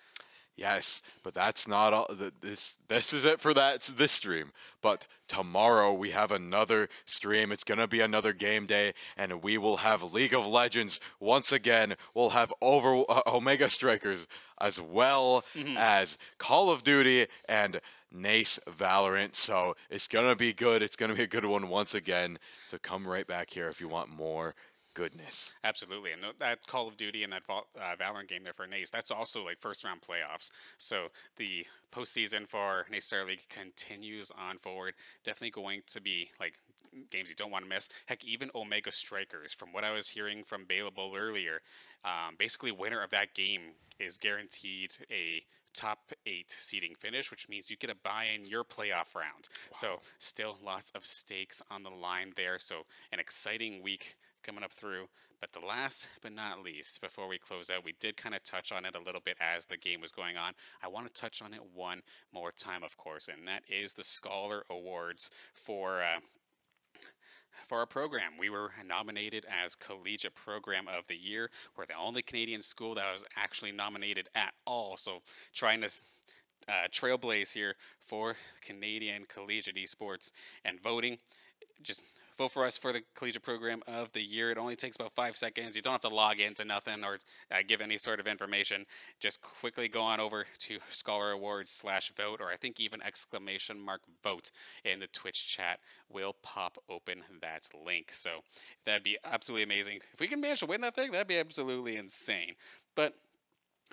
Yes, but that's not all. This this is it for that this stream. But tomorrow we have another stream. It's gonna be another game day, and we will have League of Legends once again. We'll have over uh, Omega Strikers as well Mhm. as Call of Duty and NACE Valorant. So it's gonna be good. It's gonna be a good one once again. So come right back here if you want more goodness. Absolutely, and th- that Call of Duty and that uh, Valorant game there for NACE, that's also like first round playoffs. So the postseason for NACE Star League continues on forward. Definitely going to be like games you don't want to miss. Heck, even Omega Strikers, from what I was hearing from Bailable earlier, um, basically winner of that game is guaranteed a top eight seeding finish, which means you get a buy in your playoff round. So still lots of stakes on the line there. So an exciting week coming up through. But the last but not least, before we close out, we did kind of touch on it a little bit as the game was going on. I want to touch on it one more time, of course, and that is the Scholar Awards for. Uh, for our program, we were nominated as Collegiate Program of the Year. We're the only Canadian school that was actually nominated at all. So, trying to uh, trailblaze here for Canadian collegiate esports and voting. Just vote for us for the collegiate program of the year. It only takes about five seconds. You don't have to log into nothing or uh, give any sort of information. Just quickly go on over to Scholar Awards slash vote, or I think even exclamation mark vote in the Twitch chat will pop open that link. So that'd be absolutely amazing. If we can manage to win that thing, that'd be absolutely insane. But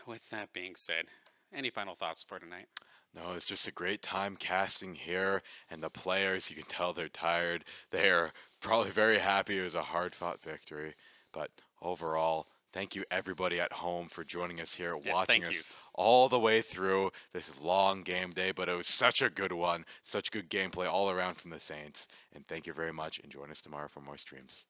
with that being said, any final thoughts for tonight? No, it's just a great time casting here, and the players, you can tell they're tired. They are probably very happy. It was a hard fought victory. But overall, thank you everybody at home for joining us here, Yes, watching us yous. all the way through this long game day. But it was such a good one, such good gameplay all around from the Saints. And thank you very much, and join us tomorrow for more streams.